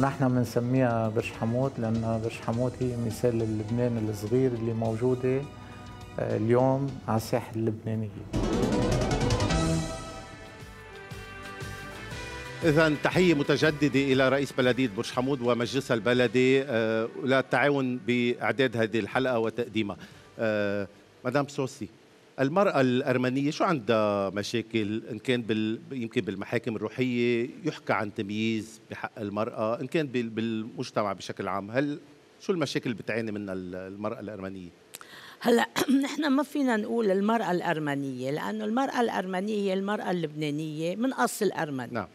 ونحن بنسميها برج حموت لأن برج حموت هي مثال للبنان الصغير اللي موجودة آه، اليوم على الساحة اللبنانية إذا تحية متجددة إلى رئيس بلدية برج حمود ومجلسها البلدي آه، للتعاون بإعداد هذه الحلقة وتقديمها. آه، مدام سوسي. المرأة الأرمنية شو عندها مشاكل؟ إن كان بال... يمكن بالمحاكم الروحية يحكى عن تمييز بحق المرأة إن كان بالمجتمع بشكل عام. هل شو المشاكل اللي بتعاني منها المرأة الأرمنية؟ هلأ نحن ما فينا نقول المرأة الأرمنية لأنه المرأة الأرمنية هي المرأة اللبنانية من أصل أرمني. نعم.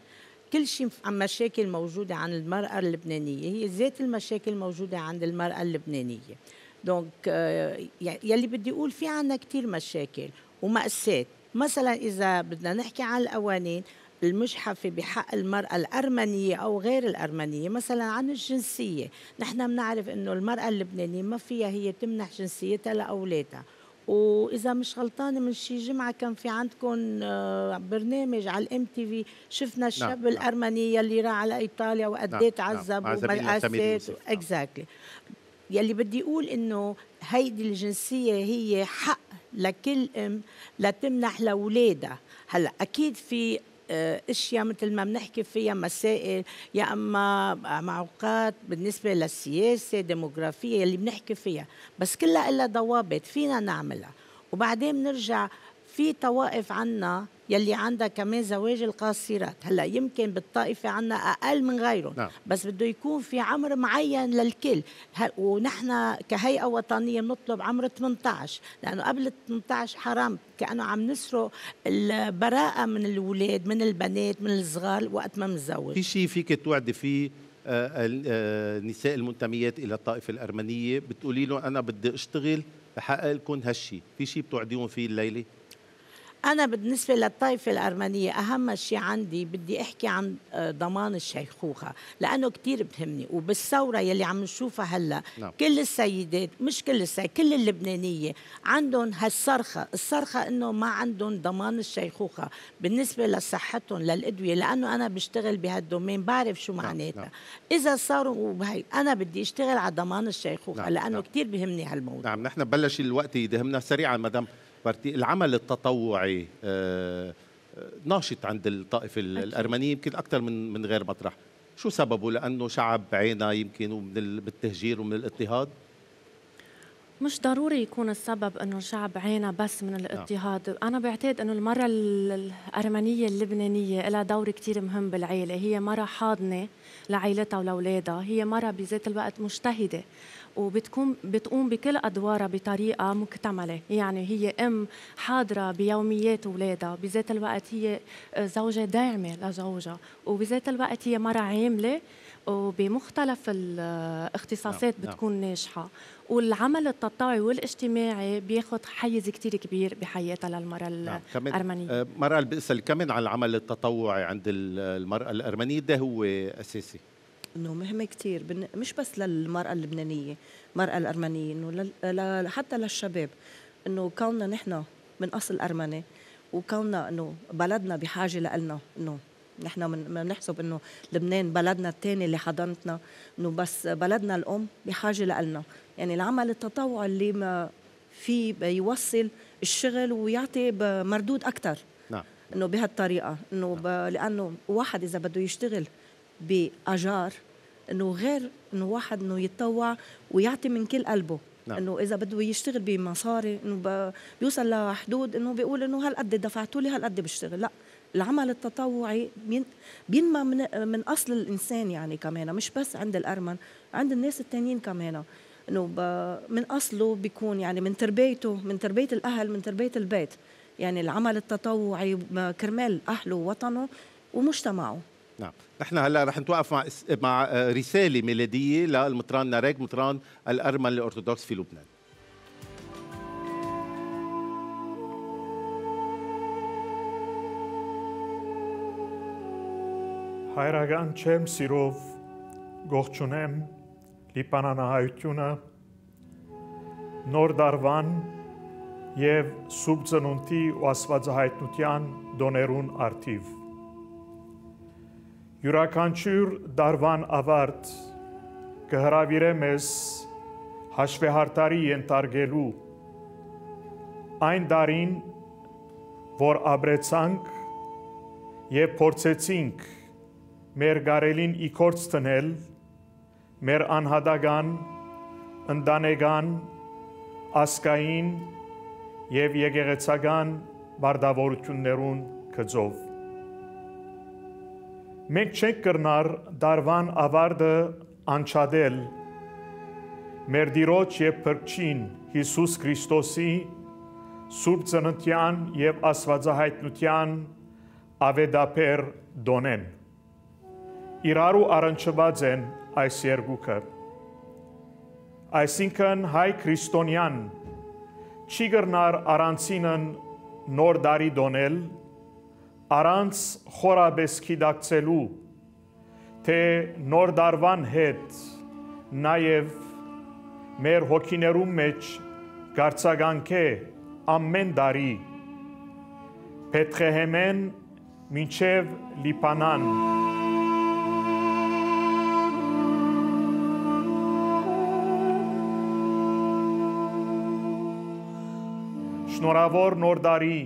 كل شيء عن مشاكل موجودة عن المرأة اللبنانية هي ذات المشاكل موجودة عند المرأة اللبنانية. donc آه، يلي بدي أقول في عنا كثير مشاكل ومأساة. مثلا إذا بدنا نحكي عن القوانين المجحفة بحق المرأة الأرمنية أو غير الأرمنية مثلا عن الجنسية. نحن بنعرف أنه المرأة اللبنانية ما فيها هي تمنح جنسيتها لأولادها. وإذا مش غلطانة من شي جمعة كان في عندكم آه، برنامج على ال MTV شفنا نعم، الشاب نعم. الأرمني يلي راح على إيطاليا وقد إيه نعم. تعذب نعم. ومأسات اكزاكتلي يلي بدي أقول إنه هيدي الجنسية هي حق لكل أم لتمنح لأولادها. هلأ أكيد في آه، أشياء مثل ما بنحكي فيها مسائل يا أما معوقات بالنسبة للسياسة ديموغرافية اللي بنحكي فيها. بس كلها إلا ضوابط فينا نعملها. وبعدين بنرجع في طوائف عنا يلي عندها كمان زواج القاصرات. هلأ يمكن بالطائفة عنا أقل من غيرهم. نعم. بس بده يكون في عمر معين للكل. ونحن كهيئة وطنية بنطلب عمر 18 لأنه قبل 18 حرام. كأنه عم نسرق البراءة من الأولاد من البنات من الصغار وقت ما بنتزوج. في شيء فيك توعدي فيه النساء آه، آه، المنتميات إلى الطائفة الأرمنية؟ بتقولي له أنا بدي أشتغل بحقق لكم هالشيء في شيء بتوعديهم فيه الليلة؟ أنا بالنسبة للطائفة الأرمنية أهم شيء عندي بدي أحكي عن آه، ضمان الشيخوخة لأنه كتير بهمني وبالثورة يلي عم نشوفها هلأ نعم. كل السيدات مش كل السيدات كل اللبنانية عندهم هالصرخة الصرخة إنه ما عندهم ضمان الشيخوخة بالنسبة لصحتهم للأدوية لأنه أنا بشتغل بهالدومين بعرف شو نعم. معناتها نعم. إذا صاروا بهي أنا بدي أشتغل على ضمان الشيخوخة نعم. لأنه نعم. كتير بهمني هالموضوع نعم نحن بلش الوقت يدهمنا سريعا مدام العمل التطوعي آه، آه، ناشط عند الطائفة الأرمنية يمكن أكثر من من غير مطرح. شو سببه؟ لأنه شعب عينا يمكن من بالتهجير ومن الاضطهاد؟ مش ضروري يكون السبب إنه الشعب عانى بس من الاضطهاد، نعم. أنا بعتقد إنه المراه الأرمنية اللبنانية لها دور كثير مهم بالعيلة، هي مراه حاضنة لعائلتها ولأولادها، هي مراه بذات الوقت مجتهدة. وبتكون بتقوم بكل أدوارها بطريقة مكتملة. يعني هي أم حاضرة بيوميات أولادها. بذات الوقت هي زوجة داعمة لزوجها. وبذات الوقت هي مرة عاملة وبمختلف الاختصاصات نعم. بتكون ناجحة. والعمل التطوعي والاجتماعي بياخذ حيز كتير كبير بحياتها للمرأة نعم. الأرمنية. آه، مرة بسال كمان عن العمل التطوعي عند المرأة الأرمنية. ده هو أساسي. إنه مهمه كثير مش بس للمرأة اللبنانية المراه الأرمنية إنه حتى للشباب إنه كوننا نحن من أصل أرمني وكوننا إنه بلدنا بحاجة لنا إنه نحن من بنحسب إنه لبنان بلدنا الثاني اللي حضنتنا إنه بس بلدنا الأم بحاجة لنا يعني العمل التطوعي اللي ما في بيوصل الشغل ويعطي مردود أكثر نعم. إنه بهالطريقة إنه نعم. لأنه واحد إذا بده يشتغل بأجار إنه غير إنه واحد إنه يتطوع ويعطي من كل قلبه. نعم. إنه إذا بده يشتغل بمصاري إنه بيوصل لحدود إنه بيقول إنه هالقد دفعتوا لي هالقد بشتغل. لا العمل التطوعي بينمى من من أصل الإنسان يعني كمان مش بس عند الأرمن عند الناس التانيين كمان. إنه من أصله بيكون يعني من تربيته من تربية الأهل من تربية البيت. يعني العمل التطوعي كرمال أهله ووطنه ومجتمعه. نعم نحن هلا رح نتوقف مع مع آه، رساله ميلاديه للمطران ناريك مطران الارمن الارثوذكس في لبنان Հայրական չեմ սիրով գողջունեմ լիպանանահայությունը նոր դարվան եւ սուրբ ծնունդի ու աստվածահայտնության դոներուն արթիվ յուրաքանչյուր դարվան ավարտ կհրավիրե մեզ հաշվեհարտարի ենթարկելու այն դարին, որ ապրեցանք եւ փորձեցինք մեր գարելին իքորց տնել, մեր անհատական, ընտանեկան, ասկային եւ եկեղեցական բարդավորություններուն կծով։ Մենք չենք կրնար դարվան ավարդը անչադել մեր դիրոջ եւ փրկչին Հիսուս Քրիստոսի Սուրբ ծննդյան եւ Աստվածահայտնության ավետապեր դոնեն։ Իրարու առնչված են այս երկուքը։ Այսինքն հայ քրիստոնյան չի գրնար առանցինն նոր դարի դոնել, առանց խորաբեսքի դակցելու, թե նոր դարվան հետ նաև մեր հոգիներում մեջ գարցագանք է ամեն դարի Պետխեհեմեն մինչև Լիբանան Շնորհավոր նոր դարի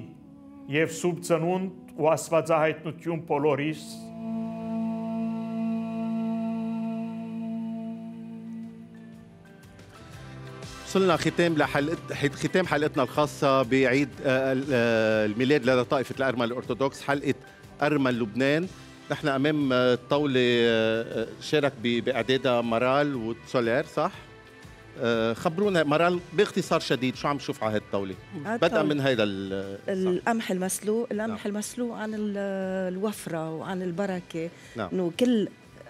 եւ սուրբ ծնունդ ու աստվածահայտնություն բոլորիս وصلنا ختام لحلقة ختام حلقتنا الخاصة بعيد آه، ال- آه، الميلاد لدى طائفة الأرمن الأرثوذكس حلقة أرمن لبنان نحن أمام آه، طاولة آه، آه، شارك ب- بإعدادها مرال وتسولير صح؟ آه، خبرونا مرال باختصار شديد شو عم نشوف على هذه الطاولة؟ بدءا. من هذا ال- القمح المسلوق القمح المسلوق عن ال- الوفرة وعن البركة نعم. إنه كل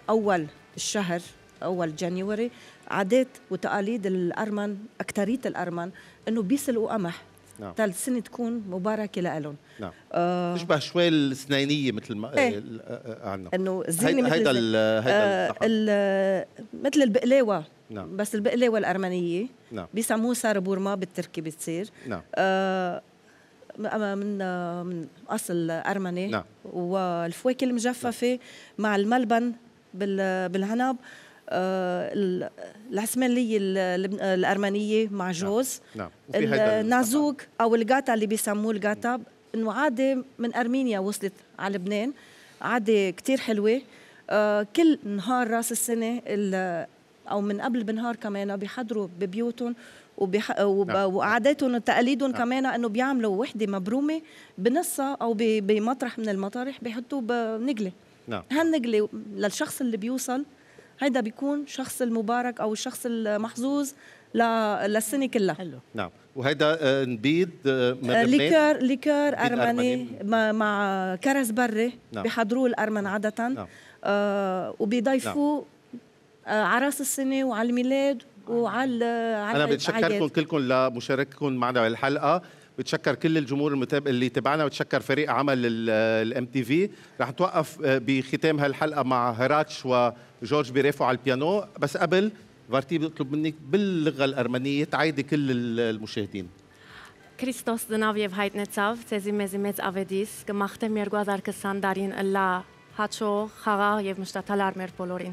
أول الشهر أول جانيوري عادات وتقاليد الأرمن اكثريه الأرمن إنه بيسلقوا قمح نعم. تال السنة تكون مباركة لهم نعم آه تشبه شوي السنينية مثل ما. ال- آه، آه، عنا إنه الزينه هيدا مثل هيدا هيدا آه مثل البقلاوة نعم. بس البقلاوه الارمنيه نعم. بيسموه سار بورما بالتركي بتصير. نعم. آه من من أصل ارمني نعم. والفواكه المجففة مع الملبن بال- بالعنب آه، ال- العسمليه ال- الب- الأرمنية مع جوز. نعم. وفي هيدا ال- النازوك أو الجاتا اللي بيسموه الجاتا إنه عادة من أرمينيا وصلت على لبنان. عادة كتير حلوة. آه، كل نهار راس السنة ال- أو من قبل بنهار كمان بيحضروا ببيوتهم وبيح... وب... نعم. وعاداتهم وتقاليدهم كمان إنه بيعملوا وحدة مبرومة بنصها أو ب... بمطرح من المطارح بيحطوه بنقله نعم. هالنقله للشخص اللي بيوصل هيدا بيكون شخص المبارك أو الشخص المحظوظ ل... للسنة كلها. حلو. نعم. وهيدا آه، نبيد آه، من آه،؟ ليكر ليكر أرمني مع, مع كرز بري. نعم. بيحضروه الأرمن عادة. نعم. آه وبيضيفوه آه على راس السنه وعلى الميلاد وعلى على انا بتشكركم الأعياد. كلكم لمشاركتكم معنا بالحلقه بتشكر كل الجمهور المتابع اللي تابعنا بتشكر فريق عمل الام تي في رح نتوقف آه، بختام هالحلقه مع هراتش وجورج بيريفو على البيانو بس قبل فارتي بطلب منك باللغه الارمنيه تعيدي كل ال- المشاهدين Քրիստոս դնավ եւ հայտնեցավ, ցեզի մեզի մեծ ավետիս, կմախտեմ 2020 տարին ըլլա հաչող, խաղաղ եւ մշտաթալար մեր բոլորին։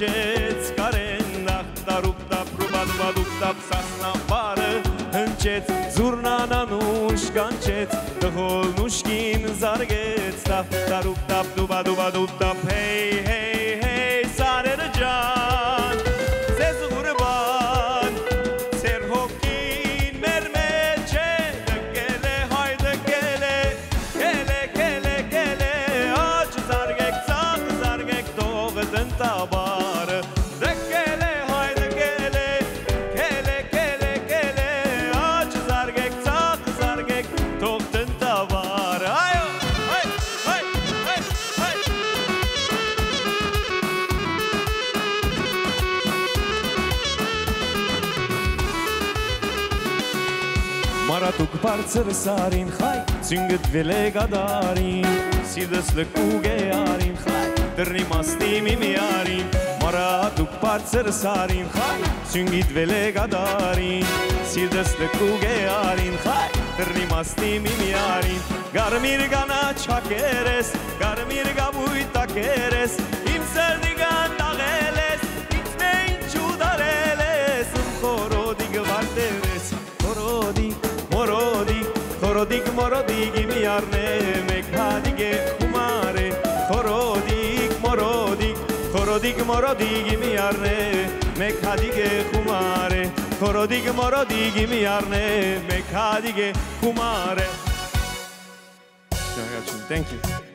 հնչեց կարեն նախ տարուկ տապ ռուբան բադուկ տապ սասնավարը հնչեց զուռնանան ուշ կանչեց դհոլն ուշքին զարգեց տապ տարուկ տապ դուբա դուբա դուբ տապ հեյ բարձր սարին խայ ցինգդ վելեգադարին սիդս լկուգեարին խայ դռնի մաստի միմիարին մարադուկ բարձր սարին խայ ցինգիդ վելեգադարին սիդս լկուգեարին խայ դռնի մաստի միմիարին Garmir gana çakeres, garmir gabuita keres, Χοροδίκ μοροδίκ ημιάρνε με χάδικε χουμάρε Χοροδίκ μοροδίκ Χοροδίκ μοροδίκ ημιάρνε με χάδικε χουμάρε Χοροδίκ μοροδίκ ημιάρνε με χάδικε χουμάρε Thank you.